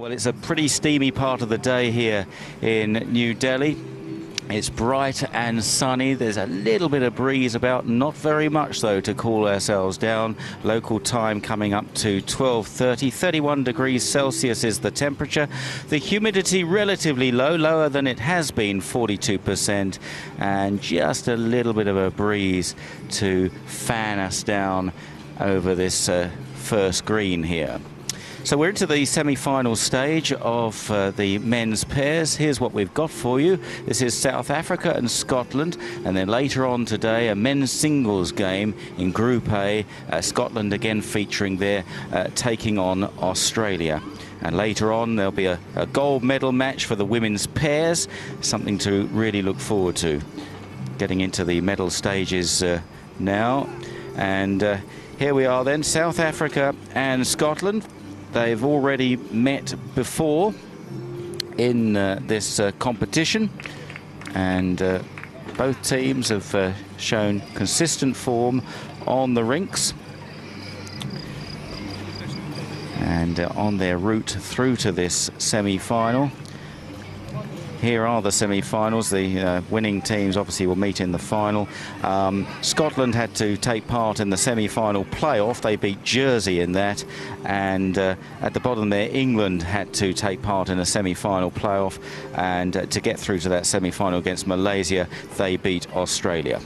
Well, it's a pretty steamy part of the day here in New Delhi. It's bright and sunny. There's a little bit of breeze about, not very much though to cool ourselves down. Local time coming up to 12:30. 31 degrees Celsius is the temperature. The humidity relatively low, lower than it has been, 42%, and just a little bit of a breeze to fan us down over this uh, first green here. So we're into the semi-final stage of uh, the men's pairs. Here's what we've got for you. This is South Africa and Scotland, and then later on today, a men's singles game in Group A. Uh, Scotland again featuring there, uh, taking on Australia. And later on, there'll be a, a, gold medal match for the women's pairs, something to really look forward to. Getting into the medal stages uh, now. And uh, here we are then, South Africa and Scotland. They've already met before in uh, this uh, competition and uh, both teams have uh, shown consistent form on the rinks and uh, on their route through to this semi-final. Here are the semi-finals. The uh, winning teams obviously will meet in the final. Um, Scotland had to take part in the semi-final playoff. They beat Jersey in that. And uh, at the bottom there, England had to take part in a semi-final playoff. And uh, to get through to that semi-final against Malaysia, they beat Australia.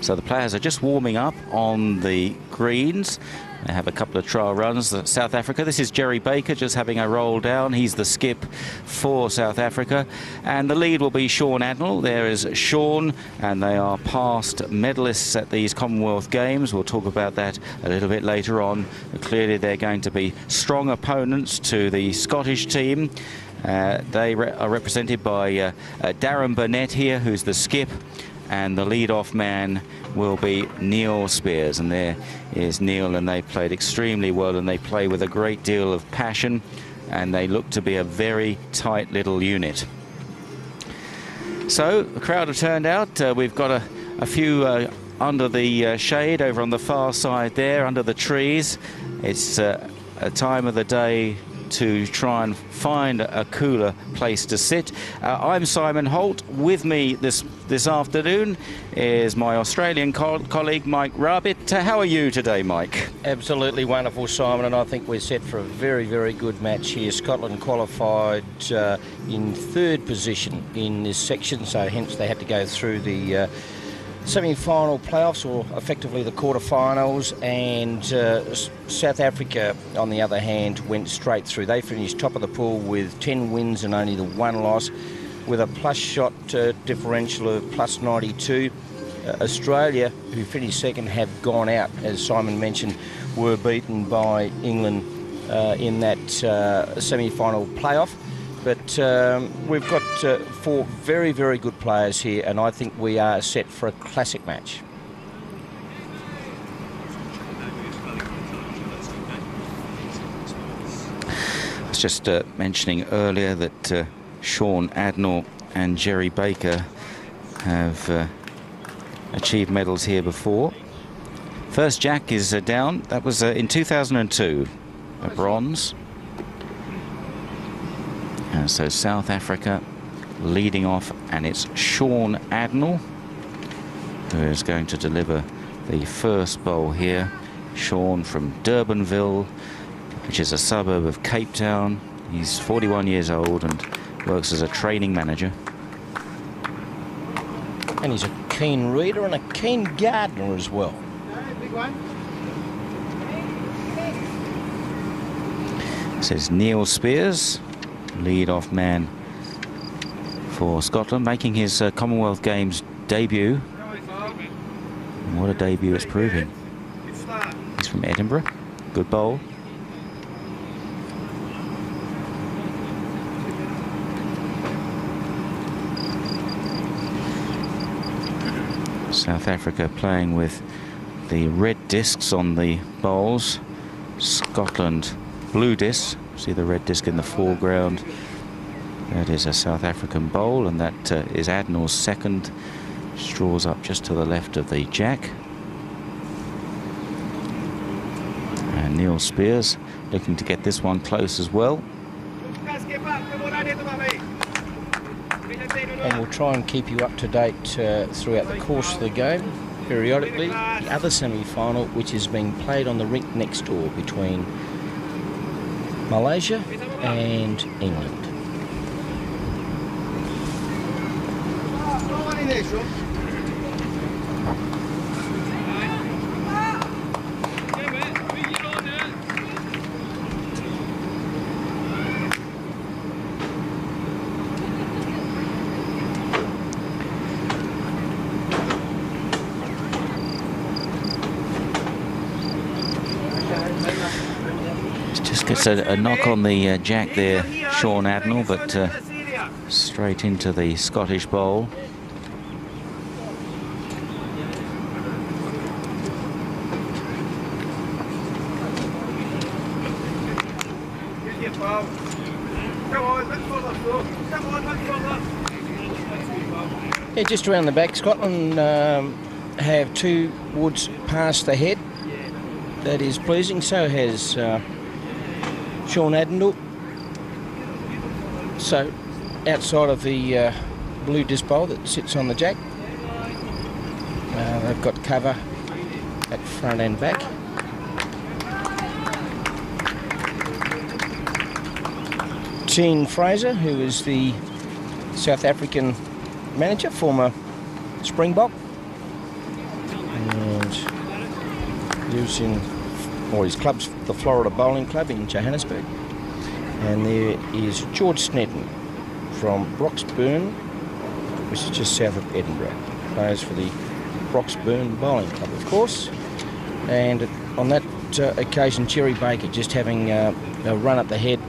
So the players are just warming up on the greens. They have a couple of trial runs. South Africa, this is Gerry Baker just having a roll down. He's the skip for South Africa. And the lead will be Shaun Addinall. There is Shaun, and they are past medalists at these Commonwealth Games. We'll talk about that a little bit later on. Clearly, they're going to be strong opponents to the Scottish team. Uh, they re are represented by uh, uh, Darren Burnett here, who's the skip and the lead-off man will be Neil Speirs. and there is Neil and they played extremely well and they play with a great deal of passion and they look to be a very tight little unit. So the crowd have turned out. Uh, we've got a, a few uh, under the uh, shade over on the far side there under the trees. It's uh, a time of the day to try and find a cooler place to sit. Uh, I'm Simon Holt. With me this this afternoon is my Australian co colleague Mike Rabbit. Uh, how are you today, Mike? Absolutely wonderful, Simon, and I think we're set for a very, very good match here. Scotland qualified uh, in third position in this section, so hence they had to go through the uh, semi-final playoffs or effectively the quarterfinals and uh, South Africa on the other hand went straight through. They finished top of the pool with 10 wins and only the one loss with a plus shot uh, differential of plus 92 uh, Australia who finished second have gone out as Simon mentioned were beaten by England uh, in that uh, semi-final playoff but um, we've got uh, four very, very good players here, and I think we are set for a classic match. I was just uh, mentioning earlier that uh, Shaun Addinall and Gerry Baker have uh, achieved medals here before. First Jack is uh, down. That was uh, in 2002, a bronze. And so South Africa leading off, and it's Shaun Addinall who is going to deliver the first bowl here. Shaun from Durbanville, which is a suburb of Cape Town. He's 41 years old and works as a training manager. And he's a keen reader and a keen gardener as well. This is Neil Speirs, lead-off man for Scotland, making his uh, Commonwealth Games debut. And what a debut it's proving. He's from Edinburgh. Good bowl. South Africa playing with the red discs on the bowls. Scotland blue discs. See the red disc in the foreground. That is a South African bowl, and that uh, is Addinall's second. Straws up just to the left of the jack. And Neil Speirs looking to get this one close as well. And we'll try and keep you up to date uh, throughout the course of the game periodically. The other semi-final, which is being played on the rink next door between Malaysia and England. Gets a, a knock on the uh, jack there, Shaun Addinall, but uh, straight into the Scottish bowl. Yeah, just around the back, Scotland um, have two woods past the head. That is pleasing. So has uh, Shaun Addinall. So outside of the uh, blue disc bowl that sits on the jack, uh, they've got cover at front and back. Gene Fraser, who is the South African manager, former Springbok, and lives in, or his club's the Florida Bowling Club in Johannesburg. And there is George Snedden from Broxburn, which is just south of Edinburgh. Plays for the Broxburn Bowling Club, of course. And on that uh, occasion, Gerry Baker just having uh, a run at the head,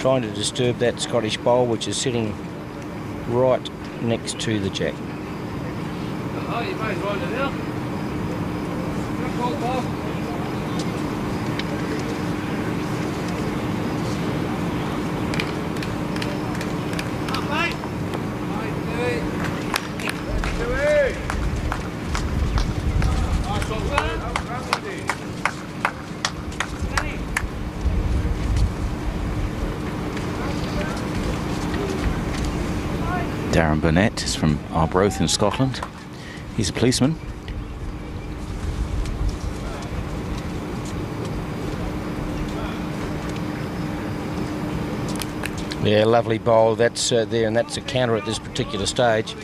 trying to disturb that Scottish bowl, which is sitting right next to the jack. Darren Burnett is from Arbroath in Scotland. He's a policeman. Yeah, lovely bowl. That's uh, there, and that's a counter at this particular stage.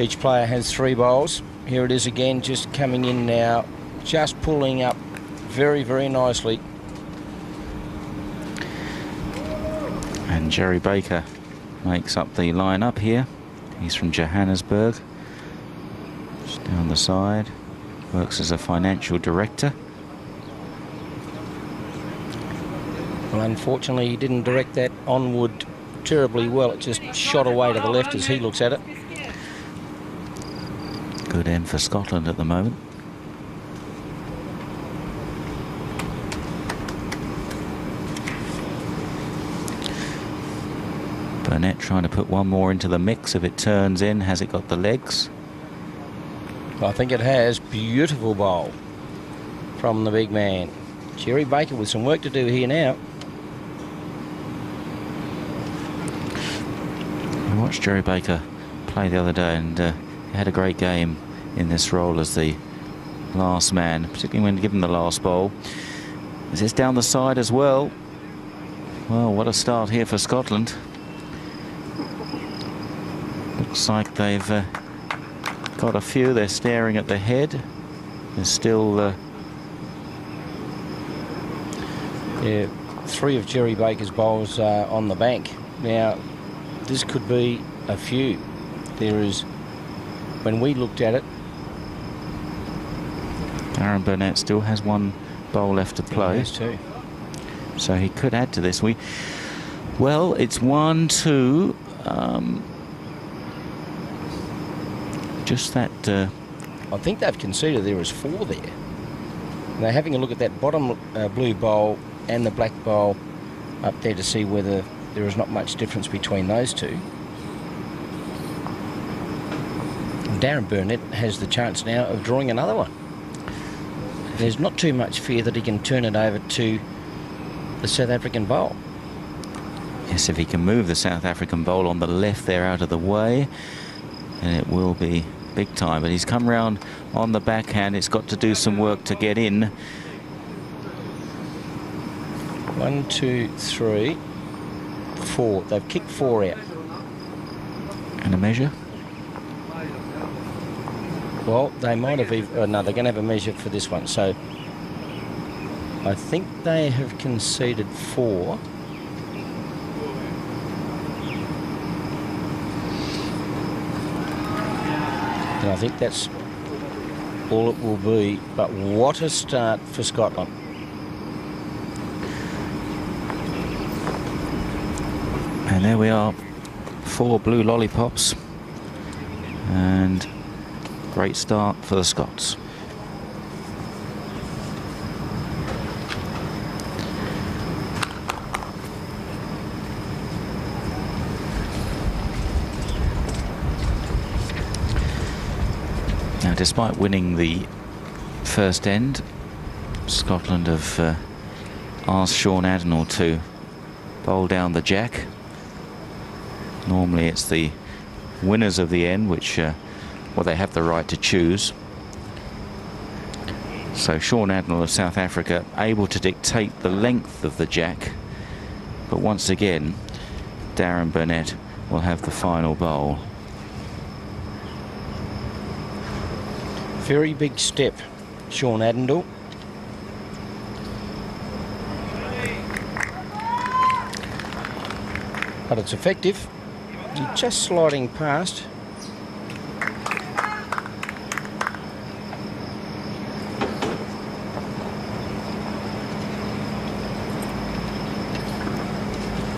Each player has three bowls. Here it is again, just coming in now, just pulling up very, very nicely. And Gerry Baker makes up the lineup here. He's from Johannesburg. Just down the side. Works as a financial director. Well, unfortunately, he didn't direct that onward terribly well. It just shot away to the left as he looks at it. Good end for Scotland at the moment. Burnett trying to put one more into the mix. If it turns in, has it got the legs? I think it has. Beautiful bowl from the big man. Gerry Baker with some work to do here now. I watched Gerry Baker play the other day and uh, had a great game in this role as the last man, particularly when given the last bowl. Is this down the side as well? Well, what a start here for Scotland. Looks like they've uh, got a few. They're staring at the head. There's still... Uh, Yeah, three of Gerry Baker's bowls uh, on the bank. Now, this could be a few. There is, when we looked at it, Darren Burnett still has one bowl left to play. Too. So he could add to this. We, well, it's one, two, um, just that. Uh, I think they've conceded there is four there. Now, having a look at that bottom uh, blue bowl and the black bowl up there to see whether there is not much difference between those two. Darren Burnett has the chance now of drawing another one. There's not too much fear that he can turn it over to the South African bowl. Yes, if he can move the South African bowl on the left there out of the way, and it will be big time. But he's come round on the backhand. It's got to do some work to get in. One, two, three, four. They've kicked four out. And a measure? Well, they might have even, oh, no, they're going to have a measure for this one. So I think they have conceded four. And I think that's all it will be. But what a start for Scotland. And there we are, four blue lollipops. And great start for the Scots. Despite winning the first end, Scotland have uh, asked Shaun Addinall to bowl down the jack. Normally it's the winners of the end which, uh, well, they have the right to choose. So Shaun Addinall of South Africa able to dictate the length of the jack. But once again, Darren Burnett will have the final bowl. Very big step, Shaun Addinall. But it's effective. He's just sliding past.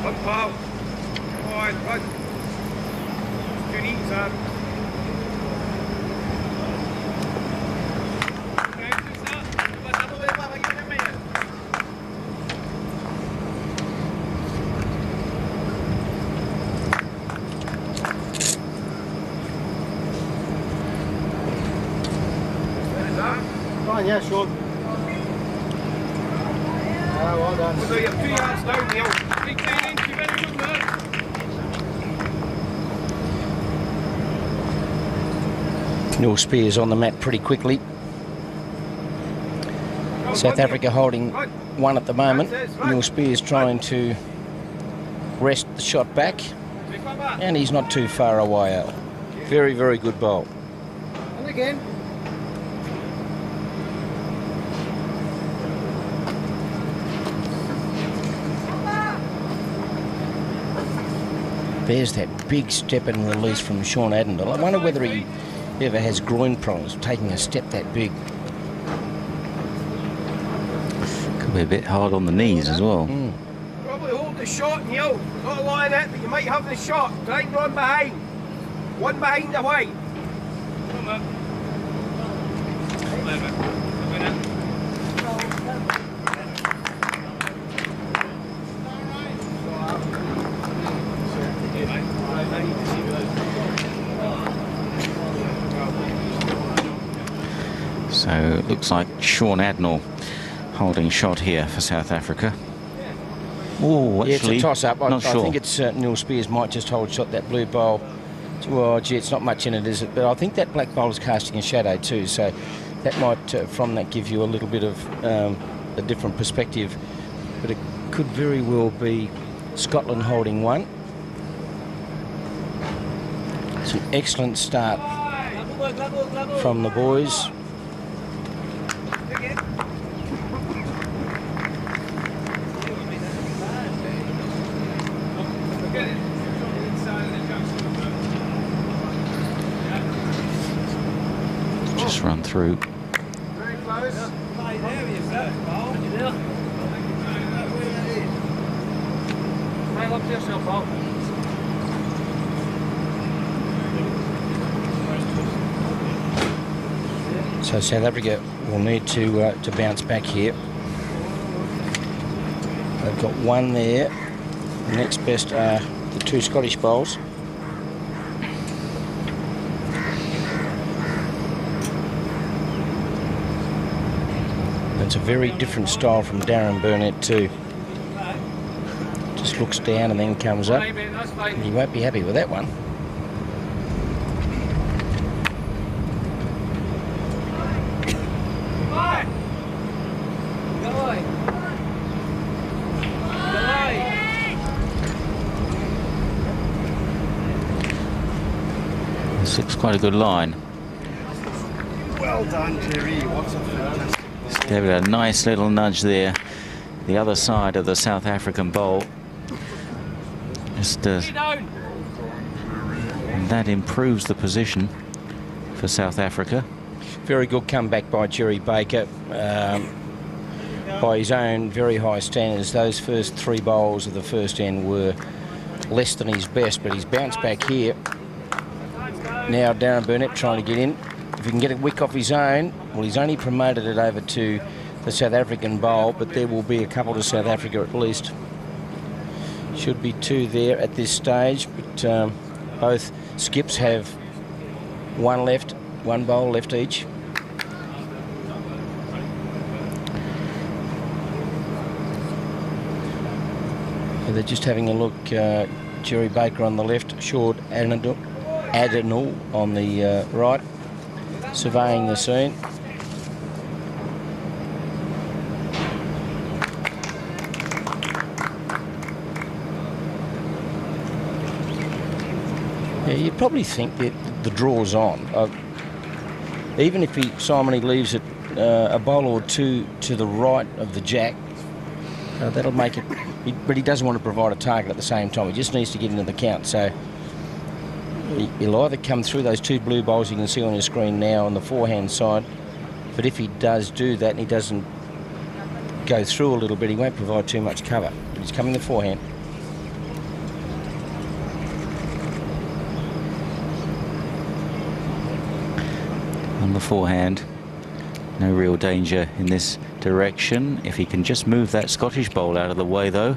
One pal. One, one. Two knees up. Fine, yeah, sure. Ah, well done. So you're two yards down, Neil. Big nine inch, very good man. Neil Speirs on the mat pretty quickly. South Africa holding one at the moment. Neil Speirs trying to rest the shot back, and he's not too far away out. Very, very good bowl. And again. There's that big step and release from Shaun Addinall. I wonder whether he ever has groin problems, taking a step that big. Could be a bit hard on the knees as well. Hmm. Probably hold the shot, Neil. Not a lot in it, but you might have the shot. Try and run behind. One behind the white. Come on. So it Shaun Addinall holding shot here for South Africa. Oh, Yeah, it's actually, a toss-up. I, not I sure. think it's uh, Neil Speirs might just hold shot that blue bowl. Well, gee, it's not much in it, is it? But I think that black bowl is casting a shadow too, so that might, uh, from that, give you a little bit of um, a different perspective. But it could very well be Scotland holding one. It's an excellent start from the boys. Just run through. Very close. So South Africa will need to uh, to bounce back here. They've got one there. The next best are the two Scottish bowls. It's a very different style from Darren Burnett too. Just looks down and then comes up. He won't be happy with that one. This looks quite a good line. Well done, Gerry. What's a fantastic Just gave it a nice little nudge there. The other side of the South African bowl. Just uh, that improves the position for South Africa. Very good comeback by Gerry Baker. Um, by his own very high standards, those first three bowls of the first end were less than his best, but he's bounced back here. Now Darren Burnett trying to get in. He can get a wick off his own, well, he's only promoted it over to the South African bowl, but there will be a couple to South Africa at least. Should be two there at this stage, but um, both skips have one left, one bowl left each. They're just having a look. Uh, Gerry Baker on the left, Shaun Addinall on the uh, right, surveying the scene. Yeah, you'd probably think that the draw's on. Uh, even if he Simon he leaves it uh, a bowl or two to the right of the jack, uh, that'll make it. He, but he doesn't want to provide a target at the same time. He just needs to get into the count. So he, he'll either come through those two blue bowls you can see on your screen now on the forehand side. But if he does do that and he doesn't go through a little bit, he won't provide too much cover. But he's coming the forehand. on the forehand. No real danger in this direction. If he can just move that Scottish bowl out of the way, though,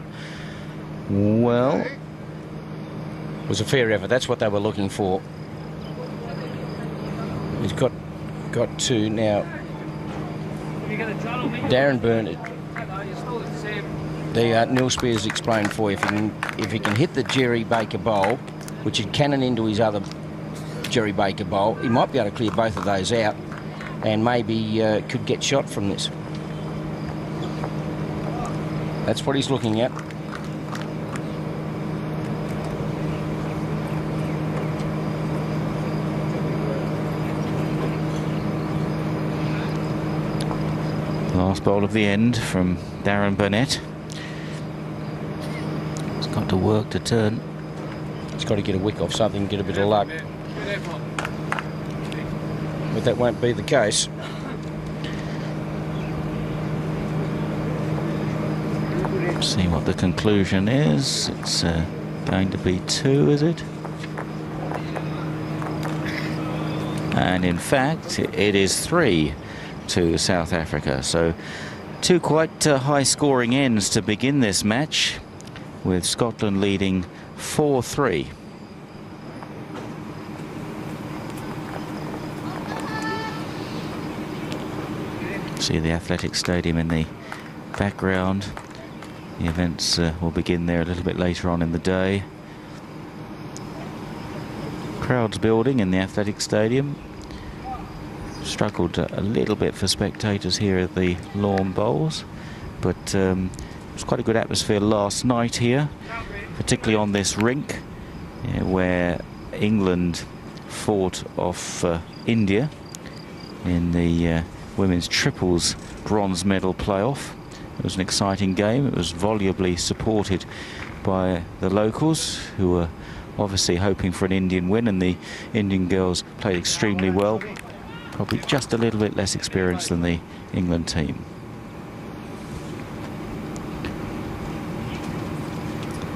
well, was a fair effort. That's what they were looking for. He's got got two now. Darren Burnett. The uh, Neil Speirs explained for you if he can if he can hit the Gerry Baker bowl, which would cannon into his other Gerry Baker bowl, he might be able to clear both of those out, and maybe uh, could get shot from this. That's what he's looking at. Last bowl of the end from Darren Burnett. He's got to work to turn. He's got to get a wick off something, get a bit of luck. But that won't be the case. See what the conclusion is. It's uh, going to be two, is it? And in fact, it is three to South Africa. So two quite uh, high scoring ends to begin this match with Scotland leading 4-3. See the athletic stadium in the background. The events uh, will begin there a little bit later on in the day. Crowds building in the athletic stadium. Struggled a little bit for spectators here at the lawn bowls, but um, it was quite a good atmosphere last night here, particularly on this rink yeah, where England fought off uh, India in the uh, women's triples bronze medal playoff. It was an exciting game. It was volubly supported by the locals who were obviously hoping for an Indian win and the Indian girls played extremely well. Probably just a little bit less experienced than the England team.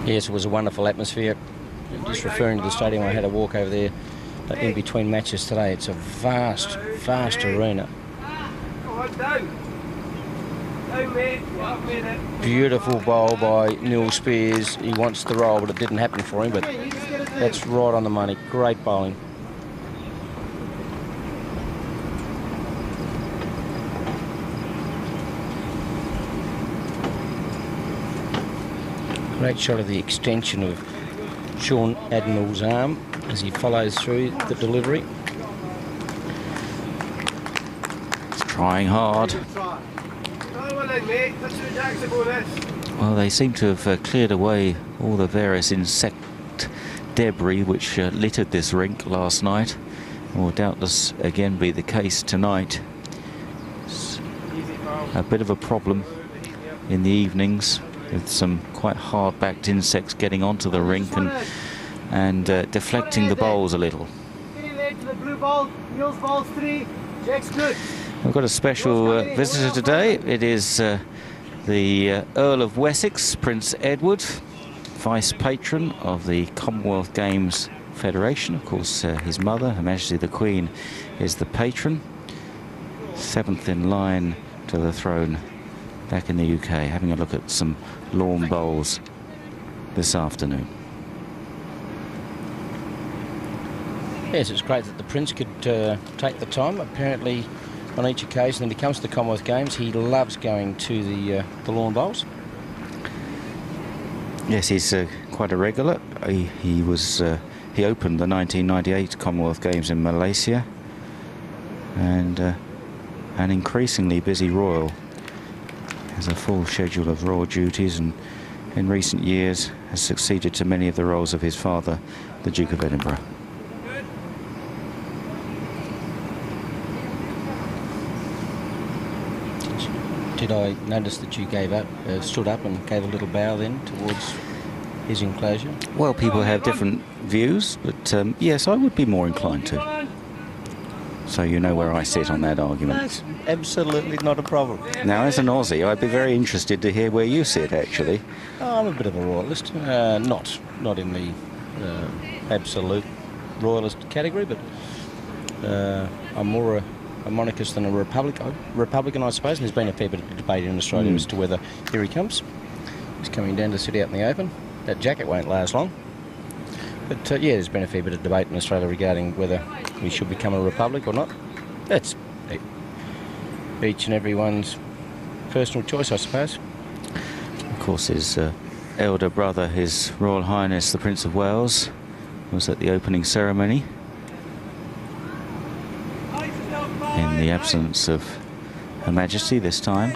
Yes, it was a wonderful atmosphere. Just referring to the stadium, I had a walk over there in between matches today. It's a vast, vast arena. Beautiful bowl by Neil Speirs. He wants the roll, but it didn't happen for him. But that's right on the money. Great bowling. Great shot of the extension of Shaun Addinall's arm as he follows through the delivery. He's trying hard. Well, they seem to have uh, cleared away all the various insect debris which uh, littered this rink last night will doubtless again be the case tonight. It's a bit of a problem in the evenings with some quite hard-backed insects getting onto the rink and and uh, deflecting the bowls a little. We've got a special uh, visitor today. It is uh, the uh, Earl of Wessex, Prince Edward, vice patron of the Commonwealth Games Federation. Of course, uh, his mother, Her Majesty the Queen, is the patron. Seventh in line to the throne back in the UK, having a look at some lawn bowls this afternoon. Yes, it's great that the Prince could uh, take the time. Apparently, on each occasion when he comes to the Commonwealth Games, he loves going to the, uh, the lawn bowls. Yes, he's uh, quite a regular. He, he was uh, he opened the 1998 Commonwealth Games in Malaysia and uh, an increasingly busy Royal. Has a full schedule of royal duties and in recent years has succeeded to many of the roles of his father, the Duke of Edinburgh. Did I notice that you gave up, uh, stood up and gave a little bow then towards his enclosure? Well, people have different views, but um, yes, I would be more inclined to. So you know where I sit on that argument. That's absolutely not a problem. Now, as an Aussie, I'd be very interested to hear where you sit, actually. Oh, I'm a bit of a royalist. Uh, not not in the uh, absolute royalist category, but uh, I'm more a, a, monarchist than a republic, Republican, I suppose. And there's been a fair bit of debate in Australia mm. as to whether here he comes. He's coming down to sit out in the open. That jacket won't last long. But uh, yeah, there's been a fair bit of debate in Australia regarding whether we should become a republic or not. That's each and everyone's personal choice, I suppose. Of course, his uh, elder brother, His Royal Highness the Prince of Wales, was at the opening ceremony. In the absence of Her Majesty this time.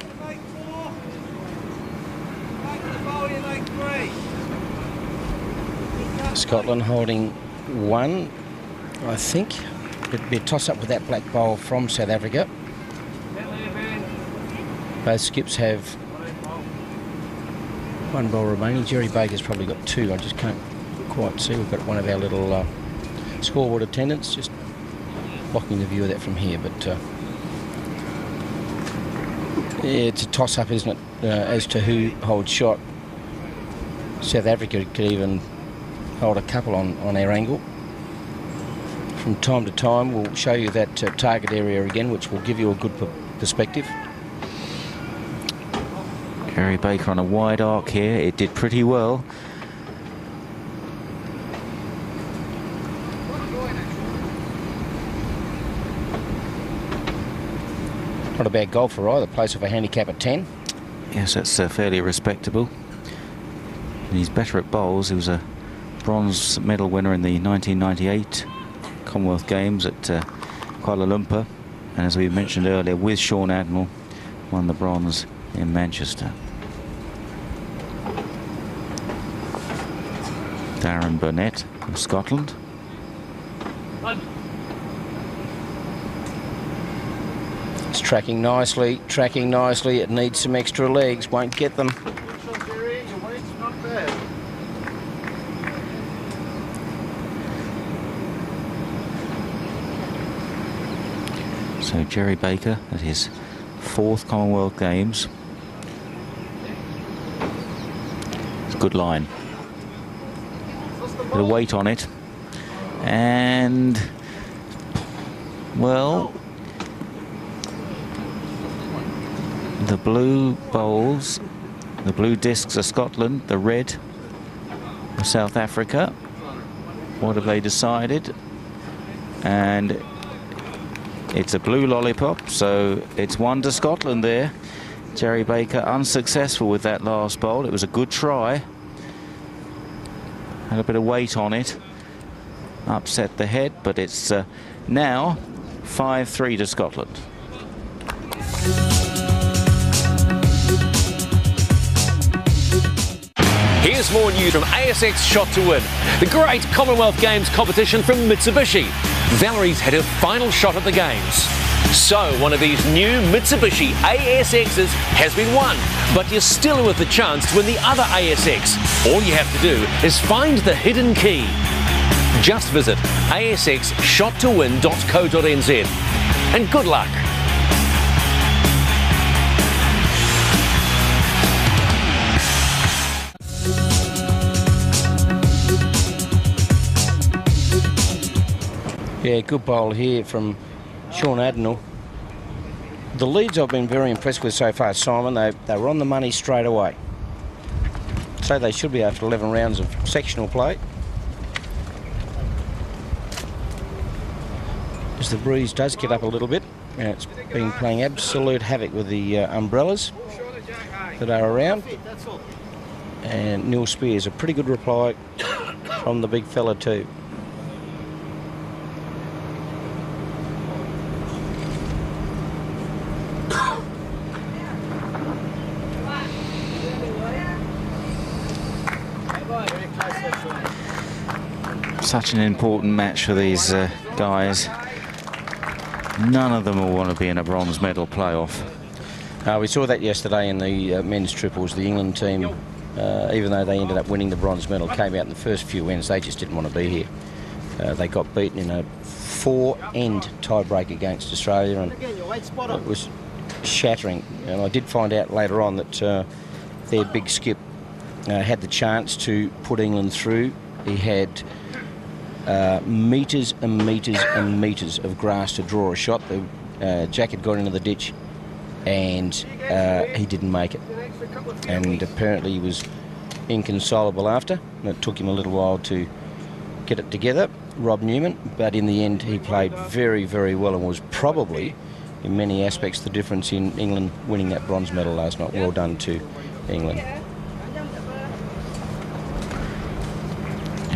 Scotland holding one, I think. It'd be a toss-up with that black bowl from South Africa. Both skips have one bowl remaining. Gerry Baker's probably got two. I just can't quite see. We've got one of our little uh, scoreboard attendants just blocking the view of that from here. But uh, it's a toss-up, isn't it, uh, as to who holds shot. South Africa could even hold a couple on, on our angle. From time to time, we'll show you that uh, target area again, which will give you a good perspective. Gerry Baker on a wide arc here. It did pretty well. Not a bad golfer either. Place of a handicap at 10. Yes, that's uh, fairly respectable. And he's better at bowls. He was a bronze medal winner in the 1998 Commonwealth Games at uh, Kuala Lumpur. And as we mentioned earlier, with Shaun Addinall, won the bronze in Manchester. Darren Burnett of Scotland. It's tracking nicely, tracking nicely. It needs some extra legs, won't get them. So Gerry Baker at his fourth Commonwealth Games. It's a good line. Of weight on it. And, well, the blue bowls, the blue discs are Scotland, the red South Africa. What have they decided? And it's a blue lollipop, so it's one to Scotland there. Gerry Baker unsuccessful with that last bowl. It was a good try. had a bit of weight on it, upset the head, but it's uh, now 5-3 to Scotland. Here's more news from ASX Shot to Win, the great Commonwealth Games competition from Mitsubishi. Valerie's had her final shot at the Games. So, one of these new Mitsubishi ASXs has been won, but you're still with the chance to win the other ASX. All you have to do is find the hidden key. Just visit asxshottowin.co.nz and good luck. Yeah, good bowl here from Shaun Addinall. The leads I've been very impressed with so far, Simon. They, they were on the money straight away. So they should be after 11 rounds of sectional play. As the breeze does get up a little bit, and it's been playing absolute havoc with the uh, umbrellas that are around. And Neil Speirs, a pretty good reply from the big fella too. Such an important match for these uh, guys. None of them will want to be in a bronze medal playoff. Uh, we saw that yesterday in the uh, men's triples. The England team, uh, even though they ended up winning the bronze medal, came out in the first few wins. They just didn't want to be here. Uh, they got beaten in a four-end tiebreak against Australia, and it was shattering. And I did find out later on that uh, their big skip had the chance to put England through. He had uh, metres and metres and metres of grass to draw a shot. The uh, Jack had got into the ditch and uh, he didn't make it. And apparently he was inconsolable after. And it took him a little while to get it together, Rob Newman. But in the end, he played very, very well and was probably, in many aspects, the difference in England winning that bronze medal last night. Well done to England.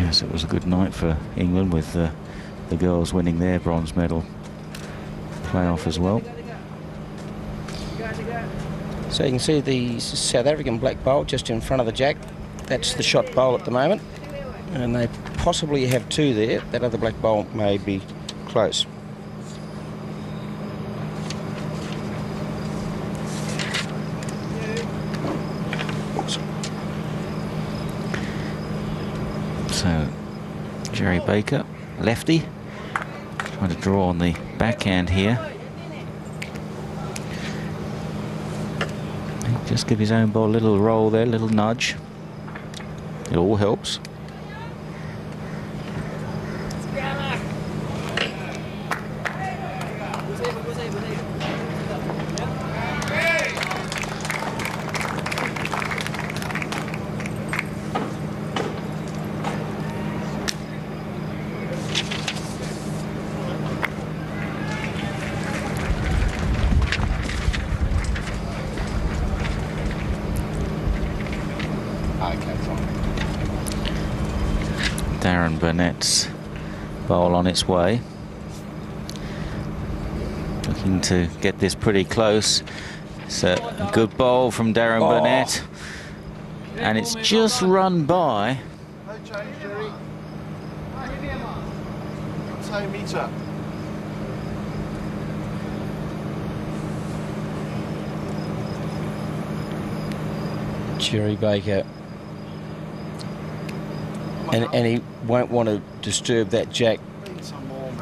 Yes, it was a good night for England with uh, the girls winning their bronze medal playoff as well. So you can see the South African black bowl just in front of the jack. That's the shot bowl at the moment. And they possibly have two there. That other black bowl may be close. So Gerry Baker, lefty, trying to draw on the backhand here. Just give his own ball a little roll there, a little nudge. It all helps. Okay, fine. Darren Burnett's bowl on its way. Looking to get this pretty close. It's a, a good bowl from Darren Oh. Burnett. And it's just run by. No change, Gerry. Same meter. Gerry Baker. And, and he won't want to disturb that jack,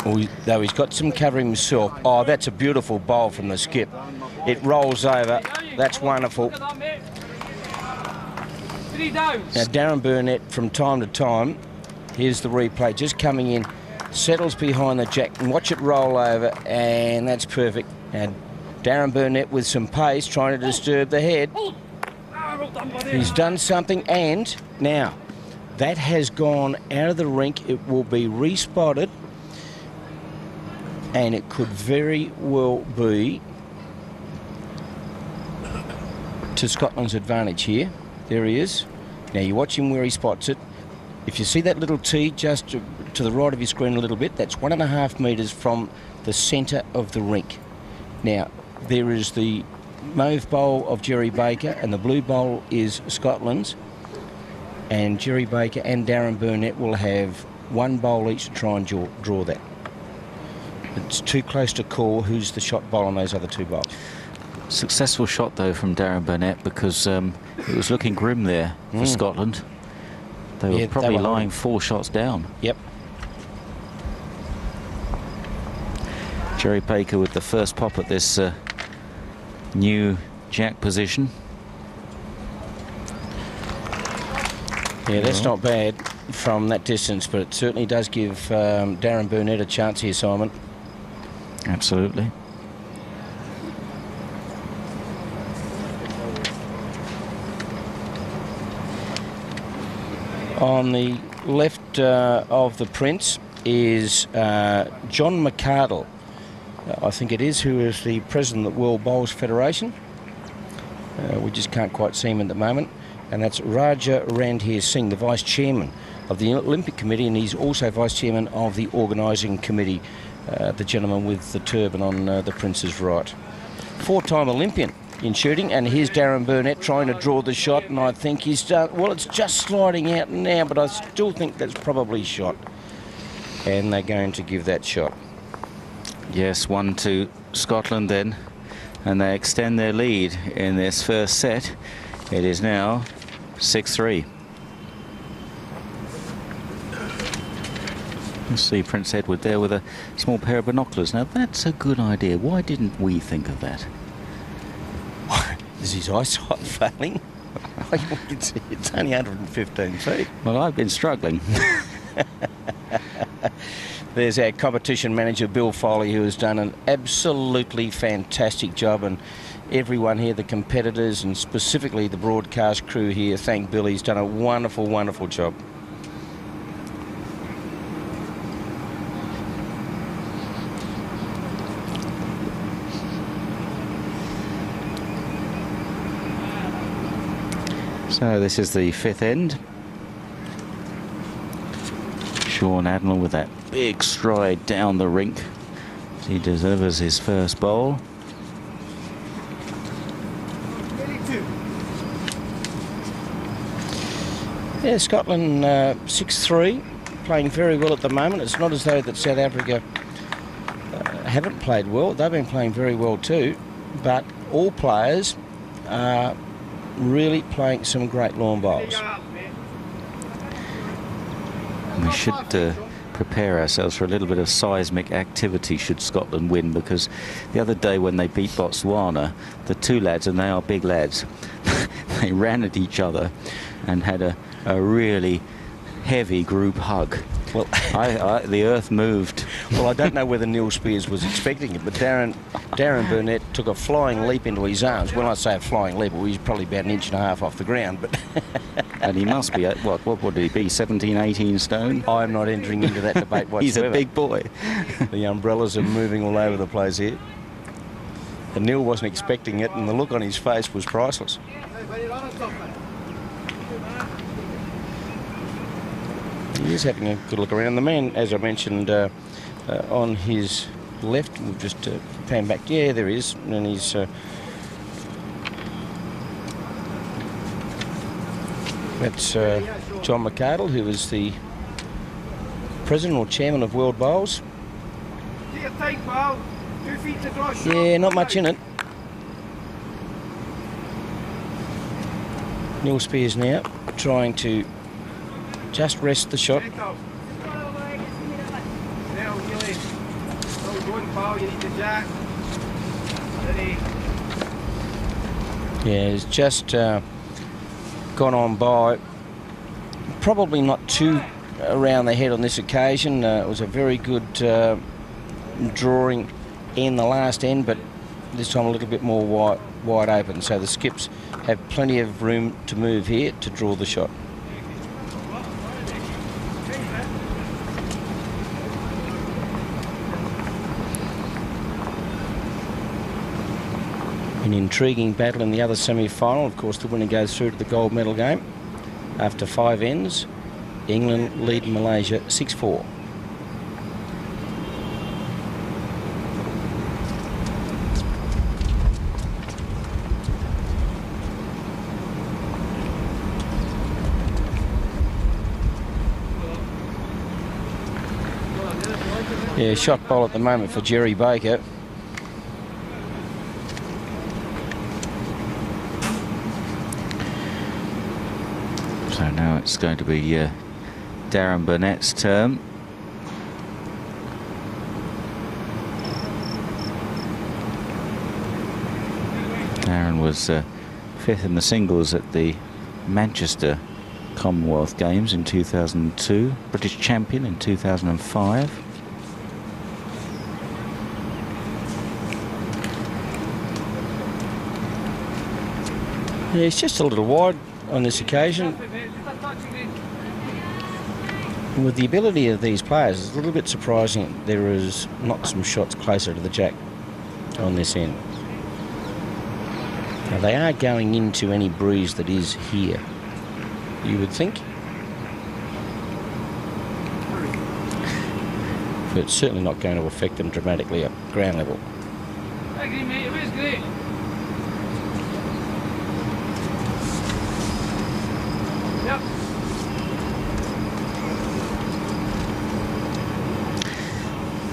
He- though he's got some cover himself. Oh, that's a beautiful bowl from the skip. It rolls over. That's wonderful. Now, Darren Burnett, from time to time, here's the replay, just coming in, settles behind the jack, and watch it roll over, and that's perfect. And Darren Burnett with some pace, trying to disturb the head. He's done something, and now that has gone out of the rink. It will be respotted, and it could very well be to Scotland's advantage here. There he is. Now you watch him where he spots it. If you see that little tee just to, to the right of your screen a little bit, that's one and a half metres from the centre of the rink. Now, there is the mauve bowl of Gerry Baker, and the blue bowl is Scotland's. And Gerry Baker and Darren Burnett will have one bowl each to try and draw, draw that. It's too close to call who's the shot ball on those other two balls. Successful shot though from Darren Burnett because um, it was looking grim there for Mm. Scotland. They were Yeah, they probably were lying four shots down. Yep. Gerry Baker with the first pop at this uh, new jack position. Yeah, that's not bad from that distance, but it certainly does give um, Darren Burnett a chance here, Simon. Absolutely. On the left uh, of the Prince is uh, John McCardle, uh, I think it is, who is the president of the World Bowls Federation. Uh, we just can't quite see him at the moment. And that's Raja Randhir Singh, the vice chairman of the Olympic Committee, and he's also vice chairman of the organising committee, uh, the gentleman with the turban on uh, the Prince's right. Four time Olympian in shooting, and here's Darren Burnett trying to draw the shot, and I think he's done. Well, it's just sliding out now, but I still think that's probably shot. And they're going to give that shot. Yes, one to Scotland then, and they extend their lead in this first set. It is now 6-3. See Prince Edward there with a small pair of binoculars. Now that's a good idea. Why didn't we think of that? Is his eyesight failing? it's, it's only 115 feet. Well, I've been struggling. There's our competition manager, Bill Foley, who has done an absolutely fantastic job. And everyone here, the competitors and specifically the broadcast crew here, thank Bill. He's done a wonderful, wonderful job. So this is the fifth end. Shaun Addinall with that big stride down the rink. He delivers his first bowl. Yeah, Scotland uh, 6-3, playing very well at the moment. It's not as though that South Africa uh, haven't played well. They've been playing very well too, but all players are really playing some great lawn bowls. We should uh, prepare ourselves for a little bit of seismic activity should Scotland win because the other day when they beat Botswana, the two lads, and they are big lads, they ran at each other and had a, a really heavy group hug. Well, I, I, the earth moved. well, I don't know whether Neil Speirs was expecting it, but Darren Darren Burnett took a flying leap into his arms. When I say a flying leap, well, he's probably about an inch and a half off the ground, but And he must be, at, what, what would he be, 17, 18 stone? I'm not entering into that debate whatsoever. He's a big boy. The umbrellas are moving all over the place here. And Neil wasn't expecting it, and the look on his face was priceless. Is having a good look around. The man, as I mentioned, uh, uh, on his left, we'll just uh, pan back. Yeah, there he is, and he's. Uh, that's uh, John McCardle, who is the president or chairman of World Bowls. Yeah, not much in it. Neil Speirs now trying to just rest the shot. Yeah, it's just uh, gone on by. Probably not too around the head on this occasion. Uh, it was a very good uh, drawing in the last end, but this time a little bit more wide, wide open. So the skips have plenty of room to move here to draw the shot. An intriguing battle in the other semi-final. Of course, the winner goes through to the gold medal game after five ends. England lead Malaysia 6-4. Yeah, shot ball at the moment for Gerry Baker. So now it's going to be uh, Darren Burnett's turn. Darren was uh, fifth in the singles at the Manchester Commonwealth Games in 2002, British champion in 2005. Yeah, it's just a little wide on this occasion. With the ability of these players, it's a little bit surprising there is not some shots closer to the jack on this end. Now they are going into any breeze that is here, you would think. But it's certainly not going to affect them dramatically at ground level.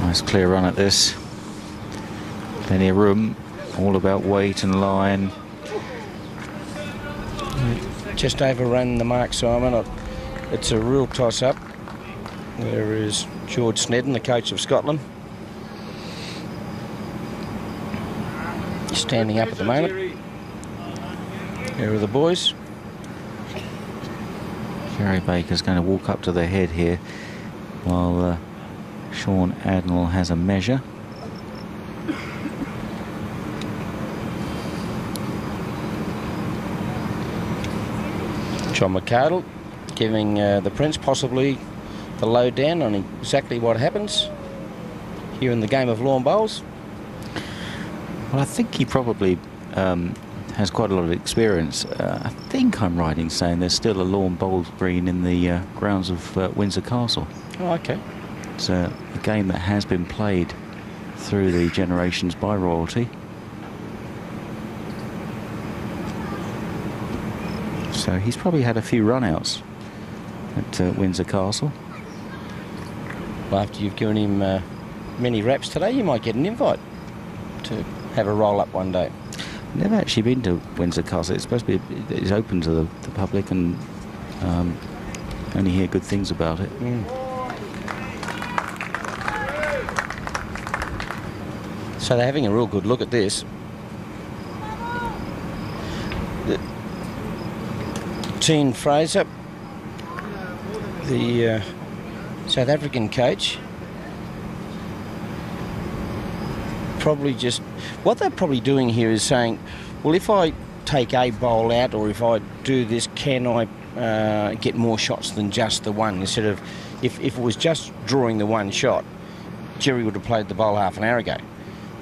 Nice clear run at this. Plenty of room. All about weight and line. Just overrun the mark, Simon. It's a real toss-up. There is George Snedden, the coach of Scotland. Standing up at the moment. Here are the boys. Gerry Baker's going to walk up to the head here while uh, Shaun Addinall has a measure. John McArdle giving uh, the Prince possibly the lowdown on exactly what happens here in the game of lawn bowls. Well, I think he probably um, has quite a lot of experience. Uh, I think I'm right in saying there's still a lawn bowls green in the uh, grounds of uh, Windsor Castle. Oh, okay. It's a, game that has been played through the generations by royalty. So he's probably had a few runouts at uh, Windsor Castle. Well, after you've given him uh, many raps today, you might get an invite to have a roll up one day. Never actually been to Windsor Castle. It's supposed to be it's open to the, the public and um, only hear good things about it. Mm. So they're having a real good look at this. Teen Fraser, the uh, South African coach, probably just what they're probably doing here is saying, well, if I take a bowl out or if I do this, can I uh, get more shots than just the one? Instead of if, if it was just drawing the one shot, Gerry would have played the bowl half an hour ago.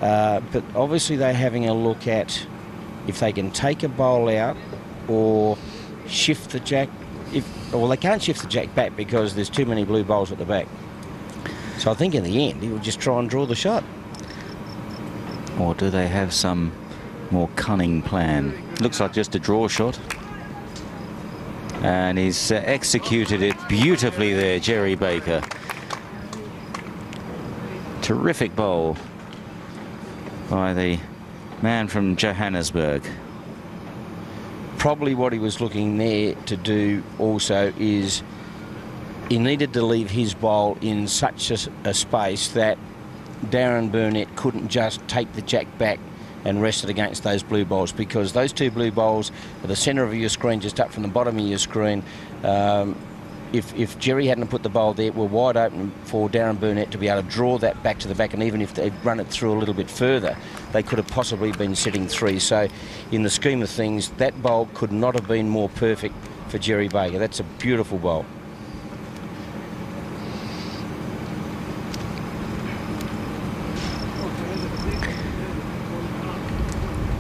Uh, but obviously they're having a look at if they can take a bowl out or shift the jack. If well, they can't shift the jack back because there's too many blue bowls at the back. So I think in the end he will just try and draw the shot. Or do they have some more cunning plan? Looks like just a draw shot. And he's uh, executed it beautifully there, Gerry Baker. Terrific bowl by the man from Johannesburg. Probably what he was looking there to do also is he needed to leave his bowl in such a, a space that Darren Burnett couldn't just take the jack back and rest it against those blue bowls because those two blue bowls are the centre of your screen, just up from the bottom of your screen. Um, if, if Gerry hadn't put the bowl there, it were wide open for Darren Burnett to be able to draw that back to the back, and even if they'd run it through a little bit further, they could have possibly been sitting three. So, in the scheme of things, that bowl could not have been more perfect for Gerry Baker. That's a beautiful bowl.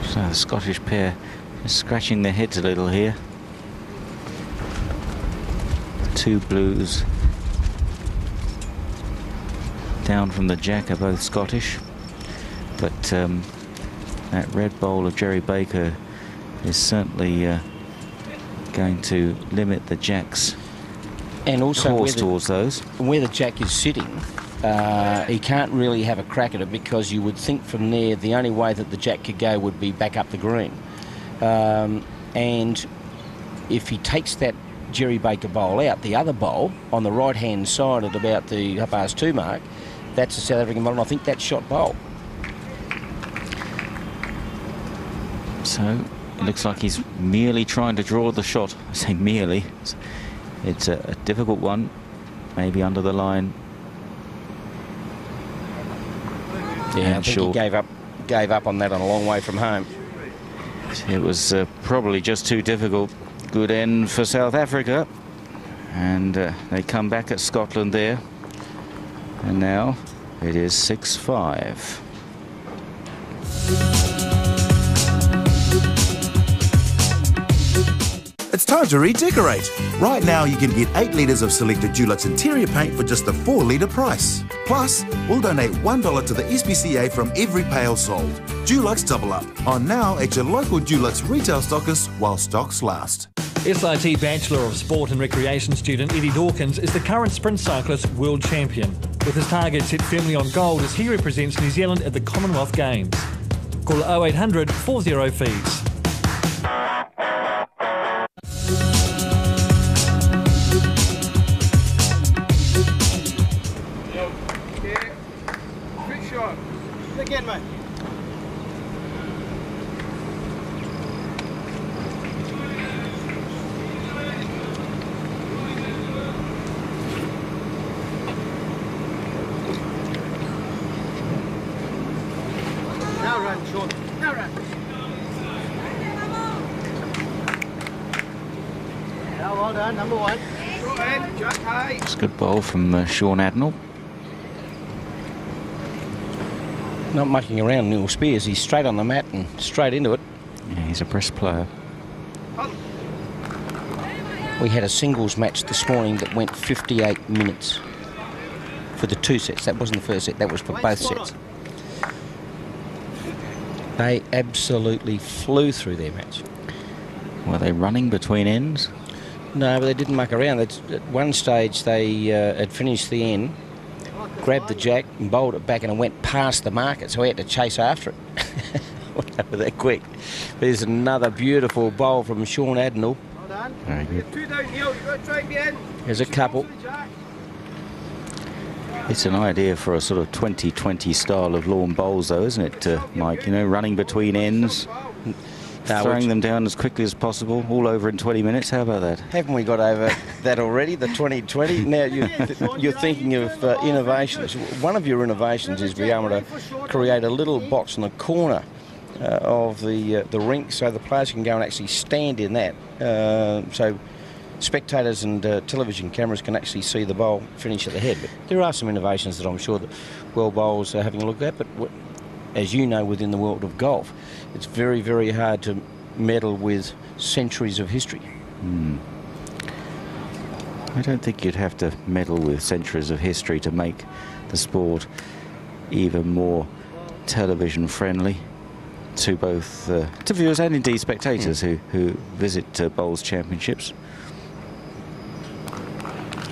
So the Scottish pair is scratching their heads a little here. Two blues down from the jack are both Scottish. But um, that red bowl of Gerry Baker is certainly uh, going to limit the jacks And also course the, towards those. where the jack is sitting, uh, he can't really have a crack at it because you would think from there the only way that the jack could go would be back up the green. Um, and if he takes that Gerry Baker bowl out, the other bowl on the right hand side at about the half past two mark, that's a South African bowl, and I think that's shot bowl. So it looks like he's merely trying to draw the shot. I say merely. It's, it's a, a difficult one. Maybe under the line. Yeah, I think short. he gave up, gave up on that on a long way from home. It was uh, probably just too difficult. Good end for South Africa. And uh, they come back at Scotland there. And now it is 6-5. It's time to redecorate. Right now, you can get 8 litres of selected Dulux interior paint for just a 4 litre price. Plus, we'll donate $1 to the SPCA from every pail sold. Dulux Double Up. On now at your local Dulux retail stockist while stocks last. SIT Bachelor of Sport and Recreation student Eddie Dawkins is the current sprint cyclist world champion, with his target set firmly on gold as he represents New Zealand at the Commonwealth Games. Call 0800 40 fees. Ball from uh, Shaun Addinall. Not mucking around Neil Speirs. He's straight on the mat and straight into it. Yeah, he's a brisk player. We had a singles match this morning that went 58 minutes for the two sets. That wasn't the first set, that was for both sets. They absolutely flew through their match. Were they running between ends? No, but they didn't muck around. That's, at one stage, they uh, had finished the end, grabbed the jack and bowled it back, and it went past the market, so we had to chase after it. Went over that quick. There's another beautiful bowl from Shaun Addinall. Well done. Very good. Two. You've got to try and be. There's a couple. It's an idea for a sort of 2020 style of lawn bowls, though, isn't it, uh, Mike? You know, running between ends, No, throwing them down as quickly as possible, all over in 20 minutes. How about that? Haven't we got over that already, the 2020? Now you, you're thinking of uh, innovations. One of your innovations is being able to create a little box in the corner uh, of the uh, the rink so the players can go and actually stand in that. Uh, so spectators and uh, television cameras can actually see the bowl finish at the head. But there are some innovations that I'm sure that World Bowls are having a look at. But w- as you know, within the world of golf, it's very, very hard to meddle with centuries of history. I don't think you'd have to meddle with centuries of history to make the sport even more television friendly to both uh, to viewers and indeed spectators who, who visit uh, bowls championships.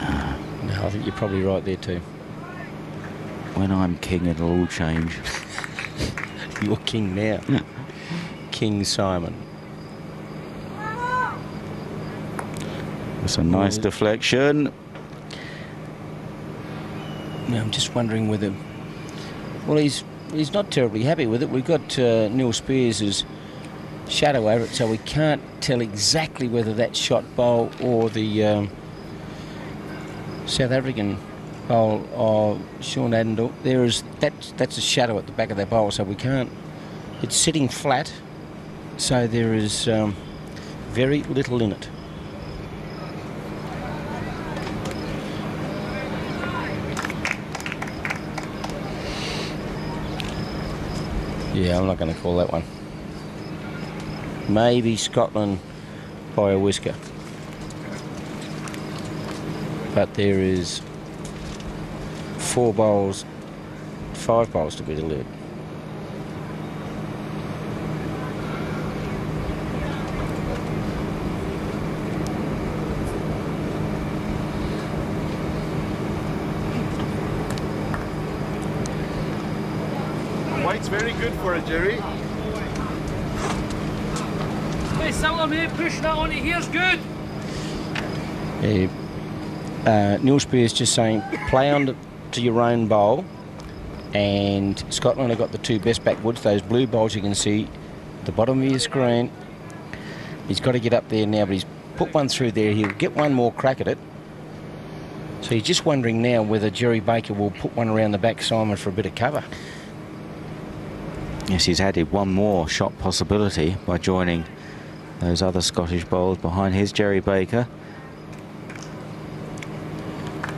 No, I think you're probably right there too. When I'm king, it'll all change. You're king now. King Simon. It's a nice deflection. Now I'm just wondering whether. Well, he's he's not terribly happy with it. We've got uh, Neil Speirs' shadow over it, so we can't tell exactly whether that shot bowl or the um, South African bowl of Shaun Addinall. There is that's that's a shadow at the back of that bowl, so we can't. It's sitting flat, so there is um, very little in it. Yeah, I'm not going to call that one. Maybe Scotland by a whisker. But there is four bowls, five bowls to be delivered. White's very good for it, Gerry. Hey, Salah, mate, push that on it. Here's good. Yeah, uh, Neil Speirs just saying play on to, to your own bowl. And Scotland have got the two best backwoods, those blue bowls you can see at the bottom of your screen. He's got to get up there now, but he's put one through there. He'll get one more crack at it. So he's just wondering now whether Gerry Baker will put one around the back Simon for a bit of cover. Yes, he's added one more shot possibility by joining those other Scottish bowls behind his Gerry Baker.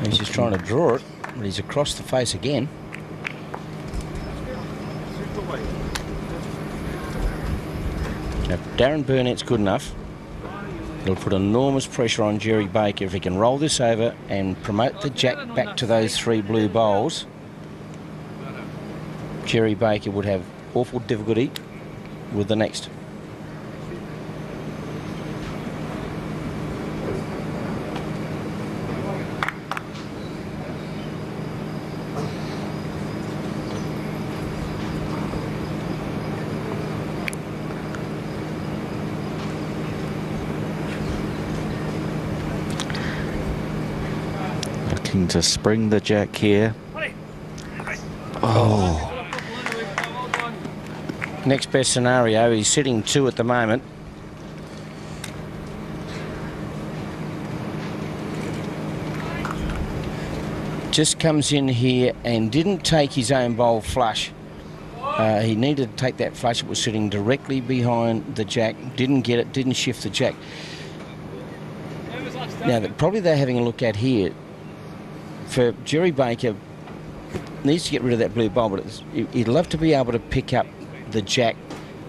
He's just trying to draw it, but he's across the face again. Now, Darren Burnett's good enough. It'll put enormous pressure on Gerry Baker if he can roll this over and promote the jack back to those three blue bowls. Gerry Baker would have awful difficulty with the next. Looking to spring the jack here. Oh, Next best scenario, he's sitting two at the moment. Just comes in here and didn't take his own bowl flush. Uh, he needed to take that flush. It was sitting directly behind the jack. Didn't get it. Didn't shift the jack. Now, that probably they're having a look at here. For Gerry Baker, needs to get rid of that blue bowl, but he'd love to be able to pick up the jack,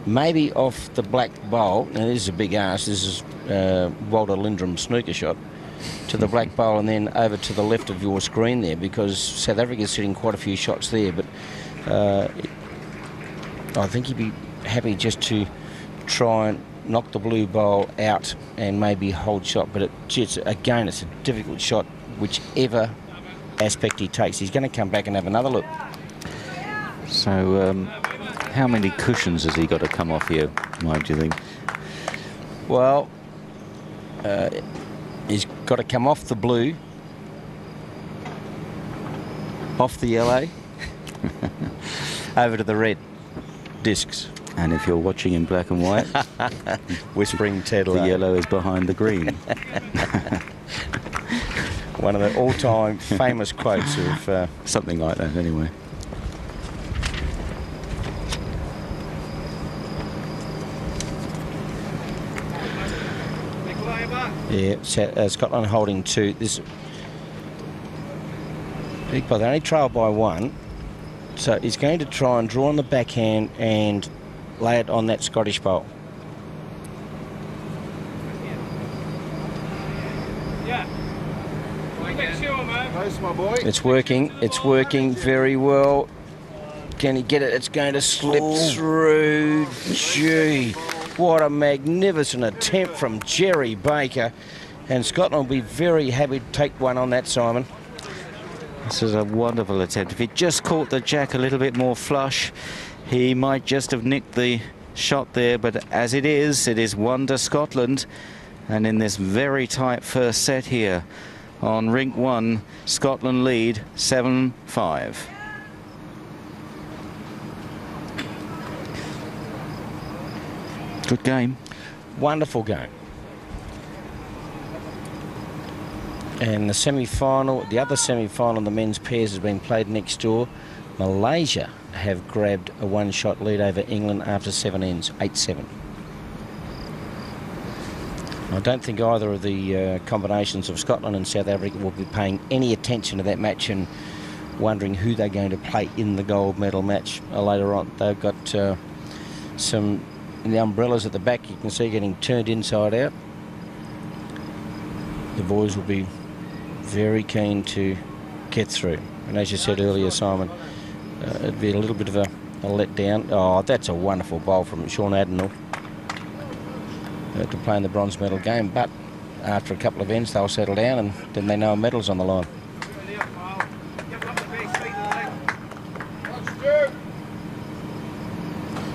maybe off the black bowl. Now, this is a big ask. This is uh, Walter Lindrum snooker shot to the black bowl and then over to the left of your screen there because South Africa's sitting quite a few shots there. But uh, I think he'd be happy just to try and knock the blue bowl out and maybe hold shot. But it, it's, again, it's a difficult shot, whichever aspect he takes. He's going to come back and have another look. so um, how many cushions has he got to come off here, Mike, do you think? Well, uh, he's got to come off the blue, off the yellow, over to the red discs. And if you're watching in black and white, Whispering Ted the yellow is behind the green. One of the all-time famous quotes of uh, Something like that, anyway. Yeah, uh, Scotland holding two. This big by they only trail by one, so he's going to try and draw on the backhand and lay it on that Scottish bowl. It's working. It's working very well. Can he get it? It's going to slip through. Gee, what a magnificent attempt from Gerry Baker. And Scotland will be very happy to take one on that, Simon. This is a wonderful attempt. If he just caught the jack a little bit more flush, he might just have nicked the shot there. But as it is, it is one to Scotland. And in this very tight first set here on rink one, Scotland lead 7 Good game. Wonderful game. And the semi-final, the other semi-final, the men's pairs has been played next door. Malaysia have grabbed a one-shot lead over England after seven ends, 8-7. I don't think either of the uh, combinations of Scotland and South Africa will be paying any attention to that match and wondering who they're going to play in the gold medal match later on. They've got uh, some the umbrellas at the back you can see getting turned inside out. The boys will be very keen to get through. And as you said earlier, Simon, uh, it'd be a little bit of a, a letdown. Oh, that's a wonderful bowl from Shaun Addinall uh, to play in the bronze medal game. But after a couple of ends, they'll settle down and then they know a medal's on the line.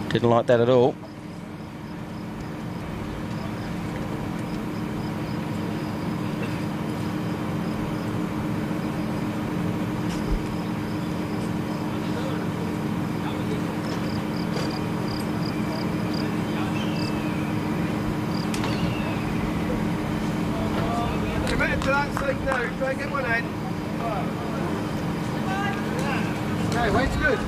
Didn't like that at all. Committed to that side now. Try and get one in. Okay, weight's good.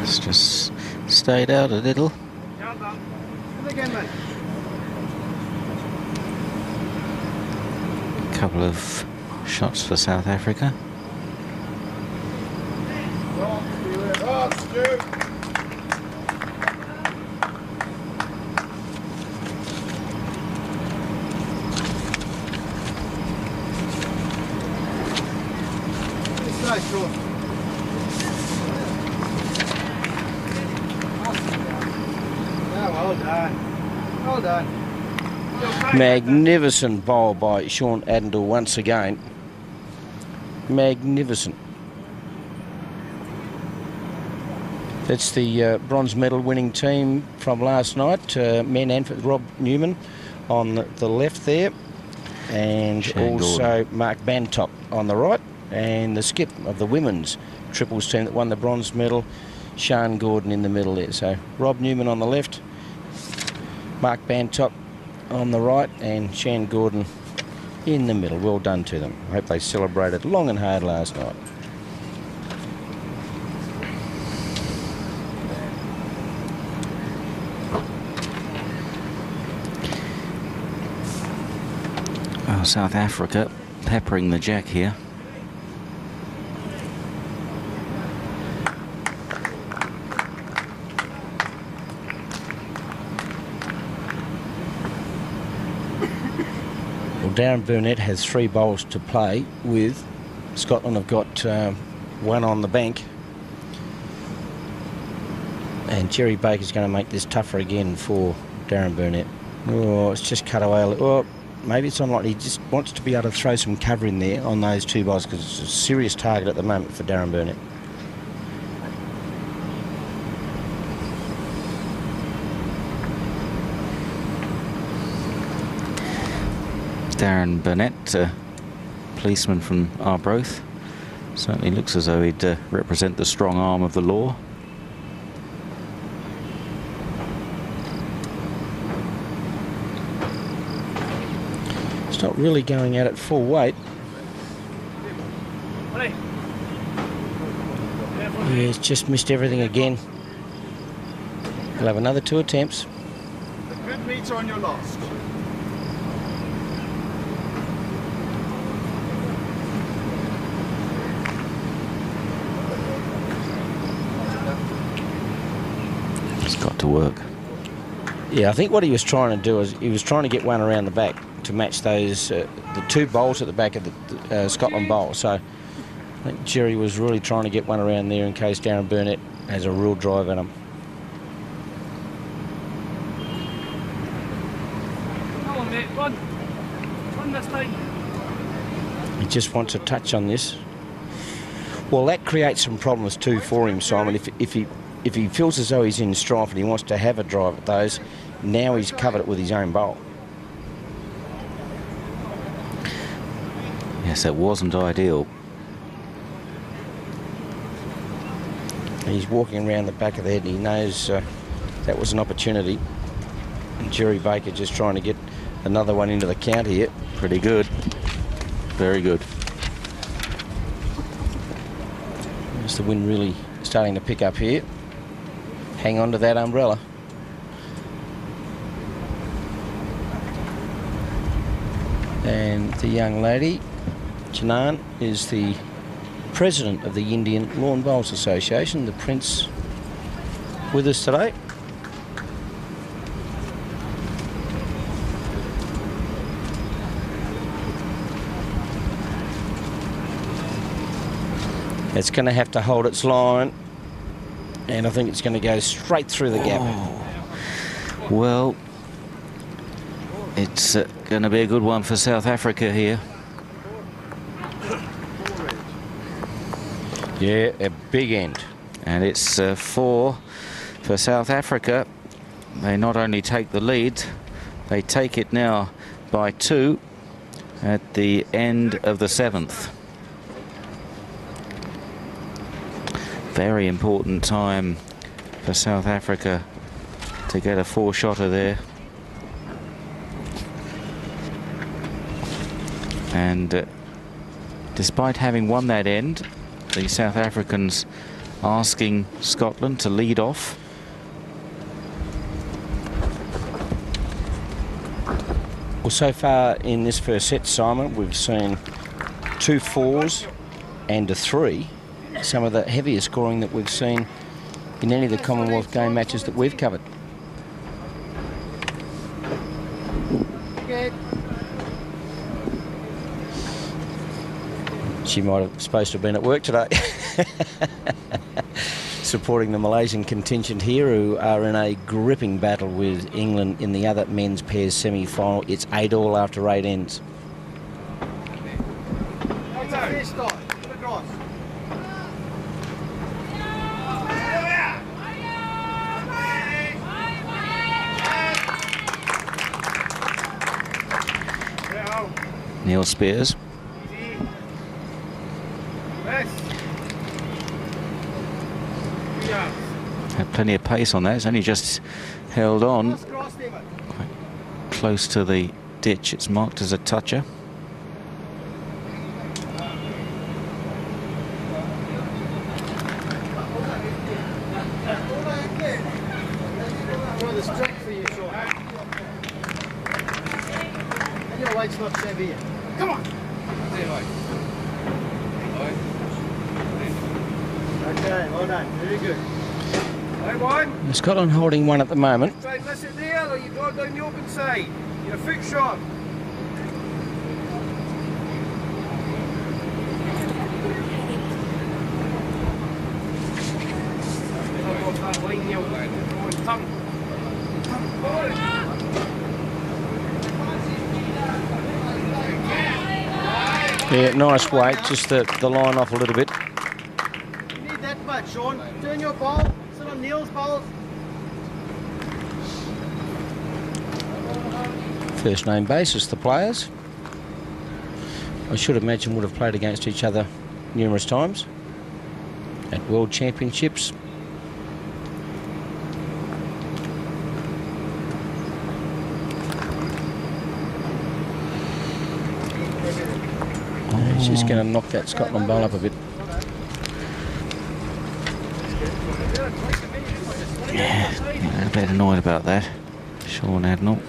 It's just stayed out a little. Mate. Couple of shots for South Africa. Well done. Well done. Magnificent bowl by Shaun Addinall once again. Magnificent. That's the uh, bronze medal winning team from last night. Uh, men and Rob Newman on the, the left there, and Shane also Mark Bantop on the right, and the skip of the women's triples team that won the bronze medal, Sean Gordon in the middle there. So Rob Newman on the left, Mark Bantop on the right, and Shan Gordon in the middle. Well done to them. I hope they celebrated long and hard last night. Oh, South Africa peppering the jack here. Darren Burnett has three bowls to play with. Scotland have got um, one on the bank. And Gerry Baker's going to make this tougher again for Darren Burnett. Oh, it's just cut away a little. Oh, maybe it's unlikely. He just wants to be able to throw some cover in there on those two bowls because it's a serious target at the moment for Darren Burnett. Darren Burnett, uh, policeman from Arbroath. Certainly looks as though he'd uh, represent the strong arm of the law. It's not really going at it full weight. Ready? Yeah, it's just missed everything again. He'll have another two attempts. Good meter on your last. Work. Yeah, I think what he was trying to do is he was trying to get one around the back to match those uh, the two bowls at the back of the uh, Scotland bowl. So I think Gerry was really trying to get one around there in case Darren Burnett has a real drive at him. Come on, mate. Run. Run this time. He just wants a touch on this. Well, that creates some problems too for him, Simon. If, if he if he feels as though he's in strife and he wants to have a drive at those, now he's covered it with his own bowl. Yes, it wasn't ideal. He's walking around the back of the head and he knows uh, that was an opportunity. And Gerry Baker just trying to get another one into the count here. Pretty good. Very good. Is the wind really starting to pick up here? Hang on to that umbrella. And the young lady, Janan, is the president of the Indian Lawn Bowls Association, the Prince, with us today. It's going to have to hold its line, and I think it's going to go straight through the gap. Well, it's uh, going to be a good one for South Africa here. Yeah, a big end. And it's uh, four for South Africa. They not only take the lead, they take it now by two at the end of the seventh. Very important time for South Africa to get a four-shotter there. And uh, despite having won that end, the South Africans asking Scotland to lead off. Well, so far in this first set, Simon, we've seen two fours and a three. Some of the heaviest scoring that we've seen in any of the Commonwealth game matches that we've covered. She might have supposed to have been at work today. Supporting the Malaysian contingent here who are in a gripping battle with England in the other men's pairs semi-final. It's eight all after eight ends. Neil Speirs. Had plenty of pace on that. It's only just held on quite close to the ditch. It's marked as a toucher. Come on. Okay, well done. Very good. Right, one. One at the moment. Try and miss it or you go down the open side. You're a foot short. Yeah, nice weight, just the, the line off a little bit. You need that much, Shaun. Turn your ball. Sit on Neil's balls. First name basis, the players. I should imagine would have played against each other numerous times at World Championships. He's just going to knock that Scotland ball up a bit. Yeah, a bit annoyed about that. Shaun Addinall.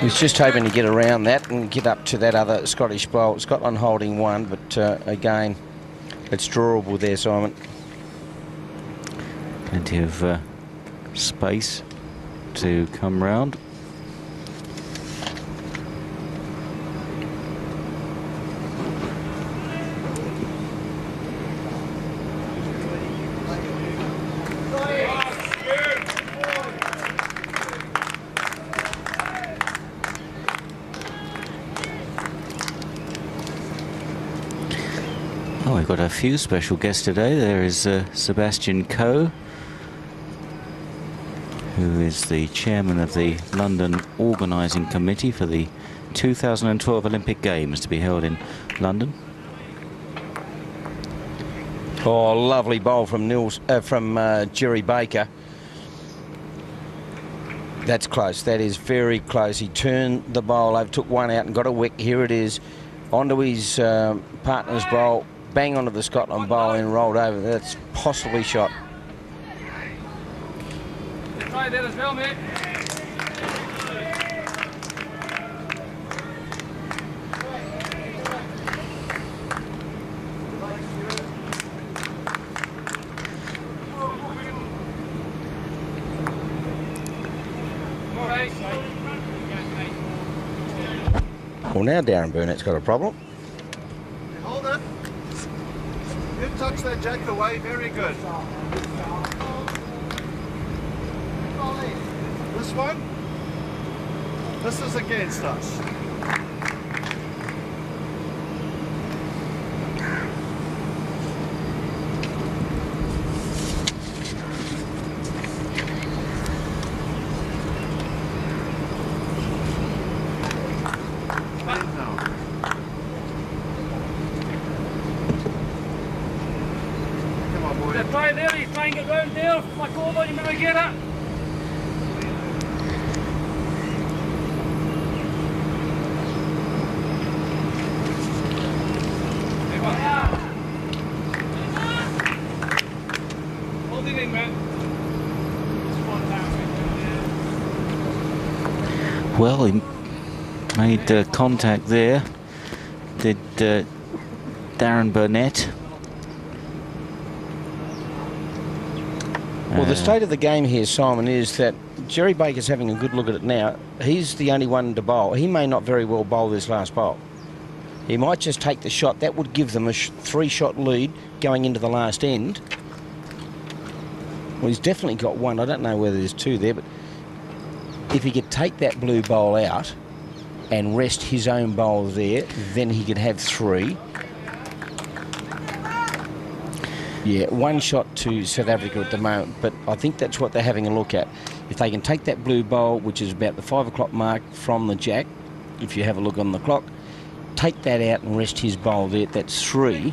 He just hoping to get around that and get up to that other Scottish bowl. Scotland holding one, but uh, again, it's drawable there, Simon. Plenty of uh, space to come round. Few special guests today. There is uh, Sebastian Coe, who is the chairman of the London Organising Committee for the 2012 Olympic Games to be held in London. Oh, lovely bowl from Nils, uh, from uh, Gerry Baker. That's close. That is very close. He turned the bowl over, took one out and got a wick. Here it is, onto his um, partner's bowl, bang onto the Scotland bowl and rolled over. That's possibly shot. Try that as well, mate. Well, now Darren Burnett's got a problem. Hold it. You touch that jack away, very good. This one? This is against us. Come on, boy. Try there, he's trying to get round there. Flick over, you never get it. Hold it in, man. Well, he made uh, contact there. Did uh, Darren Burnett. Well, the Uh, state of the game here, Simon, is that Gerry Baker's having a good look at it now. He's the only one to bowl. He may not very well bowl this last bowl. He might just take the shot. That would give them a sh- three-shot lead going into the last end. Well, he's definitely got one. I don't know whether there's two there, but if he could take that blue bowl out and rest his own bowl there, then he could have three. Yeah, one shot to South Africa at the moment, but I think that's what they're having a look at. If they can take that blue bowl, which is about the five o'clock mark from the jack, if you have a look on the clock, take that out and rest his bowl there, that's three.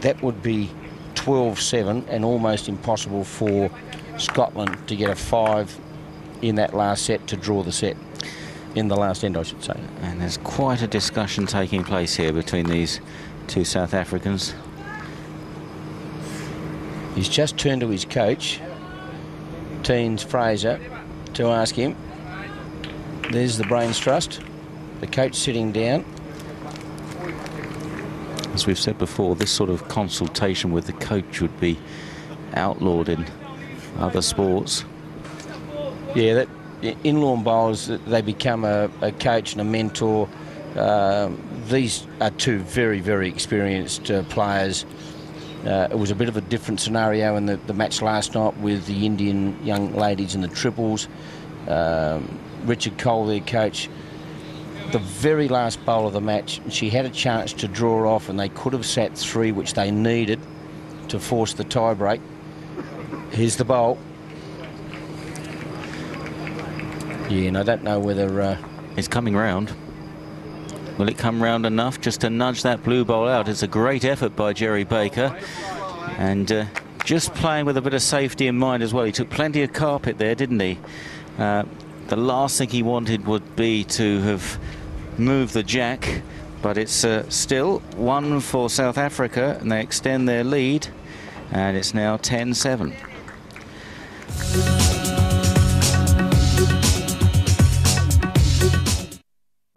That would be 12 7 and almost impossible for Scotland to get a five in that last set to draw the set. In the last end, I should say. And there's quite a discussion taking place here between these two South Africans. He's just turned to his coach, Teens Fraser, to ask him. There's the brains trust. The coach sitting down. As we've said before, this sort of consultation with the coach would be outlawed in other sports. Yeah, that in-law bowlers, they become a, a coach and a mentor. Um, these are two very, very experienced uh, players. Uh, it was a bit of a different scenario in the, the match last night with the Indian young ladies in the triples. Um, Richard Cole, their coach, the very last bowl of the match, and she had a chance to draw off, and they could have sat three, which they needed to force the tie break. Here's the bowl. Yeah, and I don't know whether. Uh, It's coming round. Will it come round enough just to nudge that blue ball out? It's a great effort by Gerry Baker. And uh, just playing with a bit of safety in mind as well. He took plenty of carpet there, didn't he? Uh, the last thing he wanted would be to have moved the jack. But it's uh, still one for South Africa, and they extend their lead. And it's now 10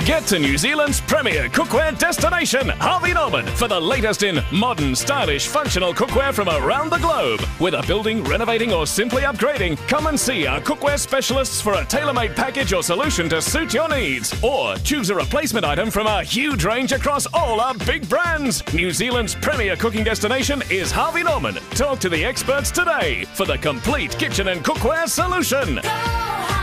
Get to New Zealand's premier cookware destination, Harvey Norman, for the latest in modern, stylish, functional cookware from around the globe. Whether building, renovating, or simply upgrading, come and see our cookware specialists for a tailor made package or solution to suit your needs. Or choose a replacement item from our huge range across all our big brands. New Zealand's premier cooking destination is Harvey Norman. Talk to the experts today for the complete kitchen and cookware solution. Yeah,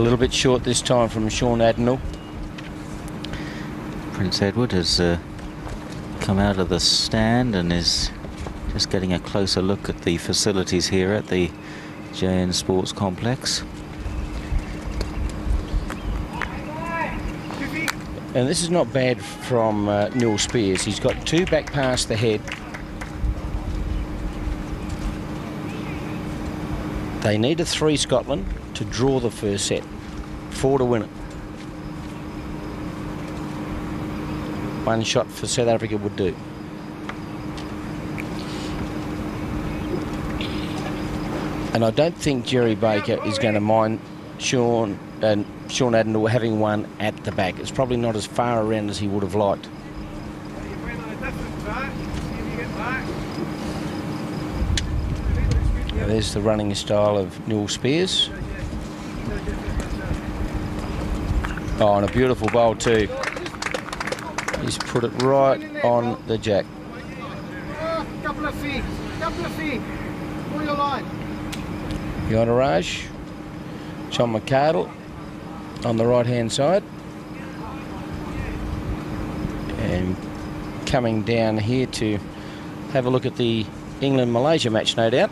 a little bit short this time from Shaun Addinall. Prince Edward has uh, come out of the stand and is just getting a closer look at the facilities here at the JN Sports Complex. And this is not bad from uh, Neil Speirs. He's got two back past the head. They need a three Scotland to draw the first set. Four to win it. One shot for South Africa would do. And I don't think Gerry Baker is going to mind Shaun and Shaun Addinall having one at the back. It's probably not as far around as he would have liked. There's the running style of Neil Speirs. Oh, and a beautiful bowl too. He's put it right on the jack. Couple of feet, couple of feet. Pull your line. Yodaraj, John McCardle on the right hand side. And coming down here to have a look at the England-Malaysia match, no doubt.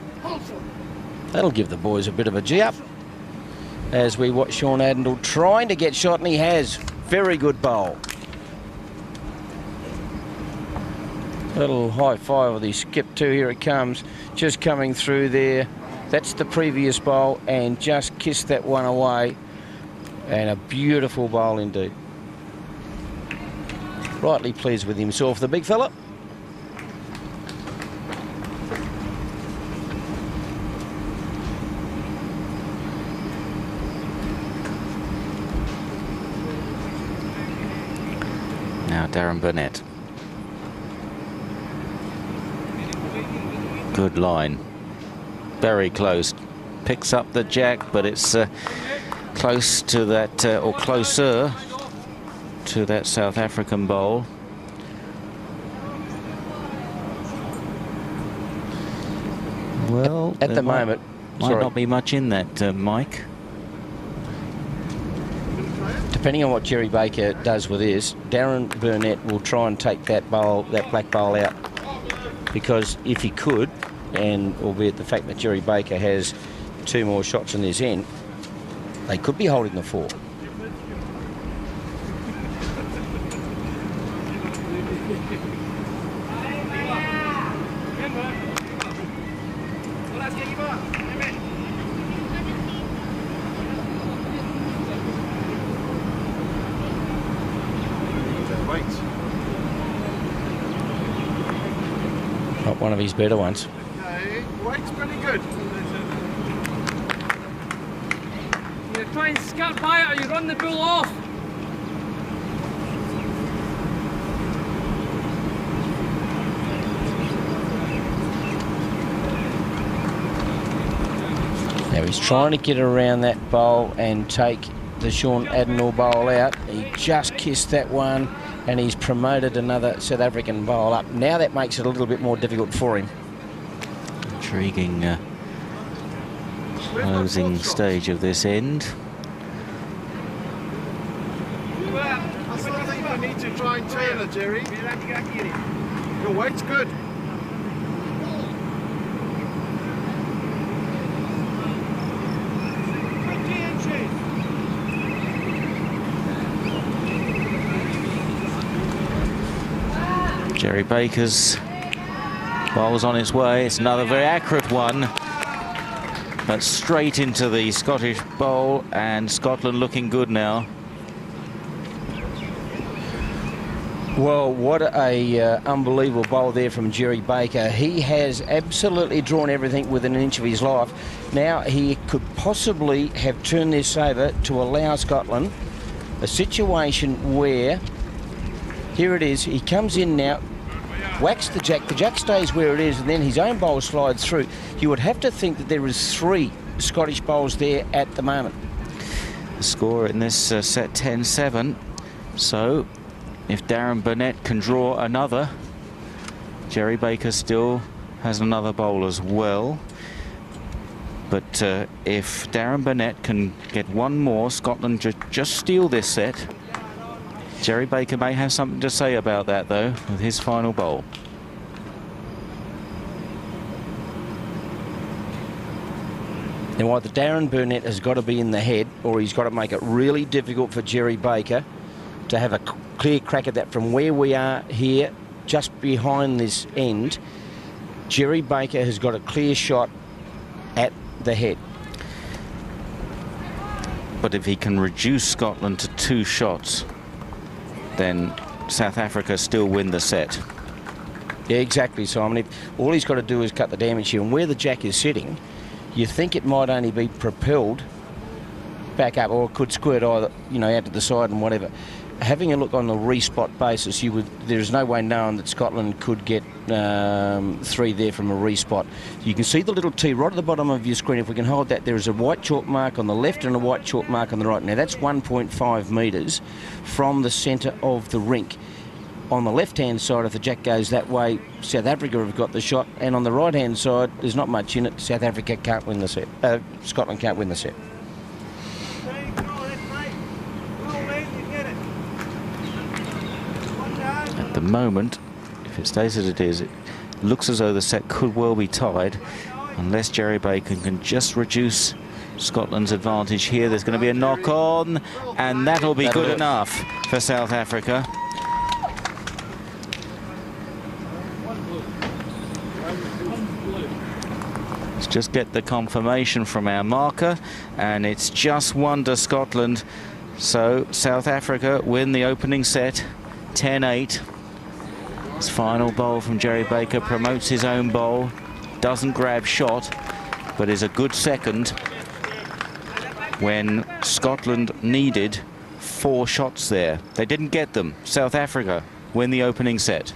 That'll give the boys a bit of a G up as we watch Shaun Addinall trying to get shot, and he has. Very good bowl. Little high five with his skip two. Here it comes, just coming through there. That's the previous bowl, and just kissed that one away. And a beautiful bowl indeed. Rightly pleased with himself, the big fella. Now Darren Burnett. Good line. Very close. Picks up the jack, but it's uh, close to that, uh, or closer to that South African bowl. Well, At there the might- moment, might sorry. not be much in that, uh, Mike. Depending on what Gerry Baker does with this, Darren Burnett will try and take that bowl, that black bowl out, because if he could, and albeit the fact that Gerry Baker has two more shots in this end, they could be holding the four. Wait. Not one of his better ones. Okay. Wait's pretty good. You try and skirt by it or you run the bull off. Now he's trying to get around that bowl and take the Shaun Addinall bowl out. He just kissed that one and he's promoted another South African bowl up. Now that makes it a little bit more difficult for him. Intriguing uh, closing stage of this end. I think you need to try and turn it, Gerry. Good. Baker's bowl's on its way. It's another very accurate one. But straight into the Scottish bowl and Scotland looking good now. Well, what a uh, unbelievable bowl there from Gerry Baker. He has absolutely drawn everything within an inch of his life. Now he could possibly have turned this over to allow Scotland a situation where here it is. He comes in now, whacks the jack. The jack stays where it is, and then his own bowl slides through. You would have to think that there is three Scottish bowls there at the moment. The score in this uh, set 10-7. So if Darren Burnett can draw another, Gerry Baker still has another bowl as well. But uh, if Darren Burnett can get one more, Scotland ju just steal this set. Gerry Baker may have something to say about that, though, with his final bowl. Now, either Darren Burnett has got to be in the head or he's got to make it really difficult for Gerry Baker to have a clear crack at that from where we are here, just behind this end. Gerry Baker has got a clear shot at the head. But if he can reduce Scotland to two shots, then South Africa still win the set. Yeah, exactly, Simon. If all he's got to do is cut the damage here, and where the jack is sitting, you think it might only be propelled back up, or it could squirt either, you know, out to the side and whatever. Having a look on the respot basis, you would there's no way known that Scotland could get um, three there from a respot. You can see the little T right at the bottom of your screen. If we can hold that, there is a white chalk mark on the left and a white chalk mark on the right. Now that's 1.5 metres from the centre of the rink on the left-hand side, if the jack goes that way, South Africa have got the shot, and on the right-hand side, there's not much in it. South Africa can't win the set. Uh, Scotland can't win the set. The moment, if it stays as it is, it looks as though the set could well be tied, unless Gerry Baker can just reduce Scotland's advantage here. There's going to be a knock on, and that'll be That'll good enough for South Africa. Let's just get the confirmation from our marker, and it's just one to Scotland. So South Africa win the opening set, 10-8. His final bowl from Gerry Baker promotes his own bowl, doesn't grab shot, but is a good second when Scotland needed four shots there. They didn't get them. South Africa win the opening set.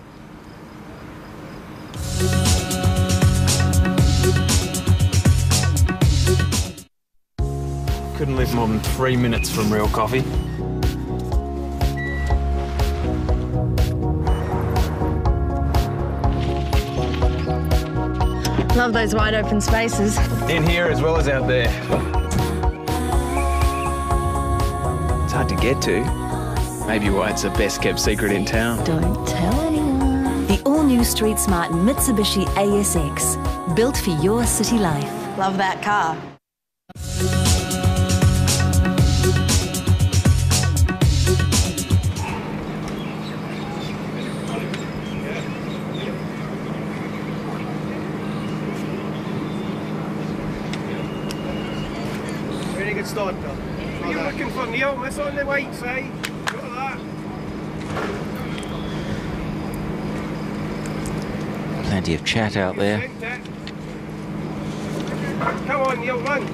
Couldn't live more than three minutes from real coffee. Love those wide open spaces. In here as well as out there. It's hard to get to. Maybe why it's the best kept secret in town. Don't tell anyone. The all-new Street Smart Mitsubishi ASX, built for your city life. Love that car. For Neil, miss on the white side. Look at that. Plenty of chat out there. Come on, Neil, run.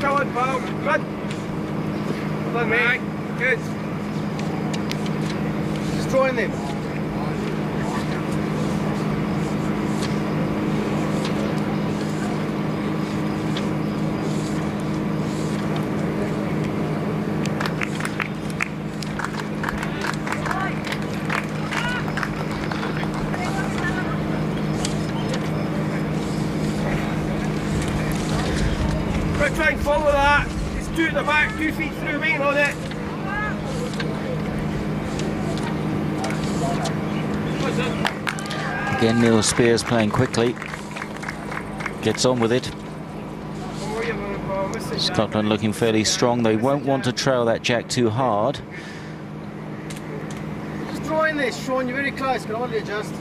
Come on, pal, run. Run, mate. Good. Just join them. Right, try and follow that. Just two at the back, two feet through, waiting on it. Again, Neil Speirs playing quickly. Gets on with it. Scotland looking fairly strong. They won't want to trail that jack too hard. Just drawing this, Shaun, you're very close, can only adjust.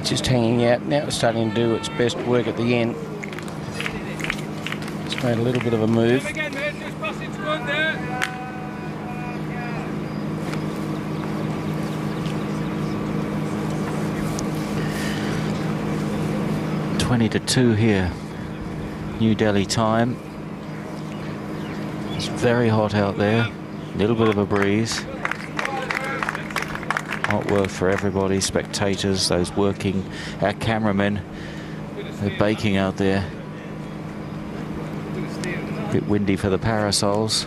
It's just hanging out. Now it's starting to do its best work at the end. It's made a little bit of a move. It to one there. 20 to 2 here. New Delhi time. It's very hot out there. A little bit of a breeze. Hot work for everybody, spectators, those working, our cameramen. They're baking out there. A Bit windy for the parasols.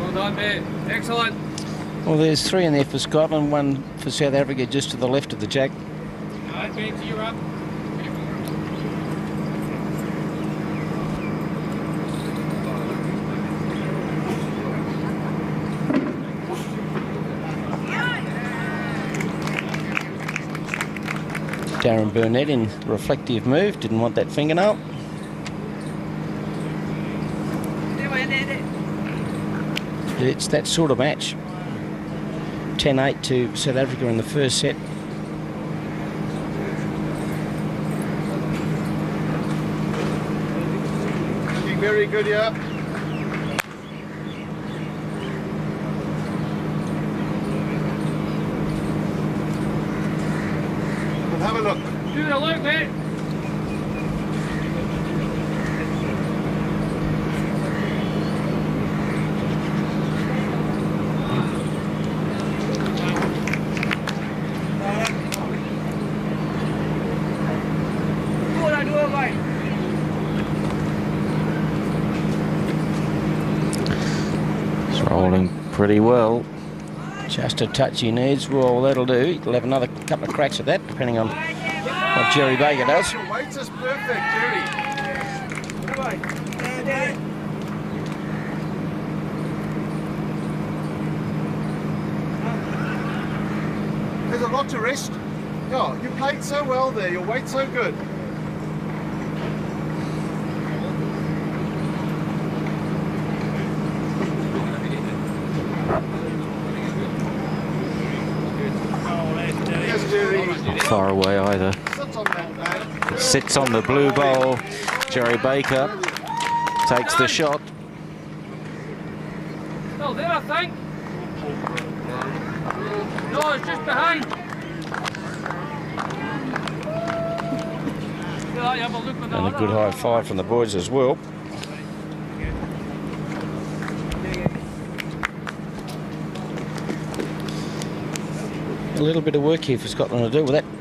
Well done, mate. Excellent. Well, there's three in there for Scotland, one for South Africa just to the left of the jack. Right, mate, you're up. Darren Burnett in reflective move, didn't want that fingernail. It's that sort of match. 10-8 to South Africa in the first set. Very good, yeah. Well, have a look. Do a look, mate. It's rolling pretty well. Just a touch he needs. Well, that'll do. He'll have another couple of cracks at that, depending on what Gerry Baker does. Your weight is perfect, Gerry. There's a lot to rest. Yeah, you played so well there. Your weight's so good. Away either. Sit on that, man. Sits on the blue bowl. Gerry Baker takes the shot. Still there, I think. No, it's just behind. Yeah, you have a look at And a good high five from the boys as well. A little bit of work here for Scotland to do with that.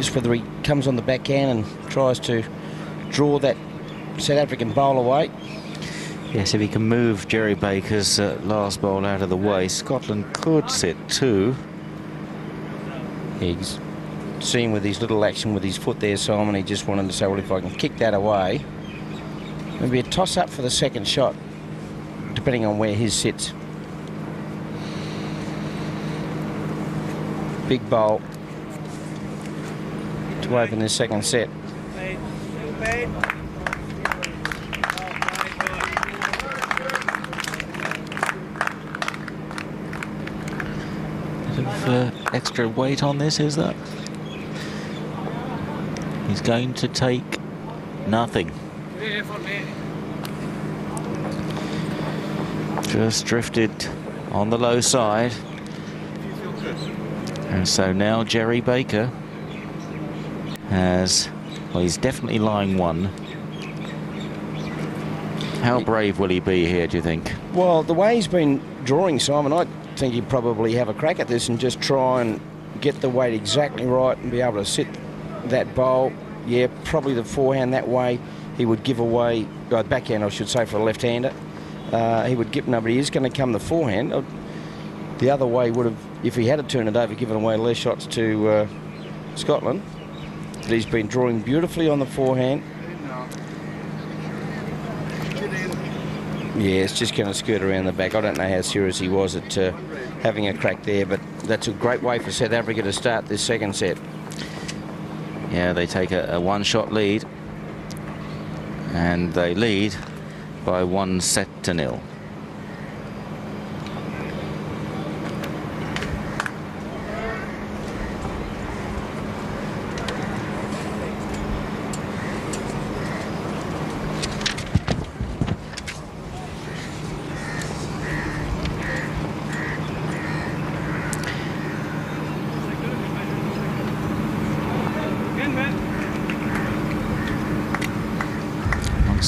Just whether he comes on the backhand and tries to draw that South African bowl away. Yes, if he can move Gerry Baker's uh, last bowl out of the way, Scotland could sit two. He's seen with his little action with his foot there, Simon. He just wanted to say, well, if I can kick that away, maybe a toss up for the second shot, depending on where his sits. Big bowl to open this second set. Bit of uh, extra weight on this, is that? He's going to take nothing. Just drifted on the low side. And so now Gerry Baker has, well, he's definitely lying one. How brave will he be here, do you think? Well, the way he's been drawing, Simon, I think he'd probably have a crack at this and just try and get the weight exactly right and be able to sit that bowl. Yeah, probably the forehand that way. He would give away, uh, backhand, I should say, for a left-hander. Uh, he would give, no, but he is going to come the forehand. Uh, The other way would have, if he had to turn it over, given away less shots to uh, Scotland. But he's been drawing beautifully on the forehand. Yeah, it's just going to skirt around the back. I don't know how serious he was at uh, having a crack there, but that's a great way for South Africa to start this second set. Yeah, they take a, a one-shot lead. And they lead by one set to nil.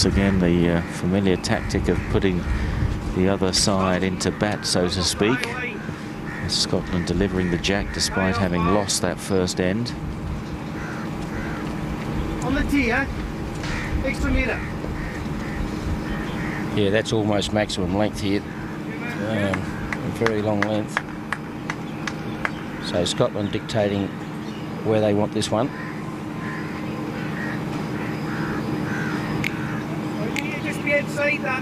Once again, the uh, familiar tactic of putting the other side into bat, so to speak. Scotland delivering the jack despite having lost that first end. On the tee, eh? Extra meter. Yeah, that's almost maximum length here. Um, a very long length. So Scotland dictating where they want this one. You just be inside that track and find the nail. It's good.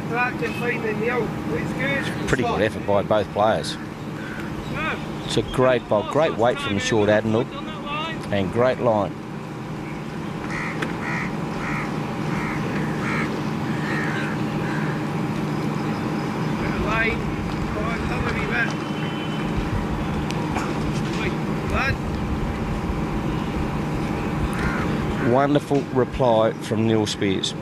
Pretty good effort by both players. It's a great bowl, great weight from the Shaun Addinall and great line. Line. Come on, come with me, man. Right, lad. Wonderful reply from Neil Speirs.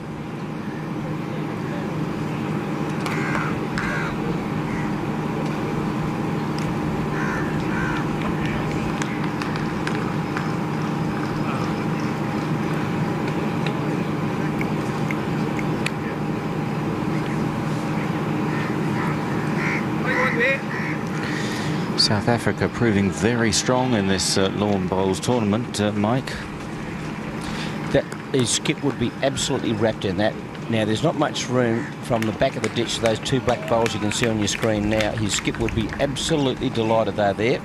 Hang on, mate. South Africa proving very strong in this uh, lawn bowls tournament, uh, Mike. That his skip would be absolutely wrapped in that. Now, there's not much room from the back of the ditch to those two black bowls you can see on your screen now. His skip would be absolutely delighted they're there.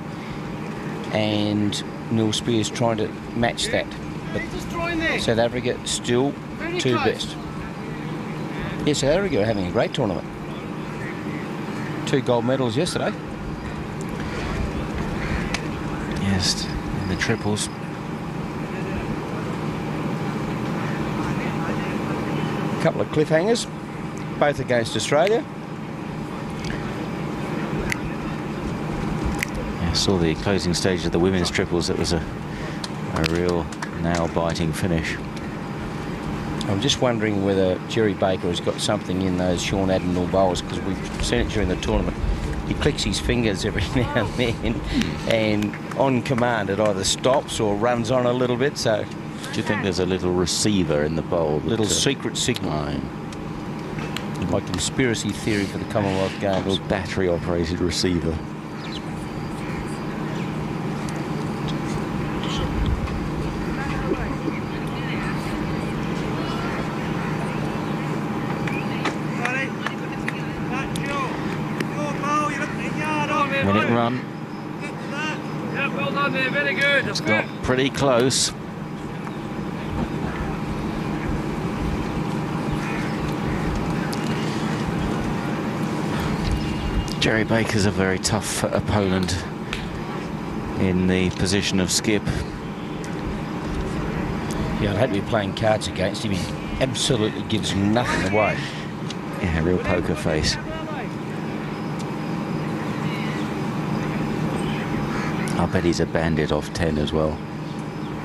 And Neil Speirs trying to match that. But Just throw in there. South Africa still Very two close. best. Yeah, South Africa are having a great tournament. Two gold medals yesterday. Yes, in the triples. A couple of cliffhangers, both against Australia. I saw the closing stage of the women's triples. It was a, a real nail-biting finish. I'm just wondering whether Gerry Baker has got something in those Shaun Addinall bowls because we've seen it during the tournament. He clicks his fingers every now and then, and on command it either stops or runs on a little bit. So, Do you think there's a little receiver in the bowl? little uh, secret signal. My conspiracy theory for the Commonwealth Games. little battery-operated receiver. Minute run. Yeah, well done there, very good. It's got pretty close. Gerry Baker's a very tough opponent in the position of skip. Yeah, I'd hate to be playing cards against him. He absolutely gives nothing away. Yeah, real poker face. I bet he's a bandit off 10 as well.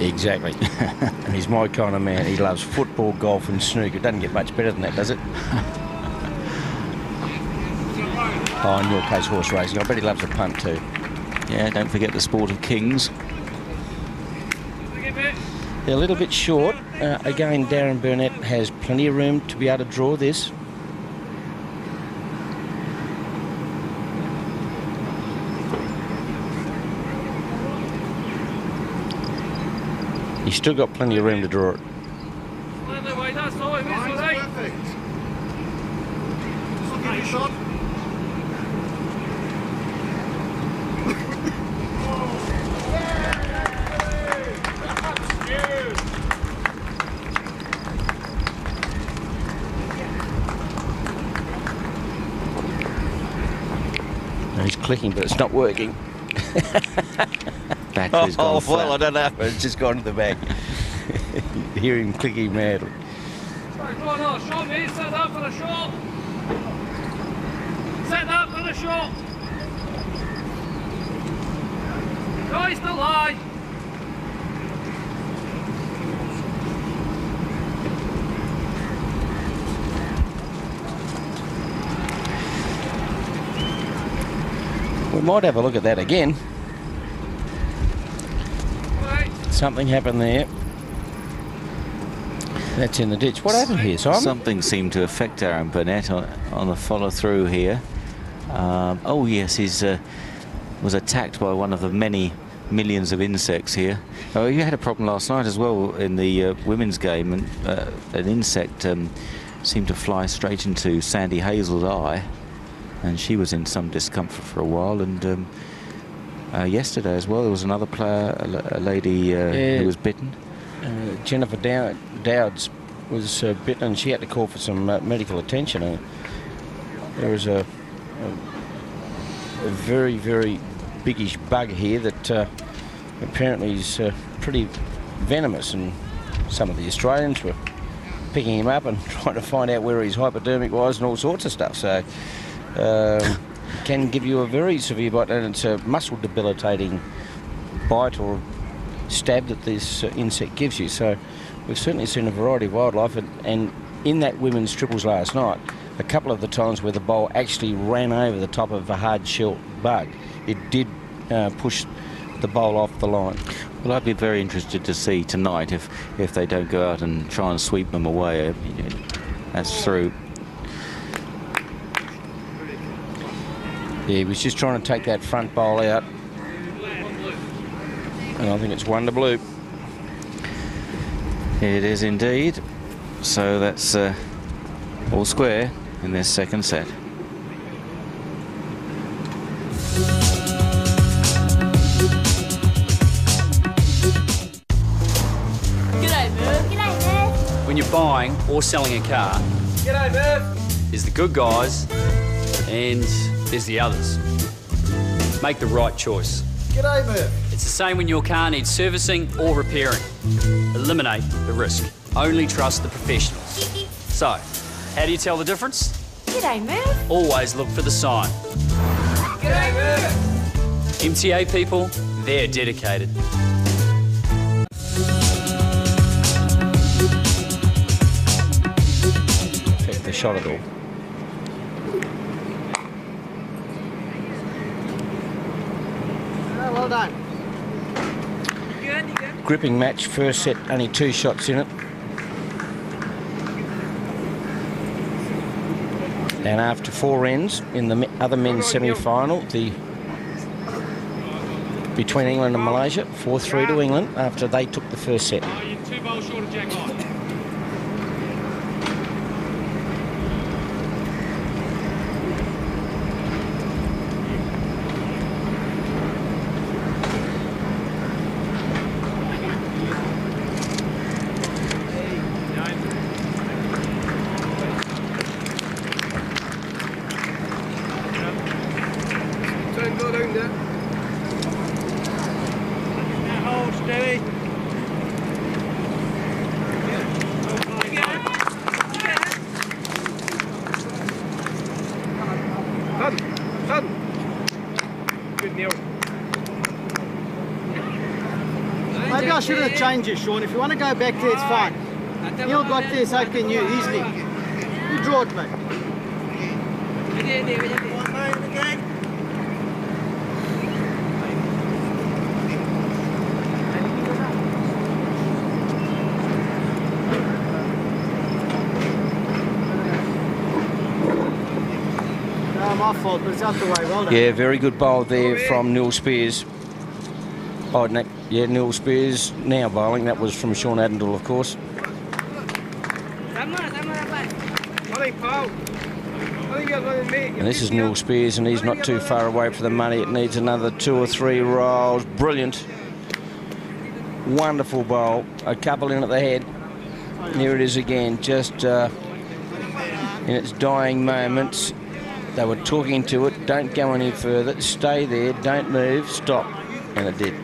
Exactly. and he's my kind of man. He loves football, golf, and snooker. It doesn't get much better than that, does it? oh, in your case, horse racing. I bet he loves a punt too. Yeah, don't forget the sport of kings. They're a little bit short. Uh, again, Darren Burnett has plenty of room to be able to draw this. He's still got plenty of room to draw it. He's clicking, but it's not working. Battery's oh, gone oh, well, flat. I don't know. It's just gone to the back. Hear him clicking madly. Right, go on, oh, shot, mate. Set up for the shot. Set up for the shot. Tries to lie. We might have a look at that again. All right. Something happened there. That's in the ditch. What happened here, Simon? Something seemed to affect Darren Burnett on, on the follow through here. Um, oh yes, he's uh, was attacked by one of the many millions of insects here. Oh, you had a problem last night as well in the uh, women's game, and uh, an insect um, seemed to fly straight into Sandy Hazel's eye, and she was in some discomfort for a while. And um, uh, yesterday as well, there was another player, a, a lady uh, Yeah. who was bitten. Uh, Jennifer Dow- Dowds was uh, bitten and she had to call for some uh, medical attention. Uh, there was a, a, a very, very biggish bug here that uh, apparently is uh, pretty venomous and some of the Australians were picking him up and trying to find out where his hypodermic was and all sorts of stuff. So um, can give you a very severe bite and it's a muscle debilitating bite or stab that this uh, insect gives you. So we've certainly seen a variety of wildlife, and, and in that women's triples last night, a couple of the times where the bowl actually ran over the top of a hard shell bug, it did uh, push the bowl off the line. Well, I'd be very interested to see tonight if if they don't go out and try and sweep them away. uh, That's through. Yeah, he was just trying to take that front bowl out. And I think it's one to blue. It is indeed. So that's uh, all square in this second set. G'day, Merv. G'day, Merv. When you're buying or selling a car, G'day, Merv. there's the good guys and there's the others. Make the right choice. G'day, Merv. It's the same when your car needs servicing or repairing. Eliminate the risk. Only trust the professionals. So, how do you tell the difference? G'day, Merv. Always look for the sign. G'day, Merv. MTA people, they're dedicated. Affect the shot at all. Well done. Gripping match, first set, only two shots in it. And after four ends in the other men's semi-final, the between England and Malaysia, 4-3 to England after they took the first set. Two bowls short of Jack Knight. Turn, go down there. Hold steady. Done. Done. Good, Neil. Maybe Shaun. If you want to go back there, it's fine. Neil got there, so can you, easily. You draw it, mate. Fault, but it's out the way. Well. Yeah, very good bowl there from Neil Speirs. Oh, Nick, yeah, Neil Speirs now bowling. That was from Shaun Addinall, of course. Ollie, pal. I think you're going to make And this is Neil Speirs, and he's not too far away for the money. It needs another two or three rolls. Brilliant. Wonderful bowl. A couple in at the head. Here it is again, just uh, in its dying moments. They were talking to it, don't go any further, stay there, don't move, stop. And it did.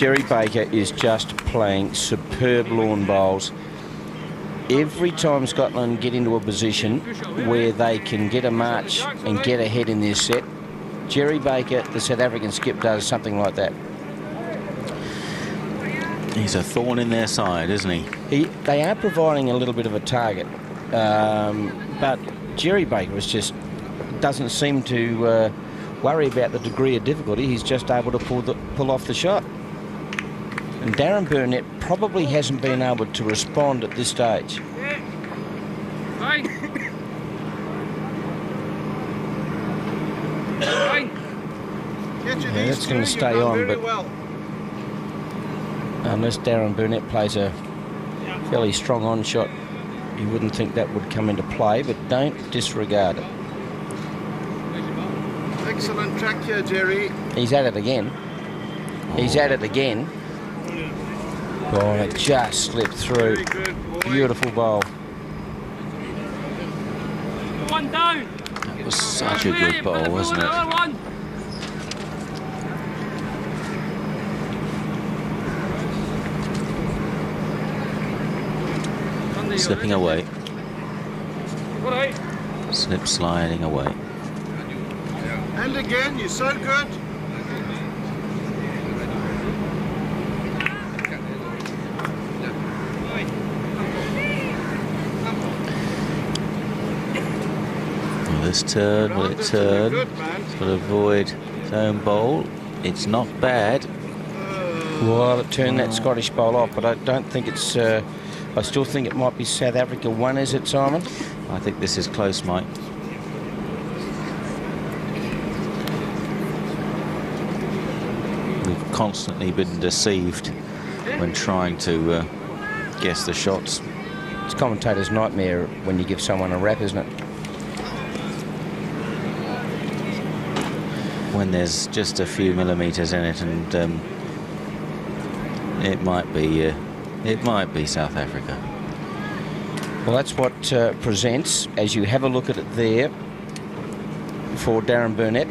Gerry Baker is just playing superb lawn bowls. Every time Scotland get into a position where they can get a march and get ahead in this set, Gerry Baker, the South African skip, does something like that. He's a thorn in their side, isn't he? he they are providing a little bit of a target, um, but Gerry Baker is just doesn't seem to uh, worry about the degree of difficulty. He's just able to pull the, pull off the shot. And Darren Burnett probably hasn't been able to respond at this stage. Yeah, that's going to stay on, but unless Darren Burnett plays a fairly strong on shot, you wouldn't think that would come into play, but don't disregard it. Excellent track here, Gerry. He's at it again. He's at it again. Oh, it just slipped through. Beautiful bowl. One down. That was such a good bowl, wasn't it? Slipping away. Eh? Slip sliding away. And again, you're so good. This turn? Will it turn? It's got to avoid its own bowl. It's not bad. Well, it turned that Scottish bowl off, but I don't think it's. Uh, I still think it might be South Africa one, is it, Simon? I think this is close, Mike. We've constantly been deceived when trying to uh, guess the shots. It's commentator's nightmare when you give someone a rap, isn't it? When there's just a few millimetres in it, and um, it might be, uh, it might be South Africa. Well, that's what uh, presents as you have a look at it there for Darren Burnett.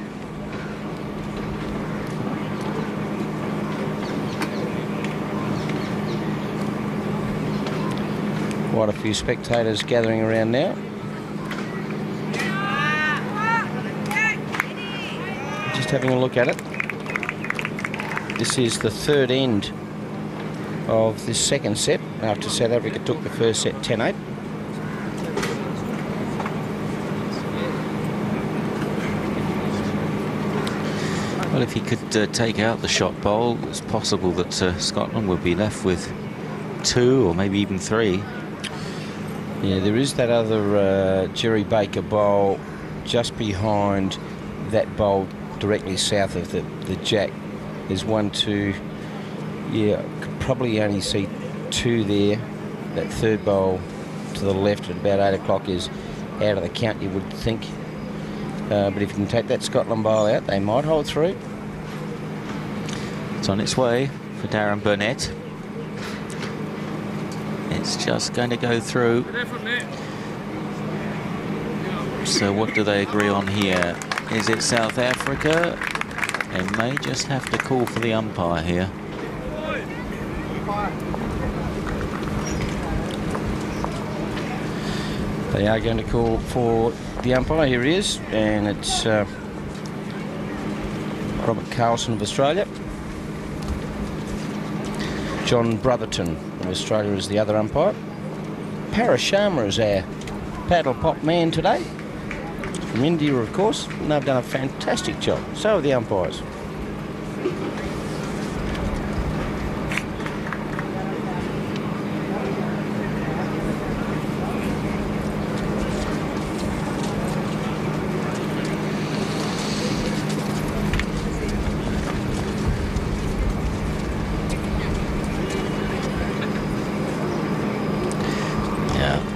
Quite a few spectators gathering around now. Just having a look at it. This is the third end of this second set after South Africa took the first set 10-8. Well, if he could uh, take out the shot bowl, it's possible that uh, Scotland would be left with two or maybe even three. Yeah, there is that other uh, Gerry Baker bowl just behind that bowl directly south of the, the jack. There's one, two, yeah, could probably only see two there. That third bowl to the left at about 8 o'clock is out of the count, you would think. Uh, but if you can take that Scotland bowl out, they might hold through. It's on its way for Darren Burnett. It's just going to go through. So what do they agree on here? Is it South Africa? They may just have to call for the umpire here. They are going to call for the umpire. Here he is, and it's uh, Robert Carlson of Australia. John Brotherton of Australia is the other umpire. Paris Sharma is our paddle pop man today. From India, of course, and they've done a fantastic job. So have the umpires.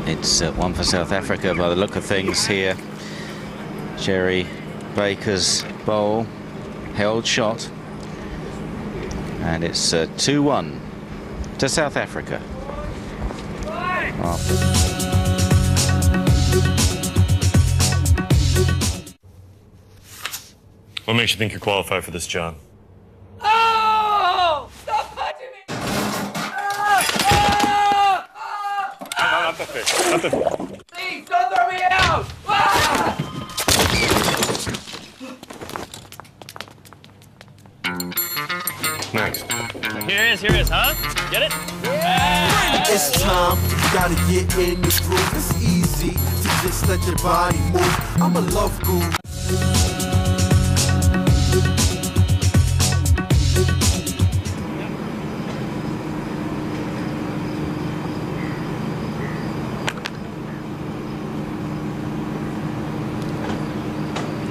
It's uh, one for South Africa by the look of things here. Gerry Baker's bowl, held shot. And it's uh, 2-1 to South Africa. What makes you think you're qualified for this job? Time, you gotta get in the groove. It's easy to just let your body move. I'm a love guru.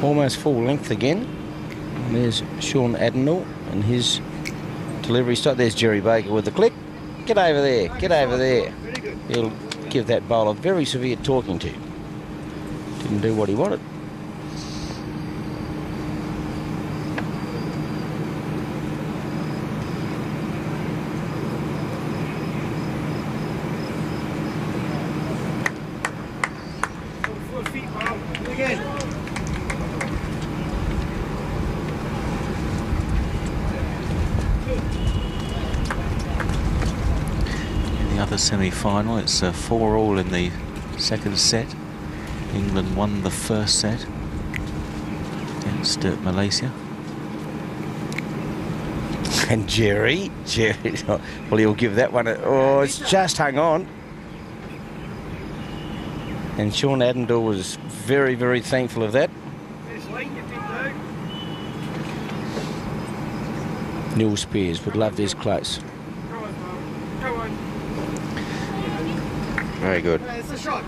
Almost full length again. And there's Shaun Addinall and his delivery stop. There's Gerry Baker with the click. Get over there, get over there. He'll give that bowler very severe talking to. Didn't do what he wanted. Semi-final, it's uh, four all in the second set. England won the first set against uh, Malaysia. And Gerry, Gerry, well, he'll give that one. A, oh, it's just hung on. And Shaun Addinall was very, very thankful of that. Neil Speirs would love this close. Come on, pal. Come on. Very good. It's a shot.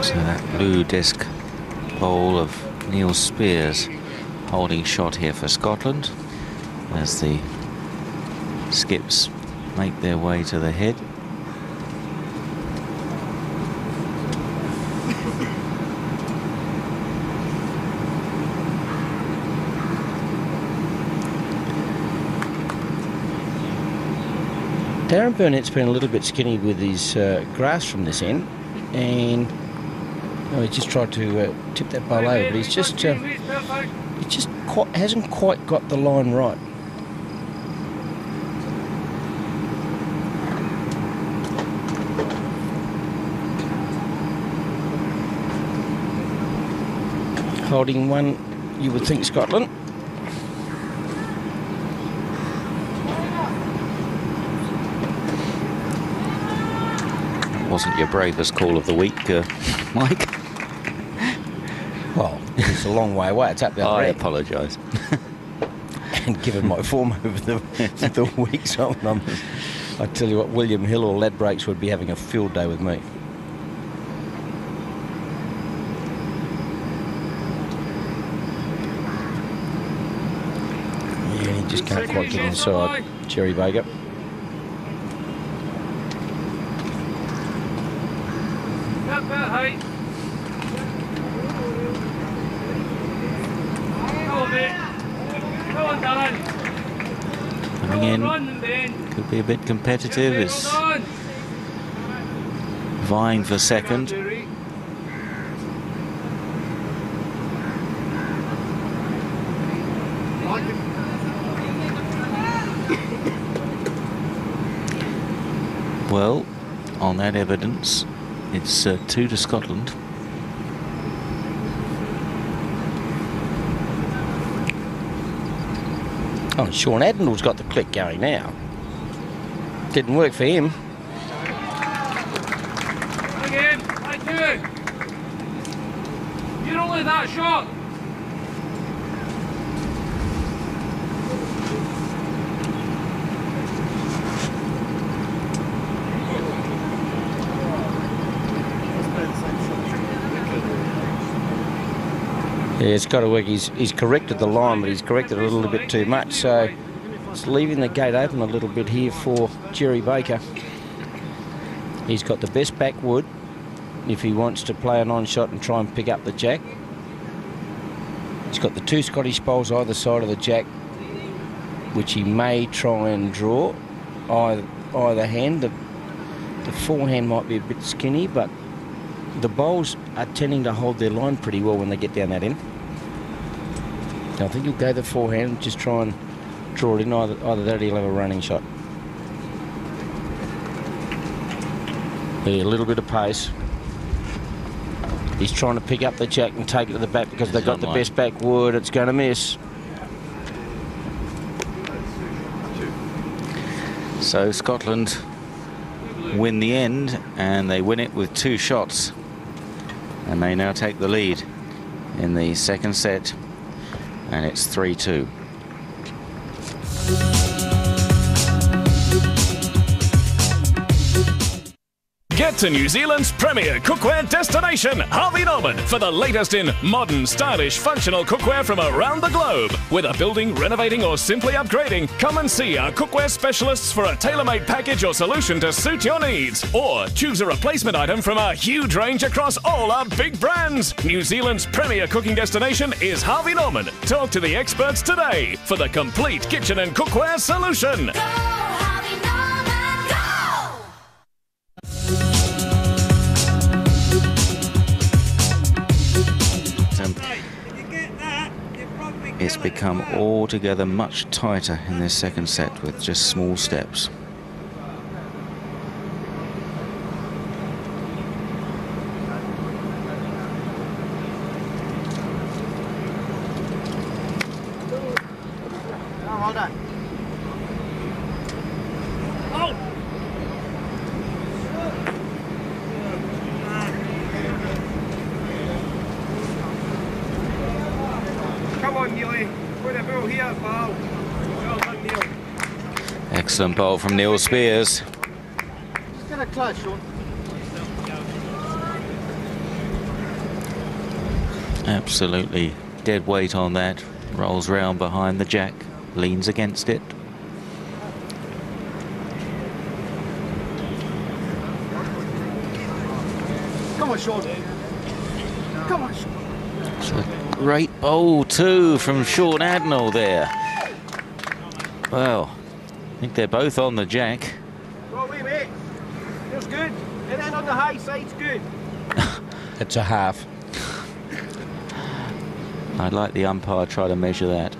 So that blue disc bowl of Neil Speirs holding shot here for Scotland as the skips make their way to the head. Darren Burnett's been a little bit skinny with his uh, grass from this end, and he just tried to uh, tip that ball over, but he's just uh, he just quite, hasn't quite got the line right. Holding one, you would think Scotland. Wasn't your bravest call of the week, uh, Mike? It's a long way away. It's up the other I end. apologise. and given my form over the, the weeks, I'm, I'm, I tell you what, William Hill or Ladbrokes would be having a field day with me. Yeah, he just can't quite get inside Gerry Baker. That bit height. Go on, mate. Go on, Dylan. Coming in, Run, Ben. Could be a bit competitive. It's Hold vying for second. Well, on that evidence, it's uh, two to Scotland. Oh, Shaun Addinall's got the click going now. Didn't work for him. Again, I do. You're only that shot. Yeah, it's got to work. He's, he's corrected the line, but he's corrected a little bit too much. So it's leaving the gate open a little bit here for Gerry Baker. He's got the best backwood, if he wants to play a non-shot and try and pick up the jack. He's got the two Scottish bowls either side of the jack, which he may try and draw either, either hand. The, the forehand might be a bit skinny, but the bowls are tending to hold their line pretty well when they get down that end. I think he'll go the forehand, just try and draw it in. Either, either that or he'll have a running shot. Yeah, a little bit of pace. He's trying to pick up the jack and take it to the back because they've got the best backwood. It's going to miss. So Scotland win the end and they win it with two shots and they now take the lead in the second set and it's 3-2. Get to New Zealand's premier cookware destination, Harvey Norman, for the latest in modern, stylish, functional cookware from around the globe. Whether building, renovating, or simply upgrading, come and see our cookware specialists for a tailor made package or solution to suit your needs. Or choose a replacement item from our huge range across all our big brands. New Zealand's premier cooking destination is Harvey Norman. Talk to the experts today for the complete kitchen and cookware solution. It's become altogether much tighter in this second set with just small steps. Oh, well done. Come on, Neely. Put a ball here, pal. Well done, Neil. Excellent bowl from Neil Speirs. Get close, Shaun. Absolutely dead weight on that. Rolls round behind the jack, leans against it. Come on, Shaun. Come on, Shaun. It's a great bowl too from Shaun Addinall there. Well, I think they're both on the jack. Go away, mate. Feels good. And then on the high side's good. It's a half. I'd like the umpire to try to measure that.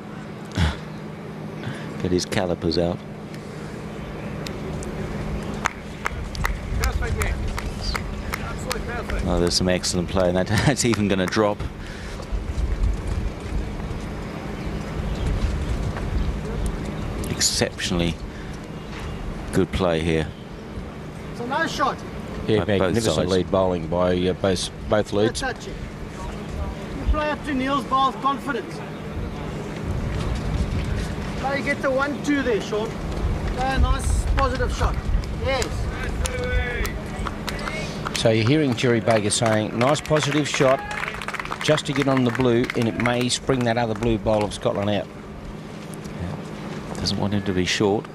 Get his calipers out. Perfect, mate. Absolutely perfect. Oh, there's some excellent play, and that, that's even going to drop. Exceptionally good play here. It's a nice shot. Yeah, By magnificent lead bowling by uh, both both Good leads. touching. You play up to Neil's ball with confidence. Now you get the one-two there, Shaun. Play a nice positive shot. Yes. So you're hearing Gerry Baker saying, nice positive shot, just to get on the blue, and it may spring that other blue bowl of Scotland out. Doesn't want him to be short.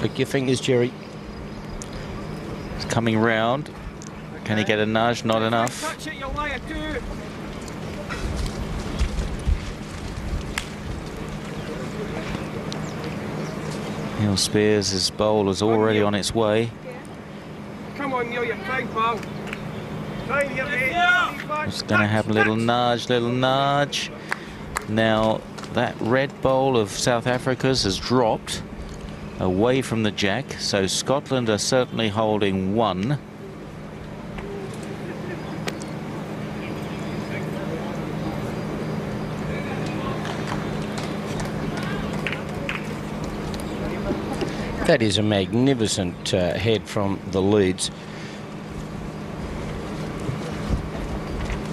Click your fingers, Gerry. It's coming round. Can he get a nudge? Not enough. Touch it, you'll lay. Neil Speirs' his bowl is already on its way. Come on, Neil, you're fine, pal. Fine here, mate. It's going to have a little nudge, little nudge. Now, that red bowl of South Africa's has dropped away from the jack, so Scotland are certainly holding one. That is a magnificent uh, head from the leads.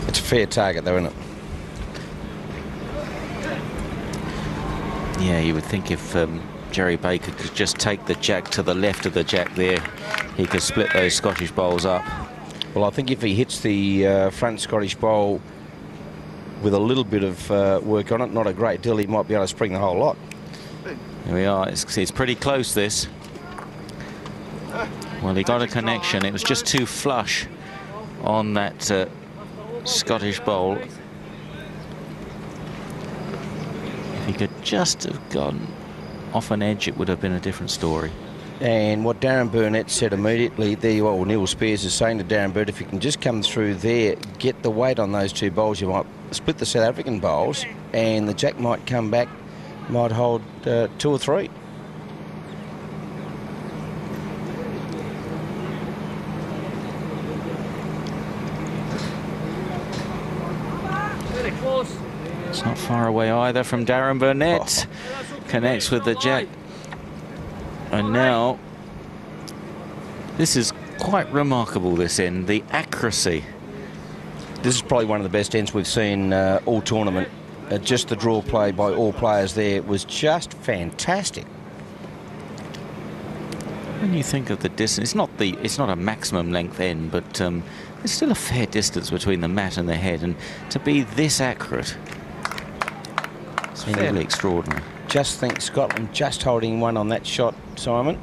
It's a fair target, though, isn't it? Yeah, you would think if um, Gerry Baker could just take the jack to the left of the jack there, he could split those Scottish bowls up. Well, I think if he hits the uh, front Scottish bowl with a little bit of uh, work on it, not a great deal, he might be able to spring the whole lot. Here we are. It's, it's pretty close, this. Well, he got a connection. It was just too flush on that uh, Scottish bowl. If he could just have gone off an edge, it would have been a different story. And what Darren Burnett said immediately, there you are, well, Neil Speirs is saying to Darren Burnett, if you can just come through there, get the weight on those two bowls, you might split the South African bowls, and the jack might come back, might hold uh, two or three. It's not far away either from Darren Burnett. Connects with the jack. And now, this is quite remarkable, this end, the accuracy. This is probably one of the best ends we've seen uh, all tournament. Uh, just the draw play by all players there was just fantastic. When you think of the distance, it's not the it's not a maximum length end, but um, there's still a fair distance between the mat and the head, and to be this accurate, it's fairly extraordinary. Just think Scotland just holding one on that shot, Simon.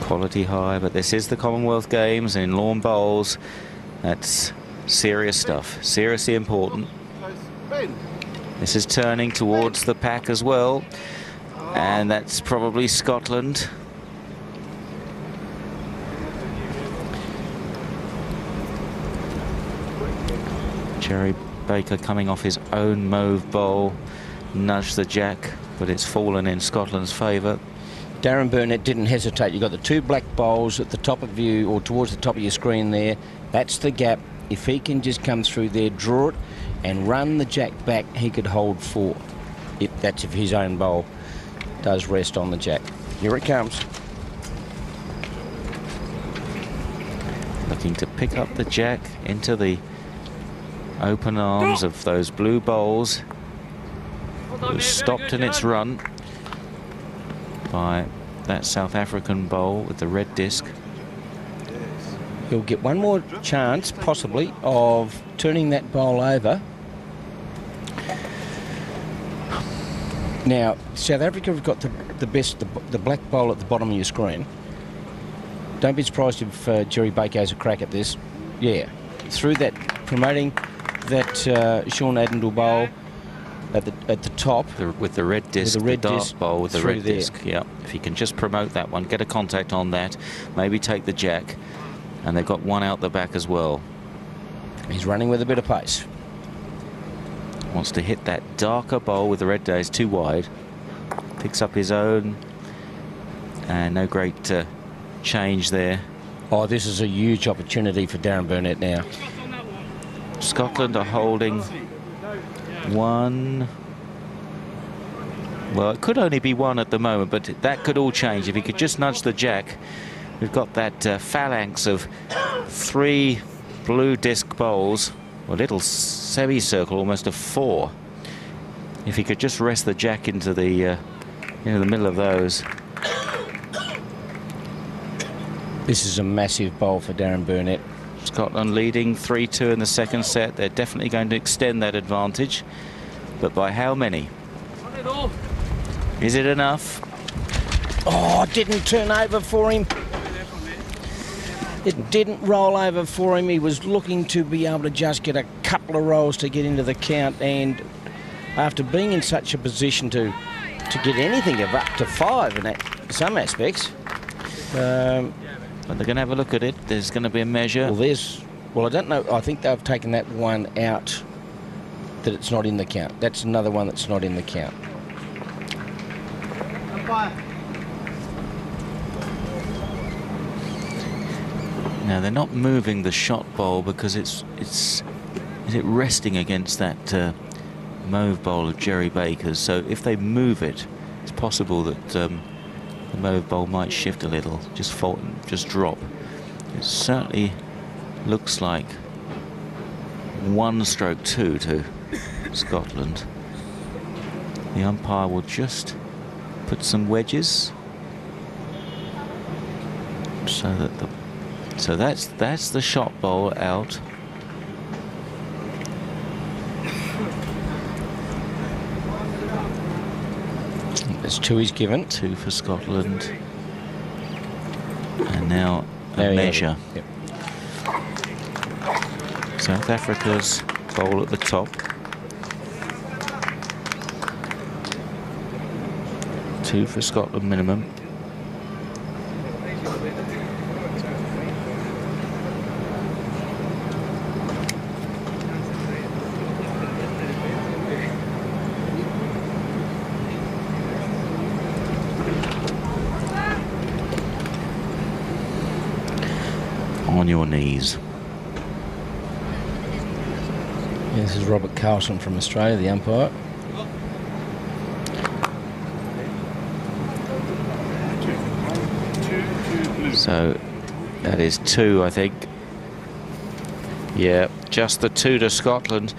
Quality high, but this is the Commonwealth Games in lawn bowls. That's serious stuff, seriously important. This is turning towards the pack as well, and that's probably Scotland. Gerry Baker coming off his own mauve bowl, nudged the jack, but it's fallen in Scotland's favour. Darren Burnett didn't hesitate. You've got the two black bowls at the top of you or towards the top of your screen there. That's the gap. If he can just come through there, draw it, and run the jack back, he could hold four. If that's if his own bowl does rest on the jack. Here it comes. Looking to pick up the jack into the open arms of those blue bowls. It was stopped in its run by that South African bowl with the red disc. He'll get one more chance, possibly, of turning that bowl over. Now, South Africa have got the, the best, the, the black bowl at the bottom of your screen. Don't be surprised if uh, Gerry Baker has a crack at this. Yeah, through that, promoting that uh, bowl at the at the top the, with the red disc, the, red the dark disc bowl with the red there. disc. Yeah, if he can just promote that one, get a contact on that, maybe take the jack, and they've got one out the back as well. He's running with a bit of pace. Wants to hit that darker bowl with the red days too wide. Picks up his own, and no great uh, change there. Oh, this is a huge opportunity for Darren Burnett now. Scotland are holding one. Well, it could only be one at the moment, but that could all change. If he could just nudge the jack, we've got that uh, phalanx of three blue disc bowls, a little semicircle almost of four. If he could just rest the jack into the, uh, into the middle of those. This is a massive bowl for Darren Burnett. Scotland leading 3-2 in the second set. They're definitely going to extend that advantage. But by how many? Is it enough? Oh, didn't turn over for him. It didn't roll over for him. He was looking to be able to just get a couple of rolls to get into the count. And after being in such a position to to get anything of up to five in some aspects, um, but they're going to have a look at it. There's going to be a measure. Well, there's. Well, I don't know. I think they've taken that one out. That it's not in the count. That's another one that's not in the count. Now they're not moving the shot bowl because it's it's is it resting against that uh, mauve bowl of Gerry Baker's. So if they move it, it's possible that. Um, the mauve bowl might shift a little, just fall, just drop. It certainly looks like one stroke two to Scotland. The umpire will just put some wedges so that the so that's that's the shot bowl out. That's two he's given. Two for Scotland. And now a There measure. Yep. South Africa's bowl at the top. Two for Scotland minimum. On your knees. Yeah, this is Robert Carlson from Australia, the umpire. So that is two, I think. Yeah, just the two to Scotland.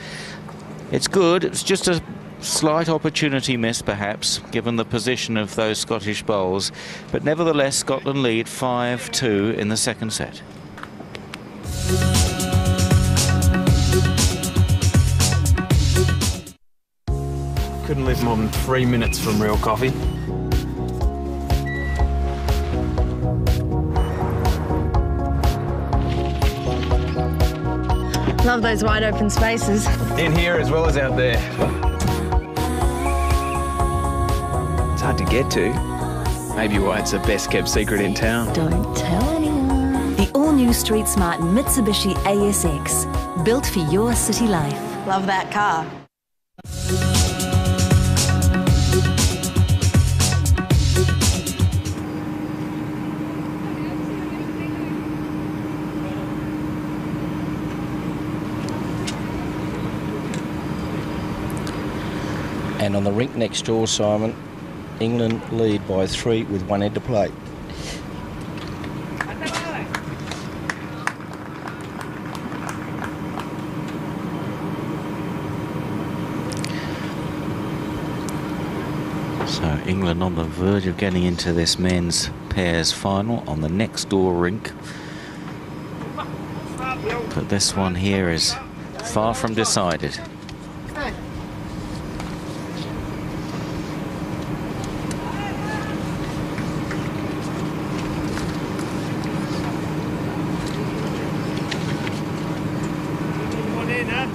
It's good. It's just a slight opportunity miss, perhaps, given the position of those Scottish bowls. But nevertheless, Scotland lead 5-2 in the second set. Couldn't live more than three minutes from real coffee. Love those wide open spaces. In here as well as out there. It's hard to get to. Maybe why it's the best kept secret in town. Don't tell anyone. The all-new Street Smart Mitsubishi ASX. Built for your city life. Love that car. And on the rink next door, Simon, England lead by three with one head to play. So England on the verge of getting into this men's pairs final on the next door rink. But this one here is far from decided. One in, huh?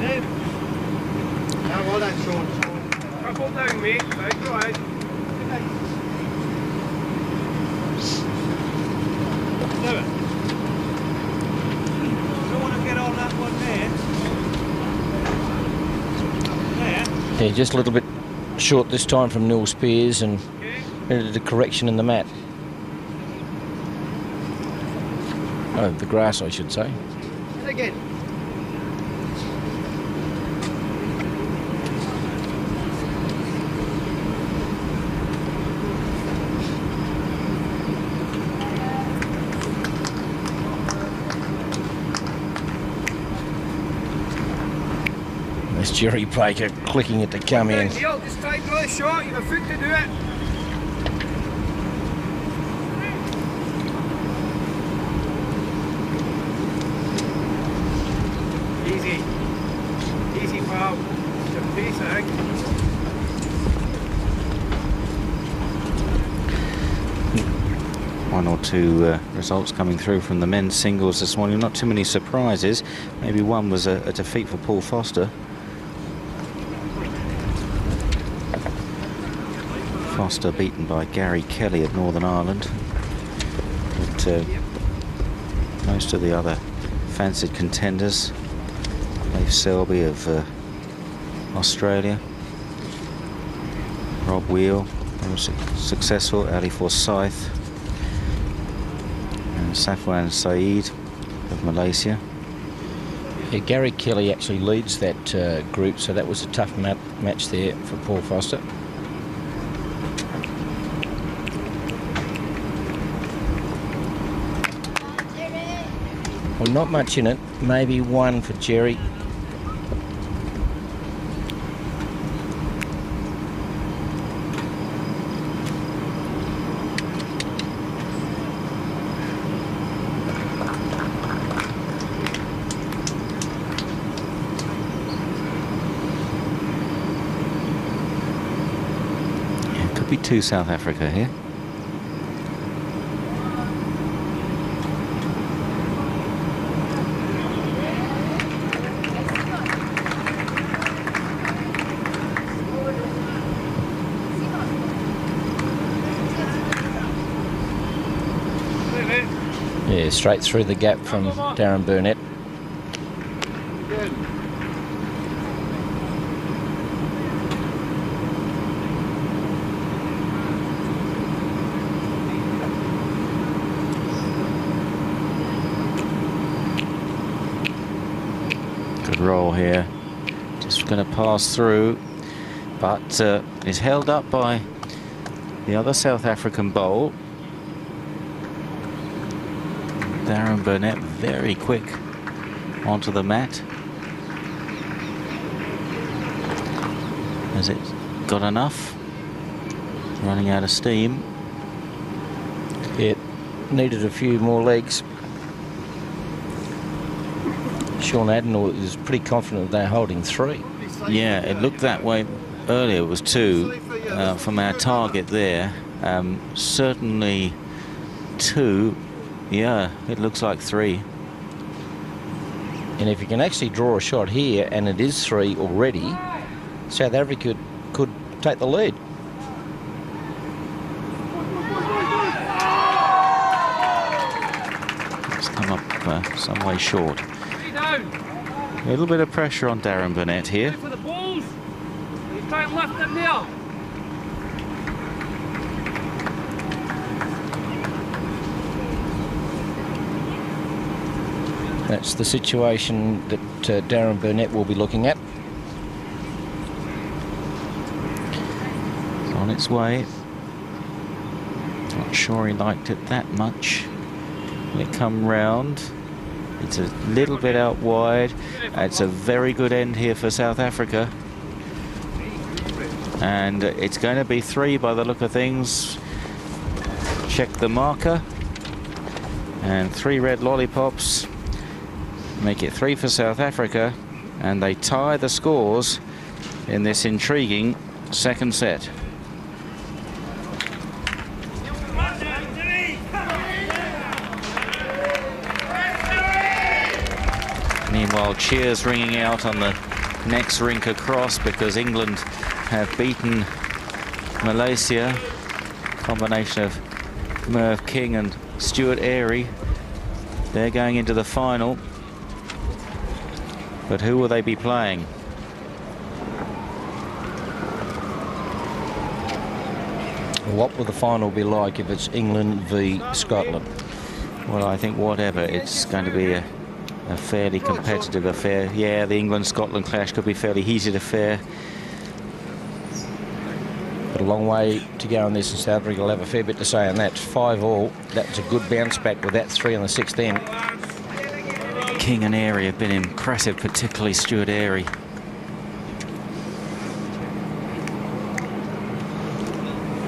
Dave. Now, well done, Shaun. Couple down, mate. Right, go ahead. Do it. Don't want to get on that one there. There. Yeah, just a little bit short this time from Neil Speirs and the correction in the mat. Oh, the grass, I should say. And again. There's Gerry Baker clicking it to come in. Neil, just try and shot. You've a foot to do it. Easy. Easy, pal. Just a pace, I think. One or two uh, results coming through from the men's singles this morning. Not too many surprises. Maybe one was a, a defeat for Paul Foster. Foster beaten by Gary Kelly of Northern Ireland. But uh, most of the other fancied contenders, Dave Selby of uh, Australia, Rob Weale, successful, Ali Forsyth, and Safwan Saeed of Malaysia. Yeah, Gary Kelly actually leads that uh, group, so that was a tough mat- match there for Paul Foster. Not much in it, maybe one for Gerry. could be two South Africa here. Straight through the gap from Darren Burnett. Good roll here. Just going to pass through, but uh, is held up by the other South African bowl. Darren Burnett very quick onto the mat. Has it got enough? Running out of steam. It needed a few more legs. Shaun Addinall is pretty confident they're holding three. Yeah, it looked that way earlier. It was two uh, from our target there. Um, certainly two. Yeah, it looks like three. And if you can actually draw a shot here, and it is three already, South Africa could, could take the lead. It's come up uh, some way short. A little bit of pressure on Darren Burnett here. For the balls. You try and lift them there. That's the situation that uh, Darren Burnett will be looking at. It's on its way. Not sure he liked it that much. When it come round, it's a little bit out wide. It's a very good end here for South Africa. And it's going to be three by the look of things. Check the marker. And three red lollipops. Make it three for South Africa. And they tie the scores in this intriguing second set. Meanwhile, cheers ringing out on the next rink across because England have beaten Malaysia. Combination of Merv King and Stuart Airey. They're going into the final. But who will they be playing? What will the final be like if it's England v Scotland? Well, I think whatever, it's going to be a, a fairly competitive affair. Yeah, the England-Scotland clash could be fairly heated affair. But a long way to go on this, and South Africa will have a fair bit to say on that. Five all. That's a good bounce back with that three on the sixth end. King and Airey have been impressive, particularly Stuart Airey.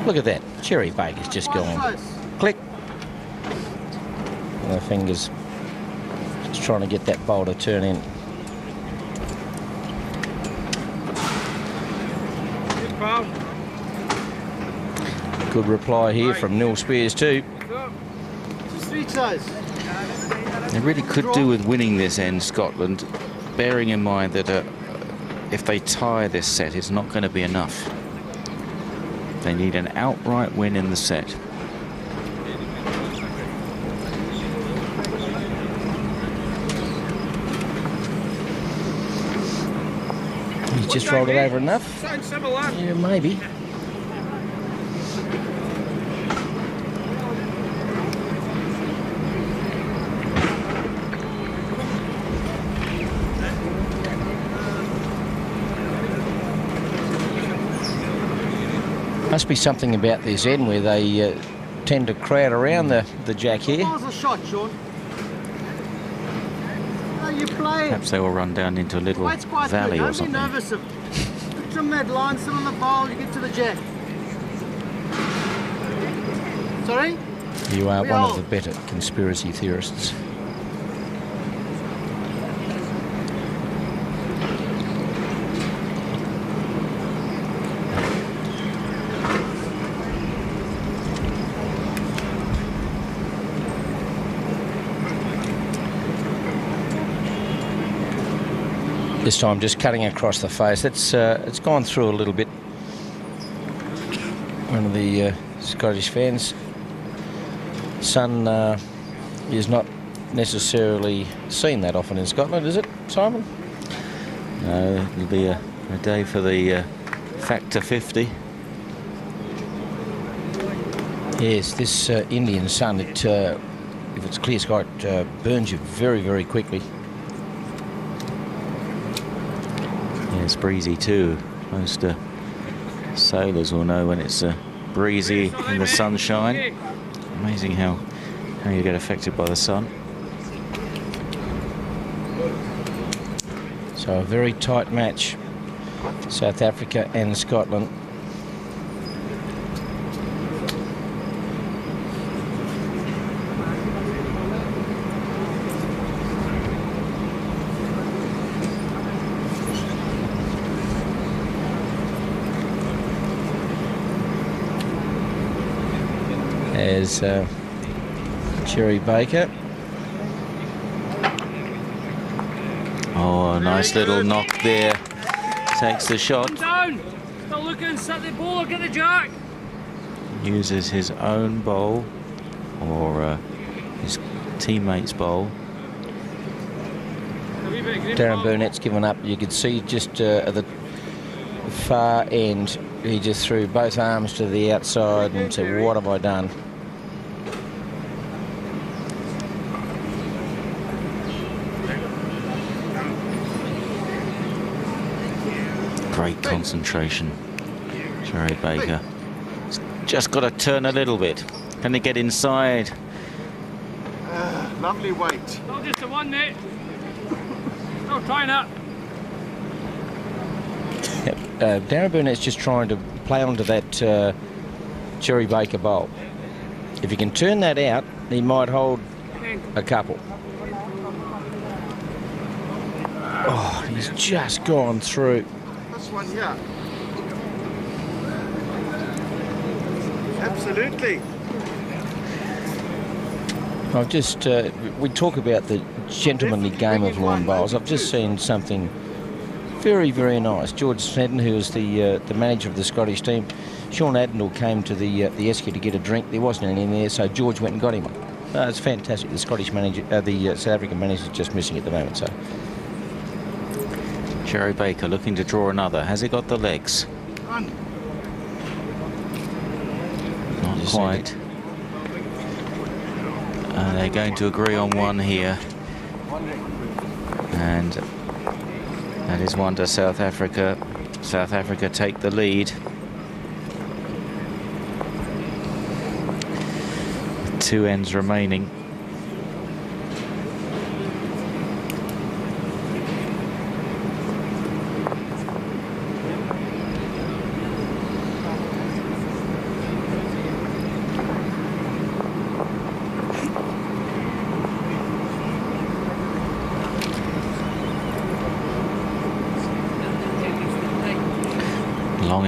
Look at that. Gerry Baker's just gone. Click. And fingers just trying to get that to turn in. Good reply here from Neil Speirs too. Street size. They really could do with winning this end, Scotland, bearing in mind that uh, if they tie this set, it's not going to be enough. They need an outright win in the set. He's just rolled it over enough. Yeah, maybe. Must be something about this end where they uh, tend to crowd around the, the jack here. Miles a shot, Shaun. How you play? Perhaps they will run down into a little Well, quite valley good. or Don't something. be nervous. If trim that line, sit on the bowl, you get to the jack. Sorry? You are We one all- of the better conspiracy theorists. This time just cutting across the face. That's uh, It's gone through a little bit. One of the uh, Scottish fans' son uh, is not necessarily seen that often in Scotland, is it, Simon? No, it'll be a, a day for the uh, factor 50. Yes, this uh, Indian sun, it, uh, if it's clear sky, it uh, burns you very, very quickly. It's breezy too. Most uh, sailors will know when it's uh, breezy in the sunshine. Amazing how, how you get affected by the sun. So a very tight match, South Africa and Scotland. As uh, Gerry Baker Oh, nice little knock there. Takes the shot. Down. Still looking, set the ball, at the jack. Uses his own bowl or uh, his teammate's bowl. Darren Burnett's given up. You could see just uh, at the far end, he just threw both arms to the outside and said, what have I done? Great concentration. Gerry Baker. He's just got to turn a little bit. Can he get inside? Uh, lovely weight. Not just a one, mate. Still trying that. Uh, Darren Burnett's just trying to play onto that uh, Gerry Baker bowl. If he can turn that out, he might hold a couple. Oh, he's just gone through. One here. Absolutely. I've just, uh, we talk about the gentlemanly game of lawn bowls. I've just seen something very, very nice. George Snedden, who is the uh, the manager of the Scottish team, Shaun Addinall came to the uh, the Esky to get a drink. There wasn't any in there, so George went and got him one. Uh, it's fantastic. The Scottish manager, uh, the uh, South African manager is just missing at the moment. So Gerry Baker looking to draw another. Has he got the legs? Not quite. Uh, they're going to agree on one here. And that is one to South Africa. South Africa take the lead. Two ends remaining.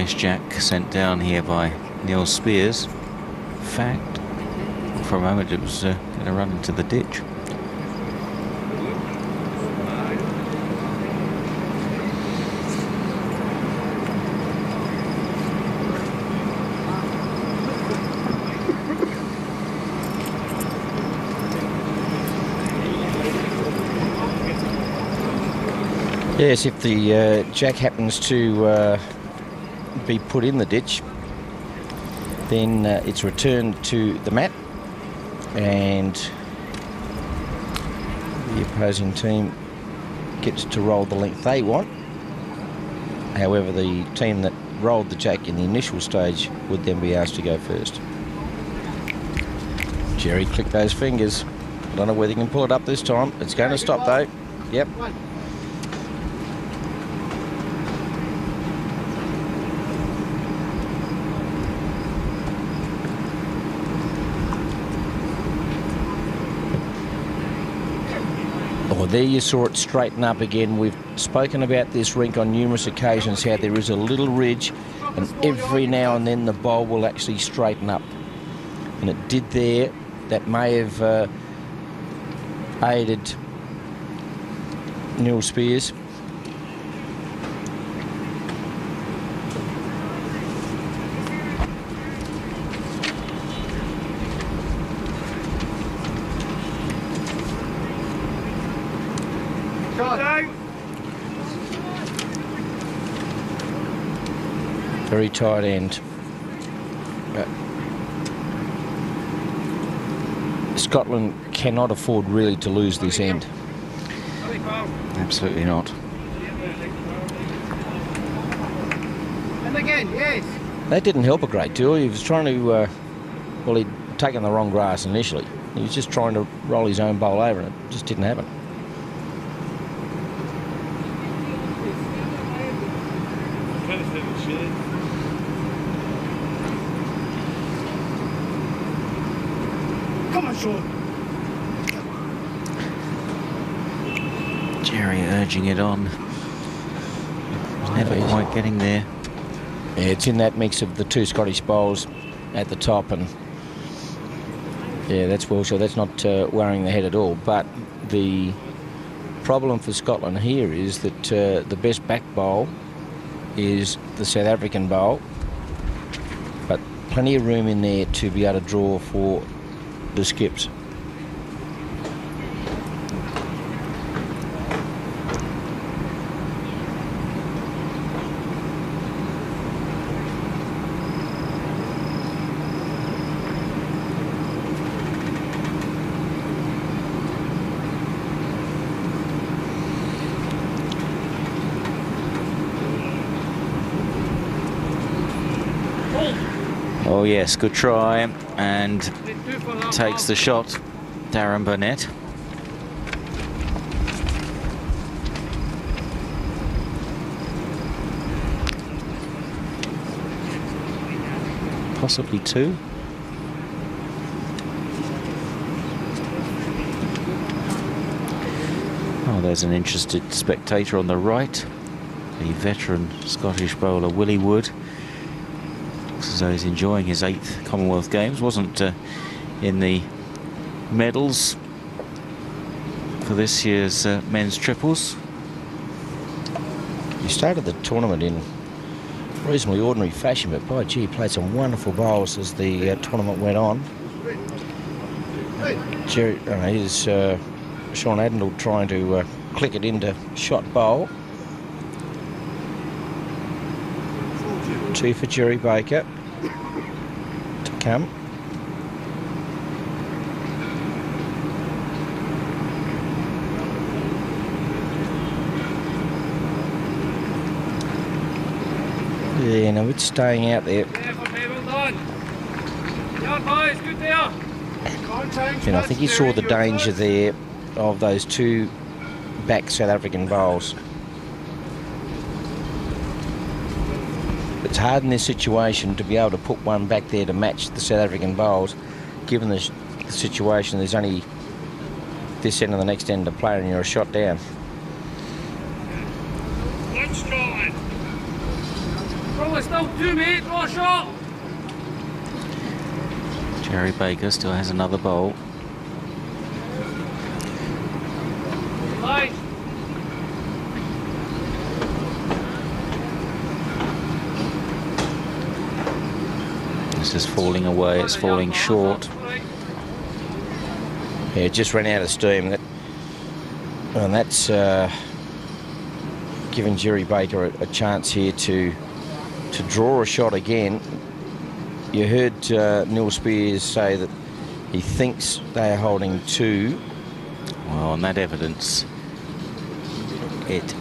Longest jack sent down here by Neil Speirs. Fact, for a moment it was uh, going to run into the ditch. yes, if the uh, jack happens to uh, be put in the ditch, then uh, it's returned to the mat and the opposing team gets to roll the length they want. However, the team that rolled the jack in the initial stage would then be asked to go first. Gerry clicked those fingers. I don't know whether he can pull it up this time. It's going to stop though. Yep. There you saw it straighten up again. We've spoken about this rink on numerous occasions, how there is a little ridge, and every now and then the bowl will actually straighten up. And it did there. That may have uh, aided Neil Speirs. Very tight end. Scotland cannot afford really to lose this end. Absolutely not. And again, yes. That didn't help a great deal. He was trying to, uh, well, he'd taken the wrong grass initially. He was just trying to roll his own bowl over and it just didn't happen. Come on, Shaun. It on. Never quite getting there. Yeah, it's in that mix of the two Scottish bowls at the top, and yeah, that's well sure. That's not uh, worrying the head at all. But the problem for Scotland here is that uh, the best back bowl is the South African bowl, but plenty of room in there to be able to draw for the skips. Oh yes, good try, and takes the shot, Darren Burnett. Possibly two. Oh, there's an interested spectator on the right. The veteran Scottish bowler Willie Wood. As though he's enjoying his eighth Commonwealth Games. Wasn't uh, in the medals for this year's uh, men's triples. He started the tournament in reasonably ordinary fashion, but by gee, played some wonderful bowls as the uh, tournament went on. Gerry, uh, here's uh, Shaun Addinall trying to uh, click it into shot bowl. Two for Gerry Baker come. Yeah, no, it's staying out there. And I think he saw the danger there of those two back South African bowls. It's hard in this situation to be able to put one back there to match the South African bowls, given the, the situation. There's only this end and the next end to play, and you're a shot down. Let's try. Probably still two, mate. Draw a shot. Gerry Baker still has another bowl. This is falling away, it's falling short. Yeah, it just ran out of steam. That, and that's uh, giving Gerry Baker a, a chance here to to draw a shot again. You heard uh, Neil Speirs say that he thinks they are holding two. Well, on that evidence, it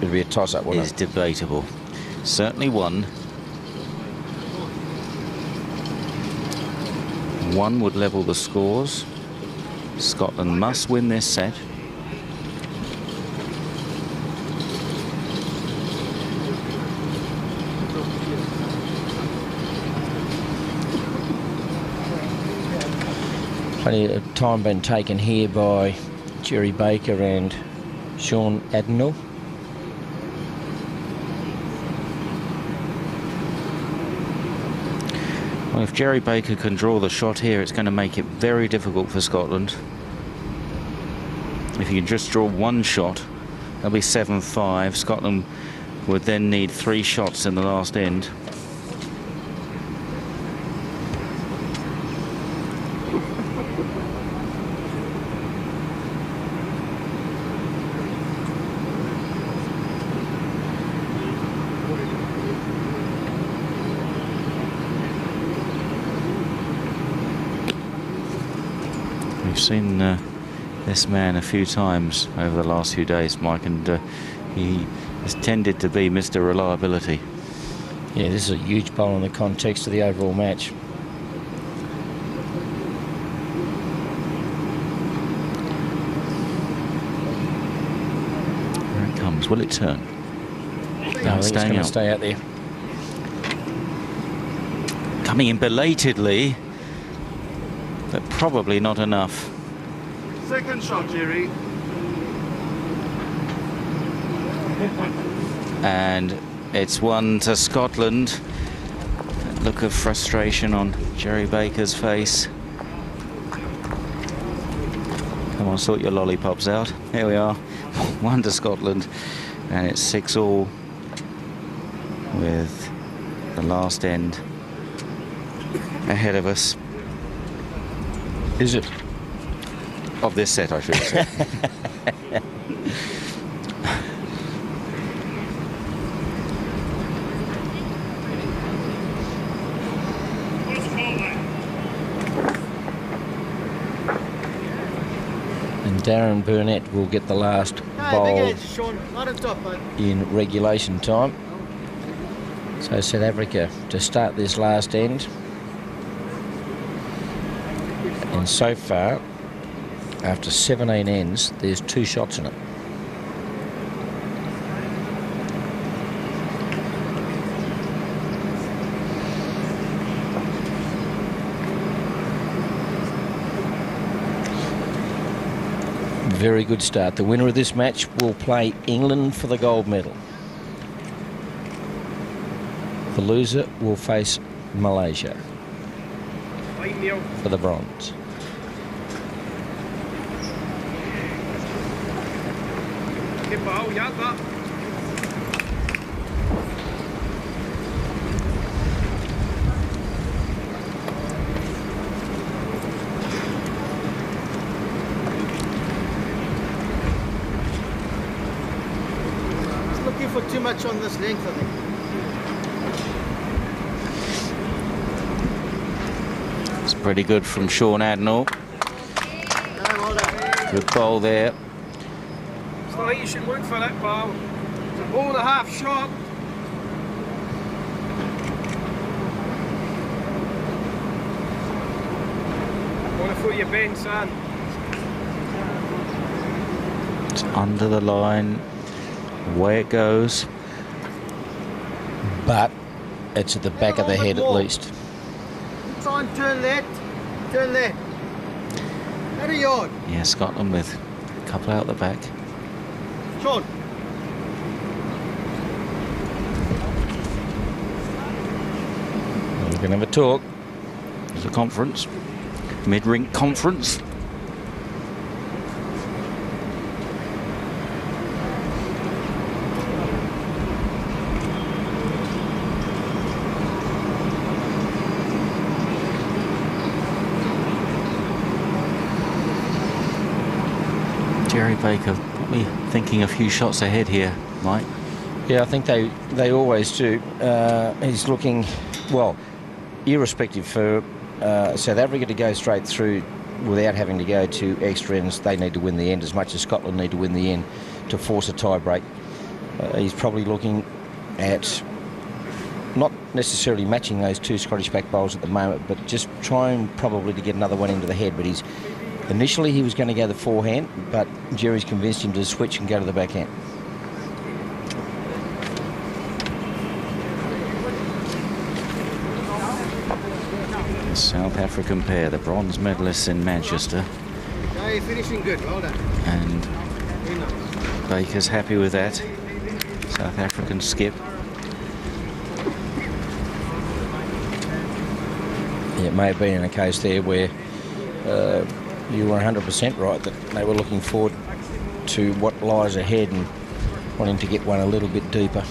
would be a toss-up. One is debatable. Certainly one. One would level the scores. Scotland must win this set. Plenty of time been taken here by Gerry Baker and Shaun Addinall. Well, if Gerry Baker can draw the shot here, it's going to make it very difficult for Scotland. If he can just draw one shot, that'll be 7-5. Scotland would then need three shots in the last end. We've seen uh, this man a few times over the last few days, Mike, and uh, he has tended to be Mr. Reliability. Yeah, this is a huge bowl in the context of the overall match. Here it comes. Will it turn? No, it's going to stay out there. Coming in belatedly, but probably not enough. Second shot, Gerry. And it's one to Scotland. That look of frustration on Gerry Baker's face. Come on, sort your lollipops out. Here we are. One to Scotland. And it's six all with the last end ahead of us. Is it? Of this set, I should say. And Darren Burnett will get the last Hey, bowl edge, Shaun. Right on top, mate. in regulation time. So South Africa to start this last end. And so far, after 17 ends, there's two shots in it. Very good start. The winner of this match will play England for the gold medal. The loser will face Malaysia for the bronze. Good ball, yeah. He's looking for too much on this length, I think. It's pretty good from Shaun Addinall. Good bowl there. Like you should look for that ball. It's a ball and a half shot. Want to fool your Ben, son. It's under the line. Away it goes. But it's at the back of the head at least. Try and turn left. Turn left. Out of yard. Yeah, Scotland with a couple out the back. Shaun. We can have a talk. There's a conference. Mid-rink conference. Gerry Baker probably thinking a few shots ahead here, Mike. Yeah, I think they, they always do. Uh, he's looking, well, irrespective for uh, South Africa to go straight through without having to go to extra ends, they need to win the end as much as Scotland need to win the end to force a tie break. Uh, he's probably looking at not necessarily matching those two Scottish back bowls at the moment, but just trying probably to get another one into the head. But he's initially he was going to go the forehand, but Gerry's convinced him to switch and go to the backhand. The South African pair, the bronze medalists in Manchester, Yeah, you're finishing good. Well done. and Baker's happy with that. South African skip. Yeah, it may have been in a case there where uh, you were 100% right that they were looking forward to what lies ahead and wanting to get one a little bit deeper.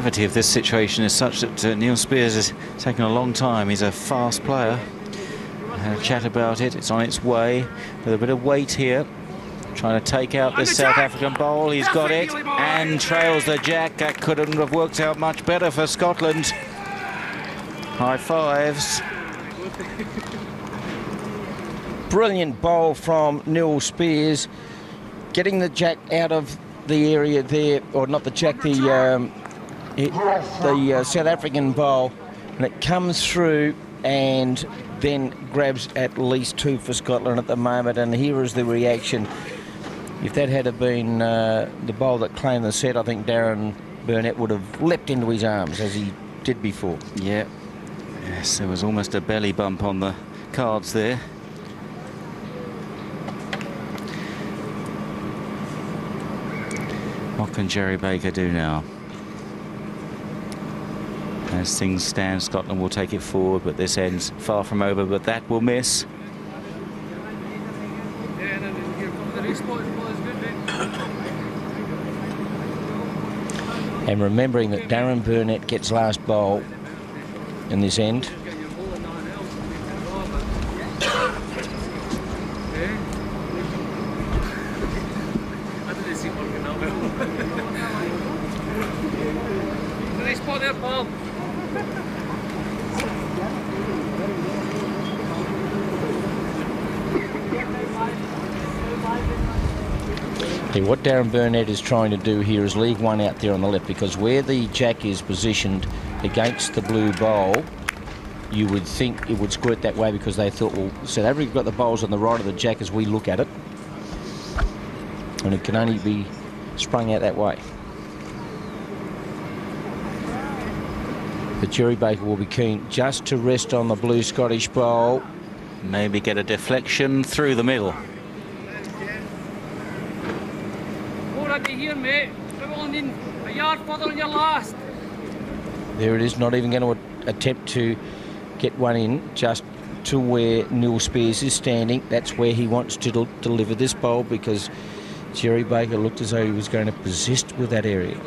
Gravity of this situation is such that uh, Neil Speirs is taking a long time. He's a fast player. I had a chat about it. It's on its way with a bit of weight here. Trying to take out this South African bowl. He's got it and trails the jack. That couldn't have worked out much better for Scotland. High fives. Brilliant bowl from Neil Speirs. getting the jack out of the area there, or not the jack, the um, it, the uh, South African bowl, and it comes through and then grabs at least two for Scotland at the moment. And here is the reaction. If that had been uh, the bowl that claimed the set, I think Darren Burnett would have leapt into his arms as he did before. Yeah. Yes, there was almost a belly bump on the cards there. What can Gerry Baker do now? As things stand, Scotland will take it forward, but this ends far from over, but that will miss. And remembering that Darren Burnett gets last bowl in this end. What Darren Burnett is trying to do here is leave one out there on the left because where the jack is positioned against the blue bowl, you would think it would squirt that way because they thought, well, South Africa got the bowls on the right of the jack as we look at it. And it can only be sprung out that way. But Gerry Baker will be keen just to rest on the blue Scottish bowl. Maybe get a deflection through the middle. Here, mate. in a yard further than your last. There it is, not even going to attempt to get one in, just to where Neil Speirs is standing. That's where he wants to del deliver this bowl because Gerry Baker looked as though he was going to persist with that area.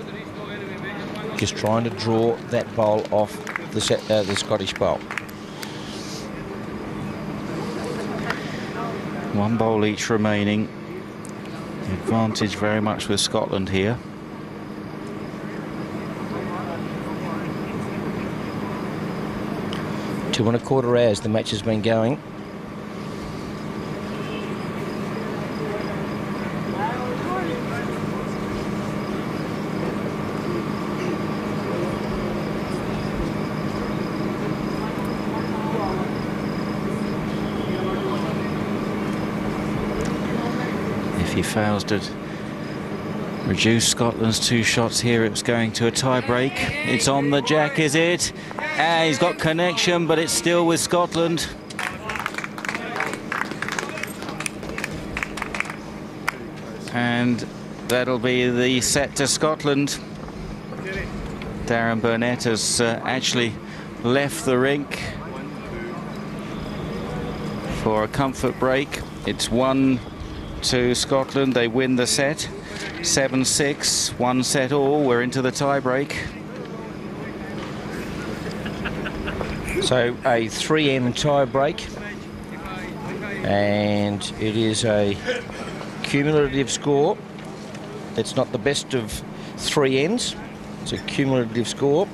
Just trying to draw that bowl off the, set, uh, the Scottish bowl. One bowl each remaining. Advantage very much with Scotland here. Two and a quarter hours the match has been going. Fails to reduce Scotland's two shots here. It's going to a tie break. It's on the jack, is it? Ah, he's got connection, but it's still with Scotland. And that'll be the set to Scotland. Darren Burnett has uh, actually left the rink for a comfort break. It's one to Scotland. They win the set. 7-6, one set all. We're into the tie-break. So a 3M tie-break. And it is a cumulative score. It's not the best of three ends. It's a cumulative score.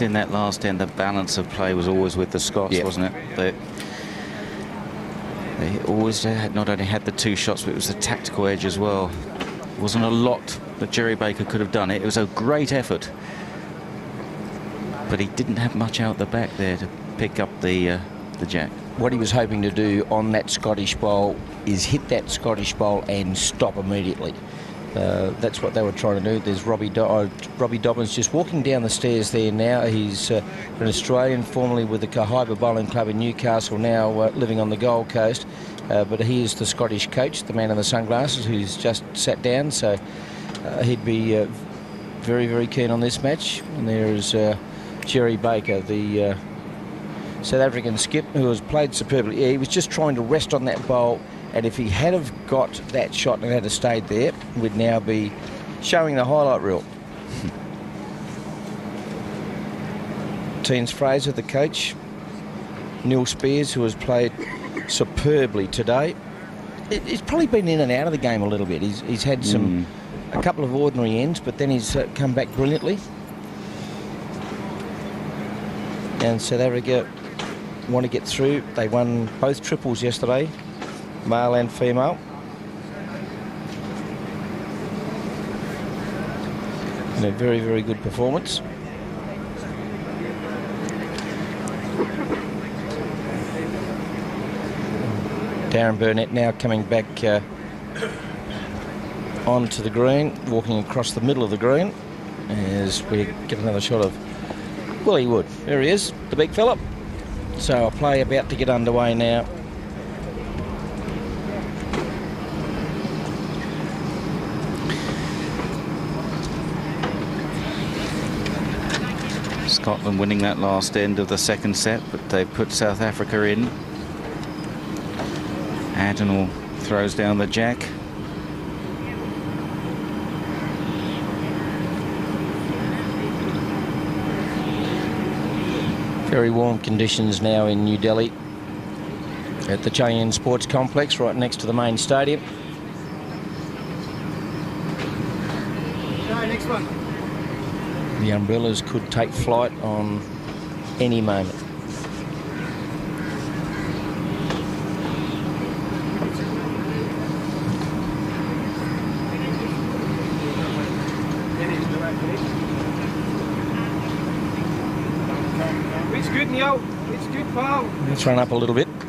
In that last end, the balance of play was always with the Scots, yep. wasn't it? They, they always had not only had the two shots, but it was the tactical edge as well. It wasn't a lot that Gerry Baker could have done it. It was a great effort. But he didn't have much out the back there to pick up the, uh, the jack. What he was hoping to do on that Scottish bowl is hit that Scottish bowl and stop immediately. Uh, that's what they were trying to do. There's Robbie, Do uh, Robbie Dobbins just walking down the stairs there now. He's uh, an Australian, formerly with the Cohiba Bowling Club in Newcastle, now uh, living on the Gold Coast. Uh, but he is the Scottish coach, the man in the sunglasses, who's just sat down. So uh, he'd be very, very keen on this match. And there's Gerry Baker, the South African skip, who has played superbly. Yeah, he was just trying to rest on that bowl And if he had have got that shot and had have stayed there, we'd now be showing the highlight reel. Teens Fraser, the coach. Neil Speirs, who has played superbly today. It, he's probably been in and out of the game a little bit. He's, he's had some a couple of ordinary ends, but then he's uh, come back brilliantly. And South Africa want to get through. They won both triples yesterday, male and female. And a very, very good performance. Darren Burnett now coming back uh, onto the green, walking across the middle of the green as we get another shot of Willie Wood. There he is, the big fella. So a play about to get underway now. Scotland winning that last end of the second set, but they put South Africa in. Addinall throws down the jack. Very warm conditions now in New Delhi at the JN Sports Complex right next to the main stadium. Okay, next one. The umbrellas could take flight on any moment. It's good, Neil. It's good, pal. Let's run up a little bit. Not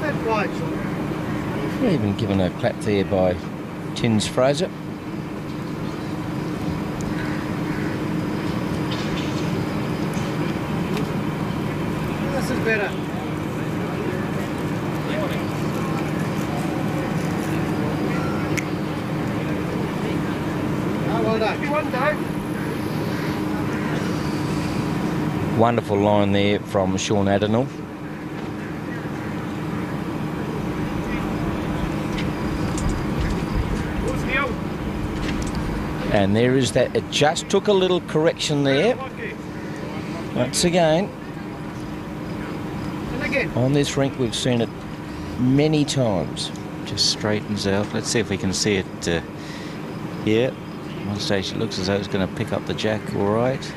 that wide, even given a clap there by Tins Fraser. This is better. Oh, well done. One down. Wonderful line there from Shaun Addinall. And there is that. It just took a little correction there. Once again, again. on this rink, we've seen it many times. Just straightens out. Let's see if we can see it uh, here. One stage it looks as though it's going to pick up the jack all right.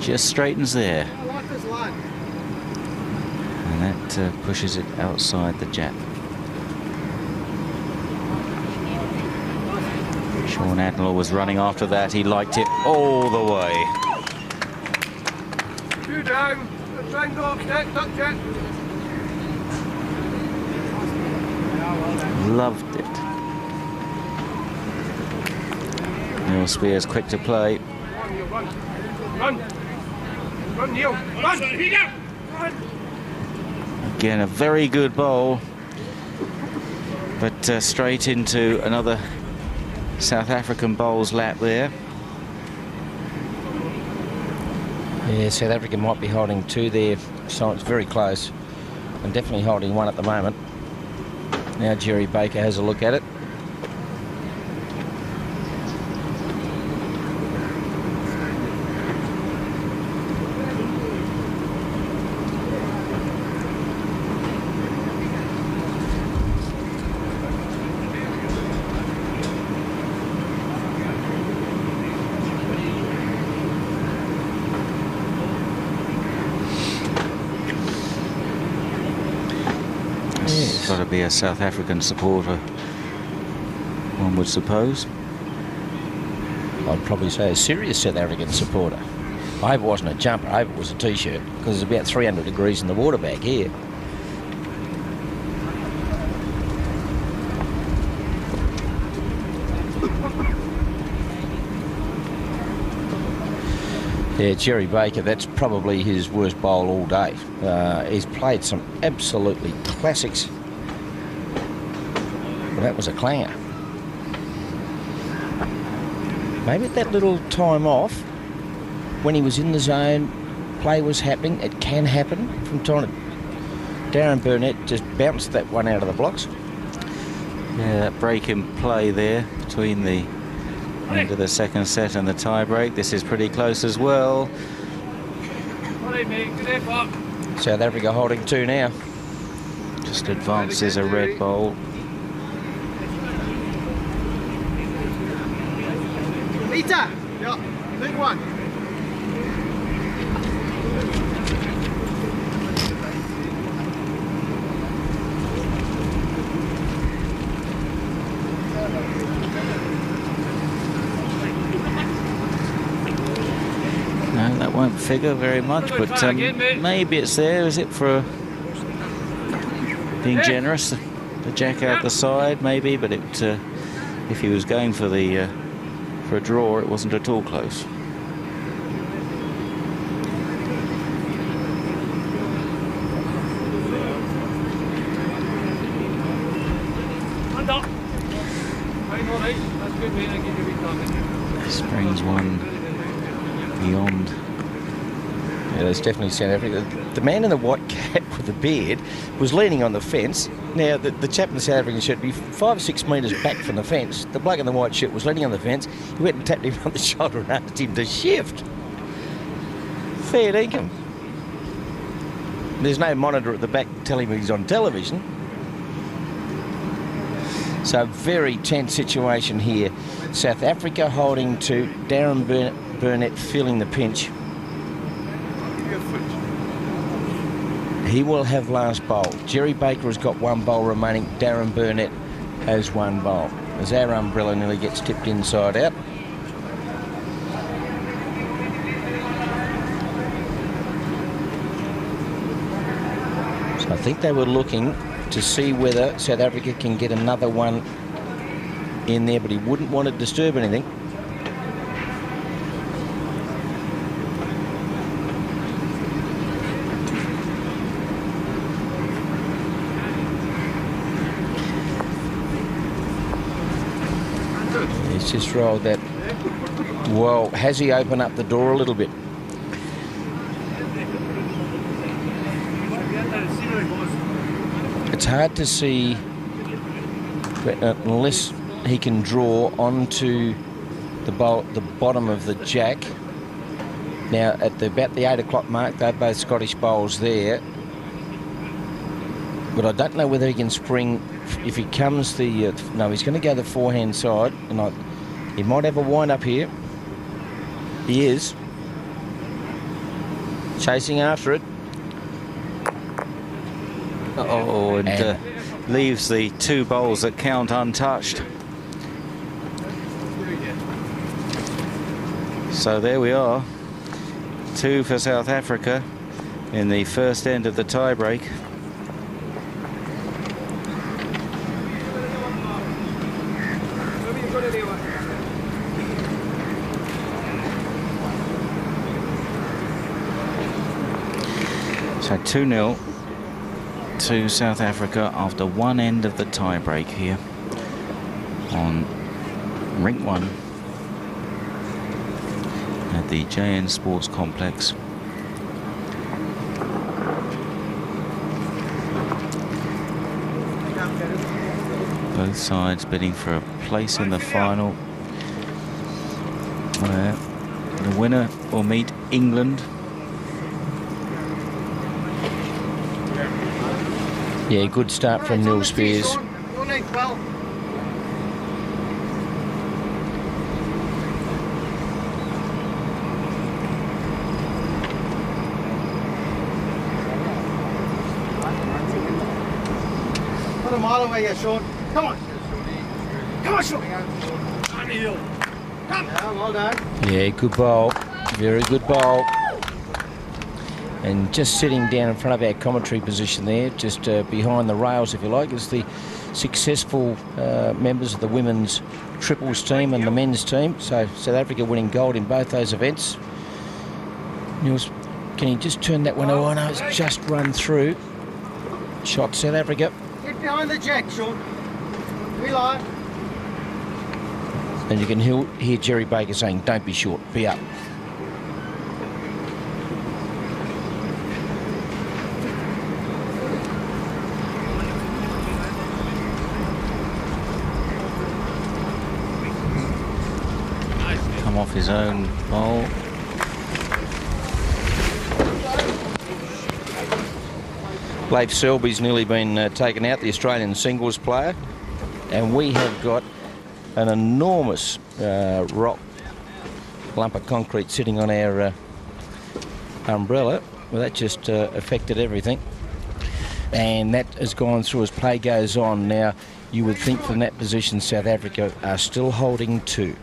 Just straightens there. I like this line. And that uh, pushes it outside the jack. Shaun Addinall was running after that. He liked it all the way. Two down. Try and go upstairs. Touch it. Loved it. Neil Speirs quick to play. Run, run. Run. Run, Neil. Run. Run. Again, a very good bowl. But uh, straight into another South African bowl's lap there. Yeah, South Africa might be holding two there, so it's very close. And definitely holding one at the moment. Now Gerry Baker has a look at it. Be a South African supporter, one would suppose. I'd probably say a serious South African supporter. I hope it wasn't a jumper, I hope it was a t-shirt, because it's about 300 degrees in the water back here. Yeah, Gerry Baker, that's probably his worst bowl all day. Uh, he's played some absolutely classics. Well, that was a clanger. Maybe that little time off, when he was in the zone, play was happening. It can happen from time to Darren Burnett just bounced that one out of the blocks. Yeah, that break in play there between the end of the second set and the tie break. This is pretty close as well. South Africa holding two now. Just advances a red ball. Peter, yeah, big one. No, that won't figure very much, but um, maybe it's there. Is it for being generous? The jack out the side, maybe, but it, uh, if he was going for the uh, for a draw, it wasn't at all close. This brings one beyond. Yeah, there's definitely South Africa. The man in the white cap with the beard was leaning on the fence. Now, the, the chap in the South African shirt would be five or six metres back from the fence. The bloke in the white shirt was leaning on the fence. He went and tapped him on the shoulder and asked him to shift. Fair dinkum. There's no monitor at the back telling him he's on television. So, very tense situation here. South Africa holding to Darren Burnett feeling the pinch. He will have last bowl. Gerry Baker has got one bowl remaining. Darren Burnett has one bowl. As our umbrella nearly gets tipped inside out. So I think they were looking to see whether South Africa can get another one in there, but he wouldn't want to disturb anything. Just rolled that. Well, has he opened up the door a little bit? It's hard to see uh, unless he can draw onto the, the bottom of the jack. Now, at the, about the 8 o'clock mark, they're both Scottish bowls there. But I don't know whether he can spring if he comes the... Uh, no, he's going to go the forehand side. And I, he might have a wind up here. He is. Chasing after it. Oh, and, And- uh, leaves the two bowls that count untouched. So there we are. Two for South Africa in the first end of the tiebreak. 2-0 to South Africa after one end of the tiebreak here on rink one at the JN Sports Complex. Both sides bidding for a place in the final where the winner will meet England Yeah, good start from Neil Speirs. You'll need 12. Put a mile away here, Shaun. Come on. Come on, Shaun. Come. Yeah, well done. Yeah, good bowl. Very good bowl. And just sitting down in front of our commentary position there, just uh, behind the rails, if you like, is the successful uh, members of the women's triples team and the men's team. So South Africa winning gold in both those events. Niels, can you just turn that one? Oh, no, it's just run through. Shot South Africa. Get behind the jack, Shaun. We lie. And you can hear, hear Gerry Baker saying, don't be short, be up. come off his own bowl. Leif Selby's nearly been uh, taken out, the Australian singles player. And we have got an enormous uh, rock lump of concrete sitting on our uh, umbrella. Well, that just uh, affected everything. And that has gone through as play goes on. Now, you would think from that position South Africa are still holding two.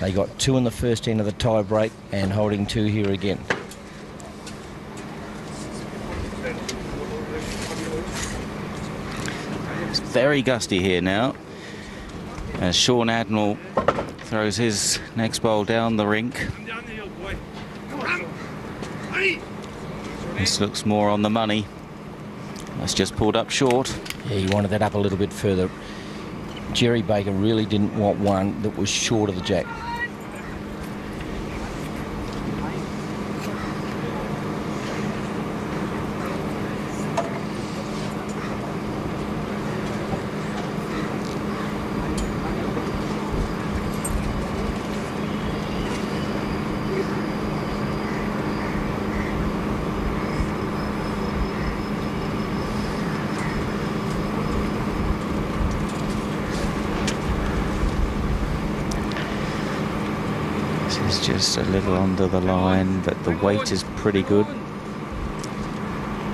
They got two in the first end of the tie break and holding two here again. It's very gusty here now. As Shaun Addinall throws his next ball down the rink. This looks more on the money. That's just pulled up short. Yeah, he wanted that up a little bit further. Gerry Baker really didn't want one that was short of the jack. This is just a little under the line, but the weight is pretty good.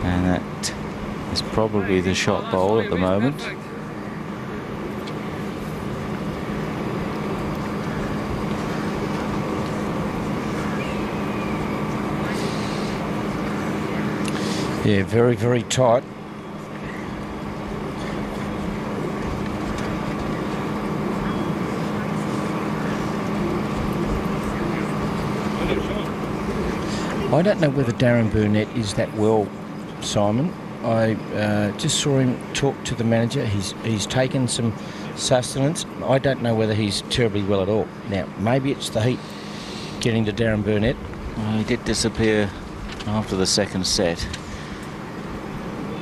And that is probably the shot bowl at the moment. Yeah, very, very tight. I don't know whether Darren Burnett is that well, Simon. I uh, just saw him talk to the manager. He's he's taken some sustenance. I don't know whether he's terribly well at all. Now, maybe it's the heat getting to Darren Burnett. Well, he did disappear after the second set.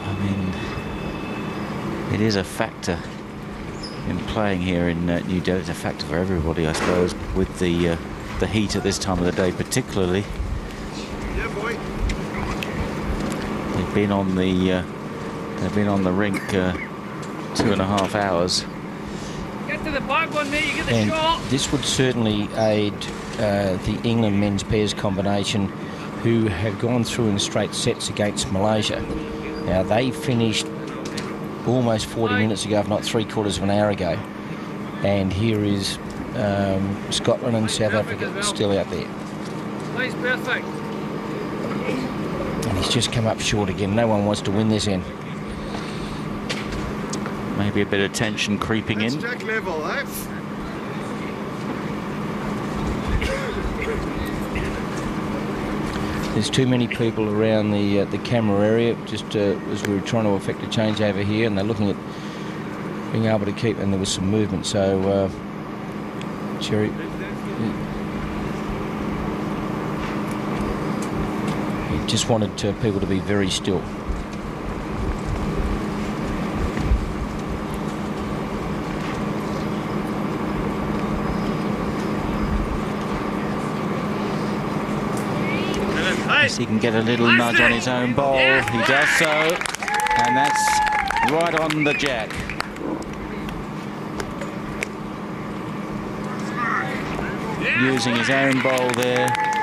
I mean, it is a factor in playing here in uh, New Delhi. It's a factor for everybody, I suppose, with the uh, the heat at this time of the day, particularly. Been on the uh, they've been on the rink uh, two and a half hours. Get to the back one, mate. You get the And shot. this would certainly aid uh, the England men's pairs combination, who have gone through in straight sets against Malaysia. Now, they finished almost 40 minutes ago, if not three quarters of an hour ago. And here is um, Scotland and South Africa still out there. Nice, perfect. And he's just come up short again. No one wants to win this in. Maybe a bit of tension creeping in. Jack level, eh? There's too many people around the uh, the camera area. Just uh, as we were trying to effect a change over here, and they're looking at being able to keep. And there was some movement. So, uh, Gerry. Just wanted uh, people to be very still. He can get a little nudge on his own bowl. He does so. And that's right on the jack. Using his own bowl there.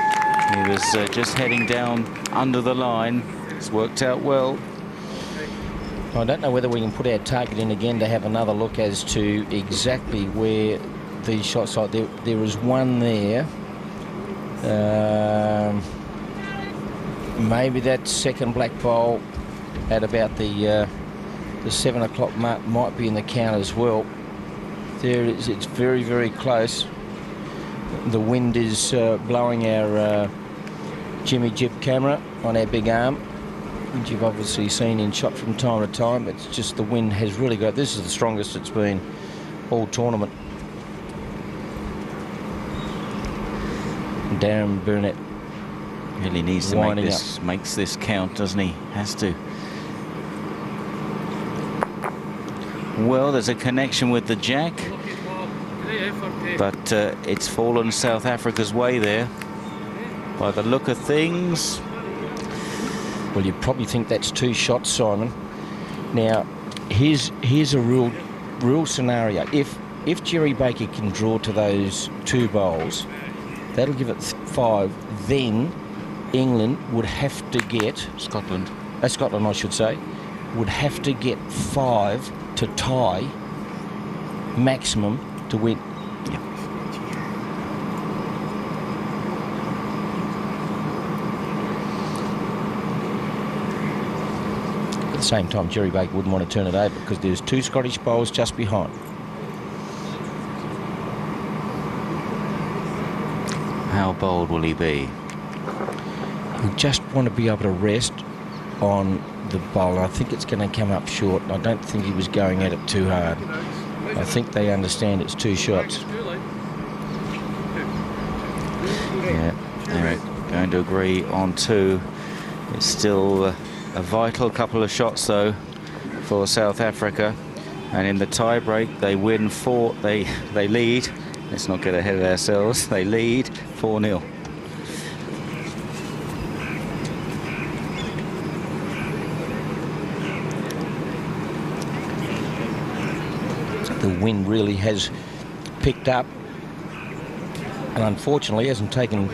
He was uh, just heading down under the line. It's worked out well. I don't know whether we can put our target in again to have another look as to exactly where these shots are. There, one there. Um, maybe that second black bowl at about the uh, the seven o'clock mark might be in the count as well. There it is. It's very very close. The wind is uh, blowing our uh, Jimmy Jib camera on our big arm, which you've obviously seen in shot from time to time. It's just the wind has really got. This is the strongest it's been all tournament. Darren Burnett Really needs to make this, makes this count, doesn't he? Has to. Well, there's a connection with the jack. But uh, it's fallen South Africa's way there. By the look of things. Well, you probably think that's two shots, Simon. Now, here's here's a real real scenario. If if Gerry Baker can draw to those two bowls, that'll give it five. Then England would have to get Scotland. Uh, Scotland, I should say, would have to get five to tie maximum to win. The same time, Gerry Baker wouldn't want to turn it over because there's two Scottish bowls just behind. How bold will he be? We just want to be able to rest on the bowl. I think it's going to come up short. I don't think he was going at it too hard. I think they understand it's two shots. Yeah, they're going to agree on two. It's still uh, a vital couple of shots though for South Africa. And in the tie-break, they win four. They they lead. Let's not get ahead of ourselves. They lead 4-0. the wind really has picked up and unfortunately hasn't taken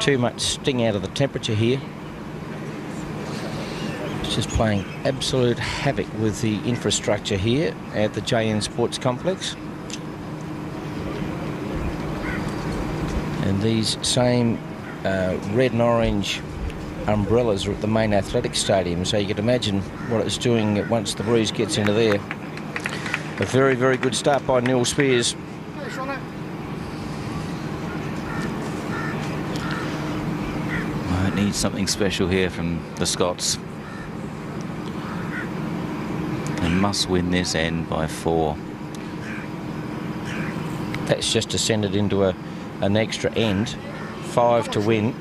too much sting out of the temperature here. Just playing absolute havoc with the infrastructure here at the JN Sports Complex. And these same uh, red and orange umbrellas are at the main athletic stadium, so you can imagine what it's doing once the breeze gets into there. A very, very good start by Neil Speirs. Might need something special here from the Scots. They must win this end by four. That's just to send it into a, an extra end. Five to win.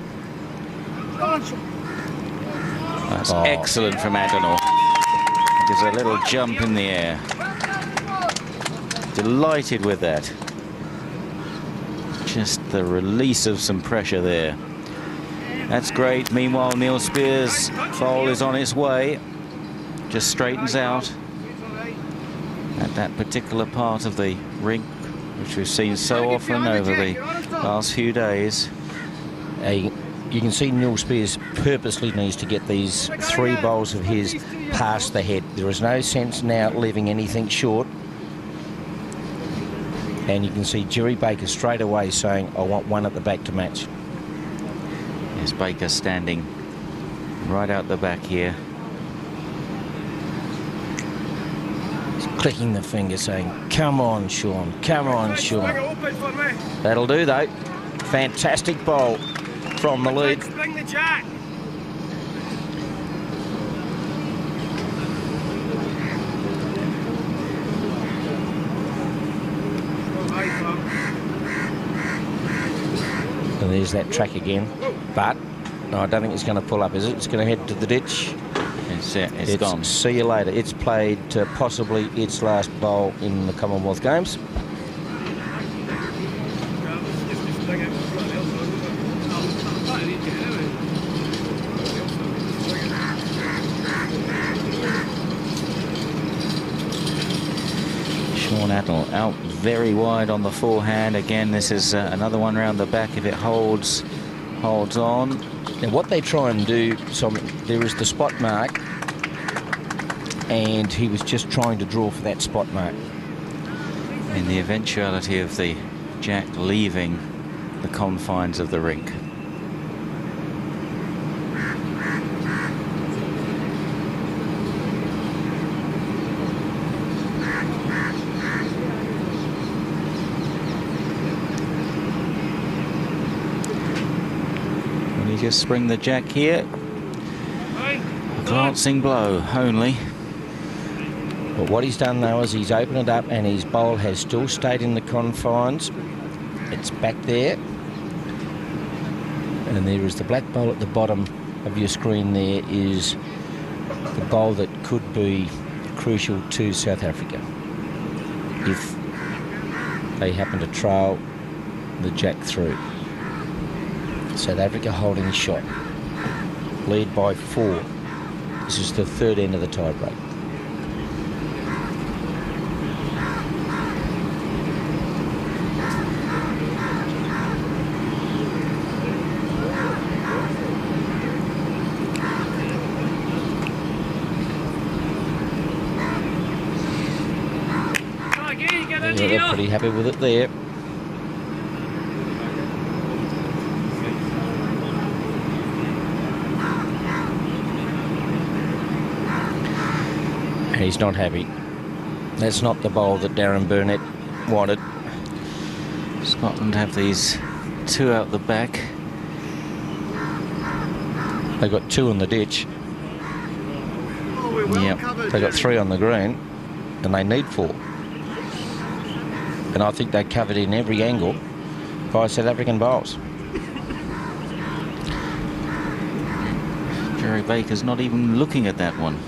That's Oh. excellent from Addinall. Gives a little jump in the air. Delighted with that. Just the release of some pressure there. That's great. Meanwhile, Neil Speirs' foul is on its way. Just straightens out that particular part of the rink, which we've seen so often over the last few days. Uh, you, you can see Neil Speirs purposely needs to get these three bowls of his past the head. There is no sense now leaving anything short. And you can see Gerry Baker straight away saying, I want one at the back to match. There's Baker standing right out the back here. Clicking the finger saying, come on, Shaun, come on, Shaun. That'll do, though. Fantastic bowl from the lead. The. And there's that track again. But no, I don't think it's going to pull up, is it? It's going to head to the ditch. It's, uh, it's gone. See you later. It's played uh, possibly its last bowl in the Commonwealth Games. Shaun Addinall out very wide on the forehand. Again, this is uh, another one round the back if it holds holds on. Now, what they try and do, Simon, there is the spot mark, and he was just trying to draw for that spot mark. In the eventuality of the jack leaving the confines of the rink. Will he just spring the jack here? A glancing blow only. But what he's done though is he's opened it up and his bowl has still stayed in the confines. It's back there. And there is the black bowl at the bottom of your screen there is the bowl that could be crucial to South Africa. If they happen to trail the jack through. South Africa holding shot. Lead by four. This is the third end of the tie break. Yeah, they're pretty happy with it there. He's not happy. That's not the bowl that Darren Burnett wanted. Scotland have these two out the back. They've got two in the ditch. Yep. They got three on the green, and they need four. And I think they covered in every angle by South African bowls. Gerry Baker's not even looking at that one.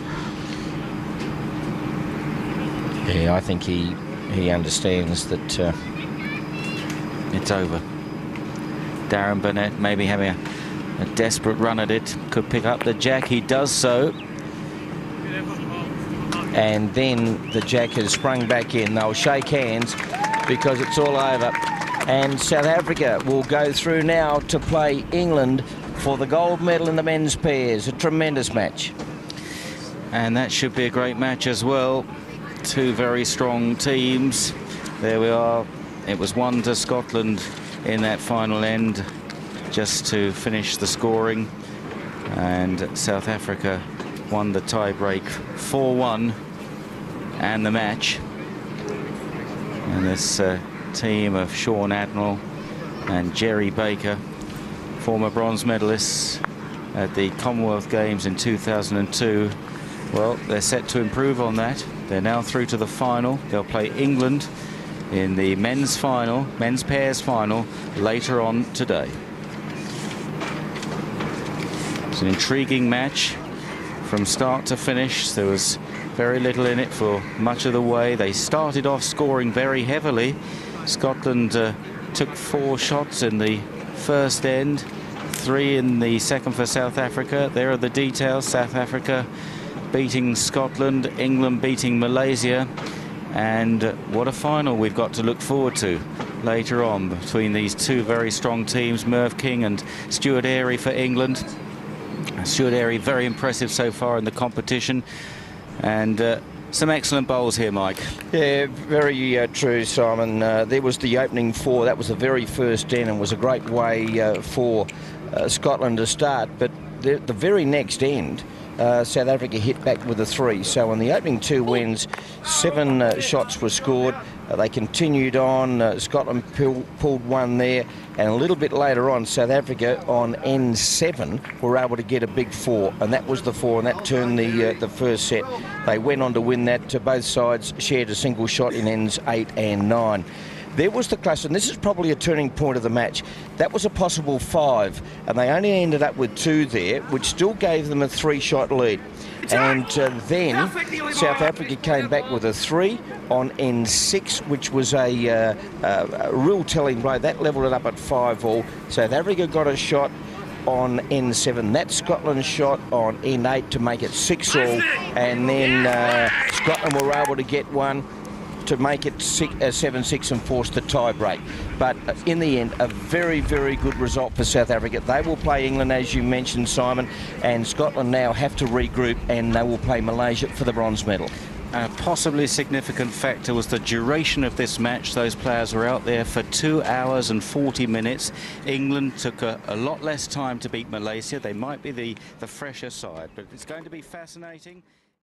Yeah, I think he he understands that uh, it's over. Darren Burnett maybe having a, a desperate run at it. Could pick up the jack. He does so. And then the jack has sprung back in. They'll shake hands because it's all over. And South Africa will go through now to play England for the gold medal in the men's pairs. A tremendous match. And that should be a great match as well. Two very strong teams. There we are. It was one to Scotland in that final end just to finish the scoring. And South Africa won the tie break 4-1 and the match. And this uh, team of Shaun Addinall and Gerry Baker, former bronze medalists at the Commonwealth Games in 2002. Well, they're set to improve on that. They're now through to the final. They'll play England in the men's final, men's pairs final, later on today. It's an intriguing match from start to finish. There was very little in it for much of the way. They started off scoring very heavily. Scotland uh, took four shots in the first end, three in the second for South Africa. There are the details. South Africa beating Scotland, England beating Malaysia. And what a final we've got to look forward to later on between these two very strong teams, Merv King and Stuart Airey for England. Stuart Airey very impressive so far in the competition. And uh, some excellent bowls here, Mike. Yeah, very uh, true, Simon. Uh, there was the opening four. That was the very first end and was a great way uh, for uh, Scotland to start. But the, the very next end, uh, South Africa hit back with a three. So on the opening two wins, seven uh, shots were scored. Uh, they continued on. Uh, Scotland pull, pulled one there. And a little bit later on, South Africa on N7 were able to get a big four. And that was the four, and that turned the uh, the first set. They went on to win that. To both sides shared a single shot in ends eight and nine. There was the clash, and this is probably a turning point of the match. That was a possible five, and they only ended up with two there, which still gave them a three shot lead. And uh, then South Africa came back with a three on N6, which was a, uh, uh, a real telling blow. That levelled it up at five all. South Africa got a shot on N7. That Scotland shot on N8 to make it six all, and then uh, Scotland were able to get one to make it six, uh, 7-6 and force the tie break. But uh, in the end, a very, very good result for South Africa. They will play England, as you mentioned, Simon, and Scotland now have to regroup and they will play Malaysia for the bronze medal. A possibly significant factor was the duration of this match. Those players were out there for two hours and 40 minutes. England took a, a lot less time to beat Malaysia. They might be the, the fresher side, but it's going to be fascinating.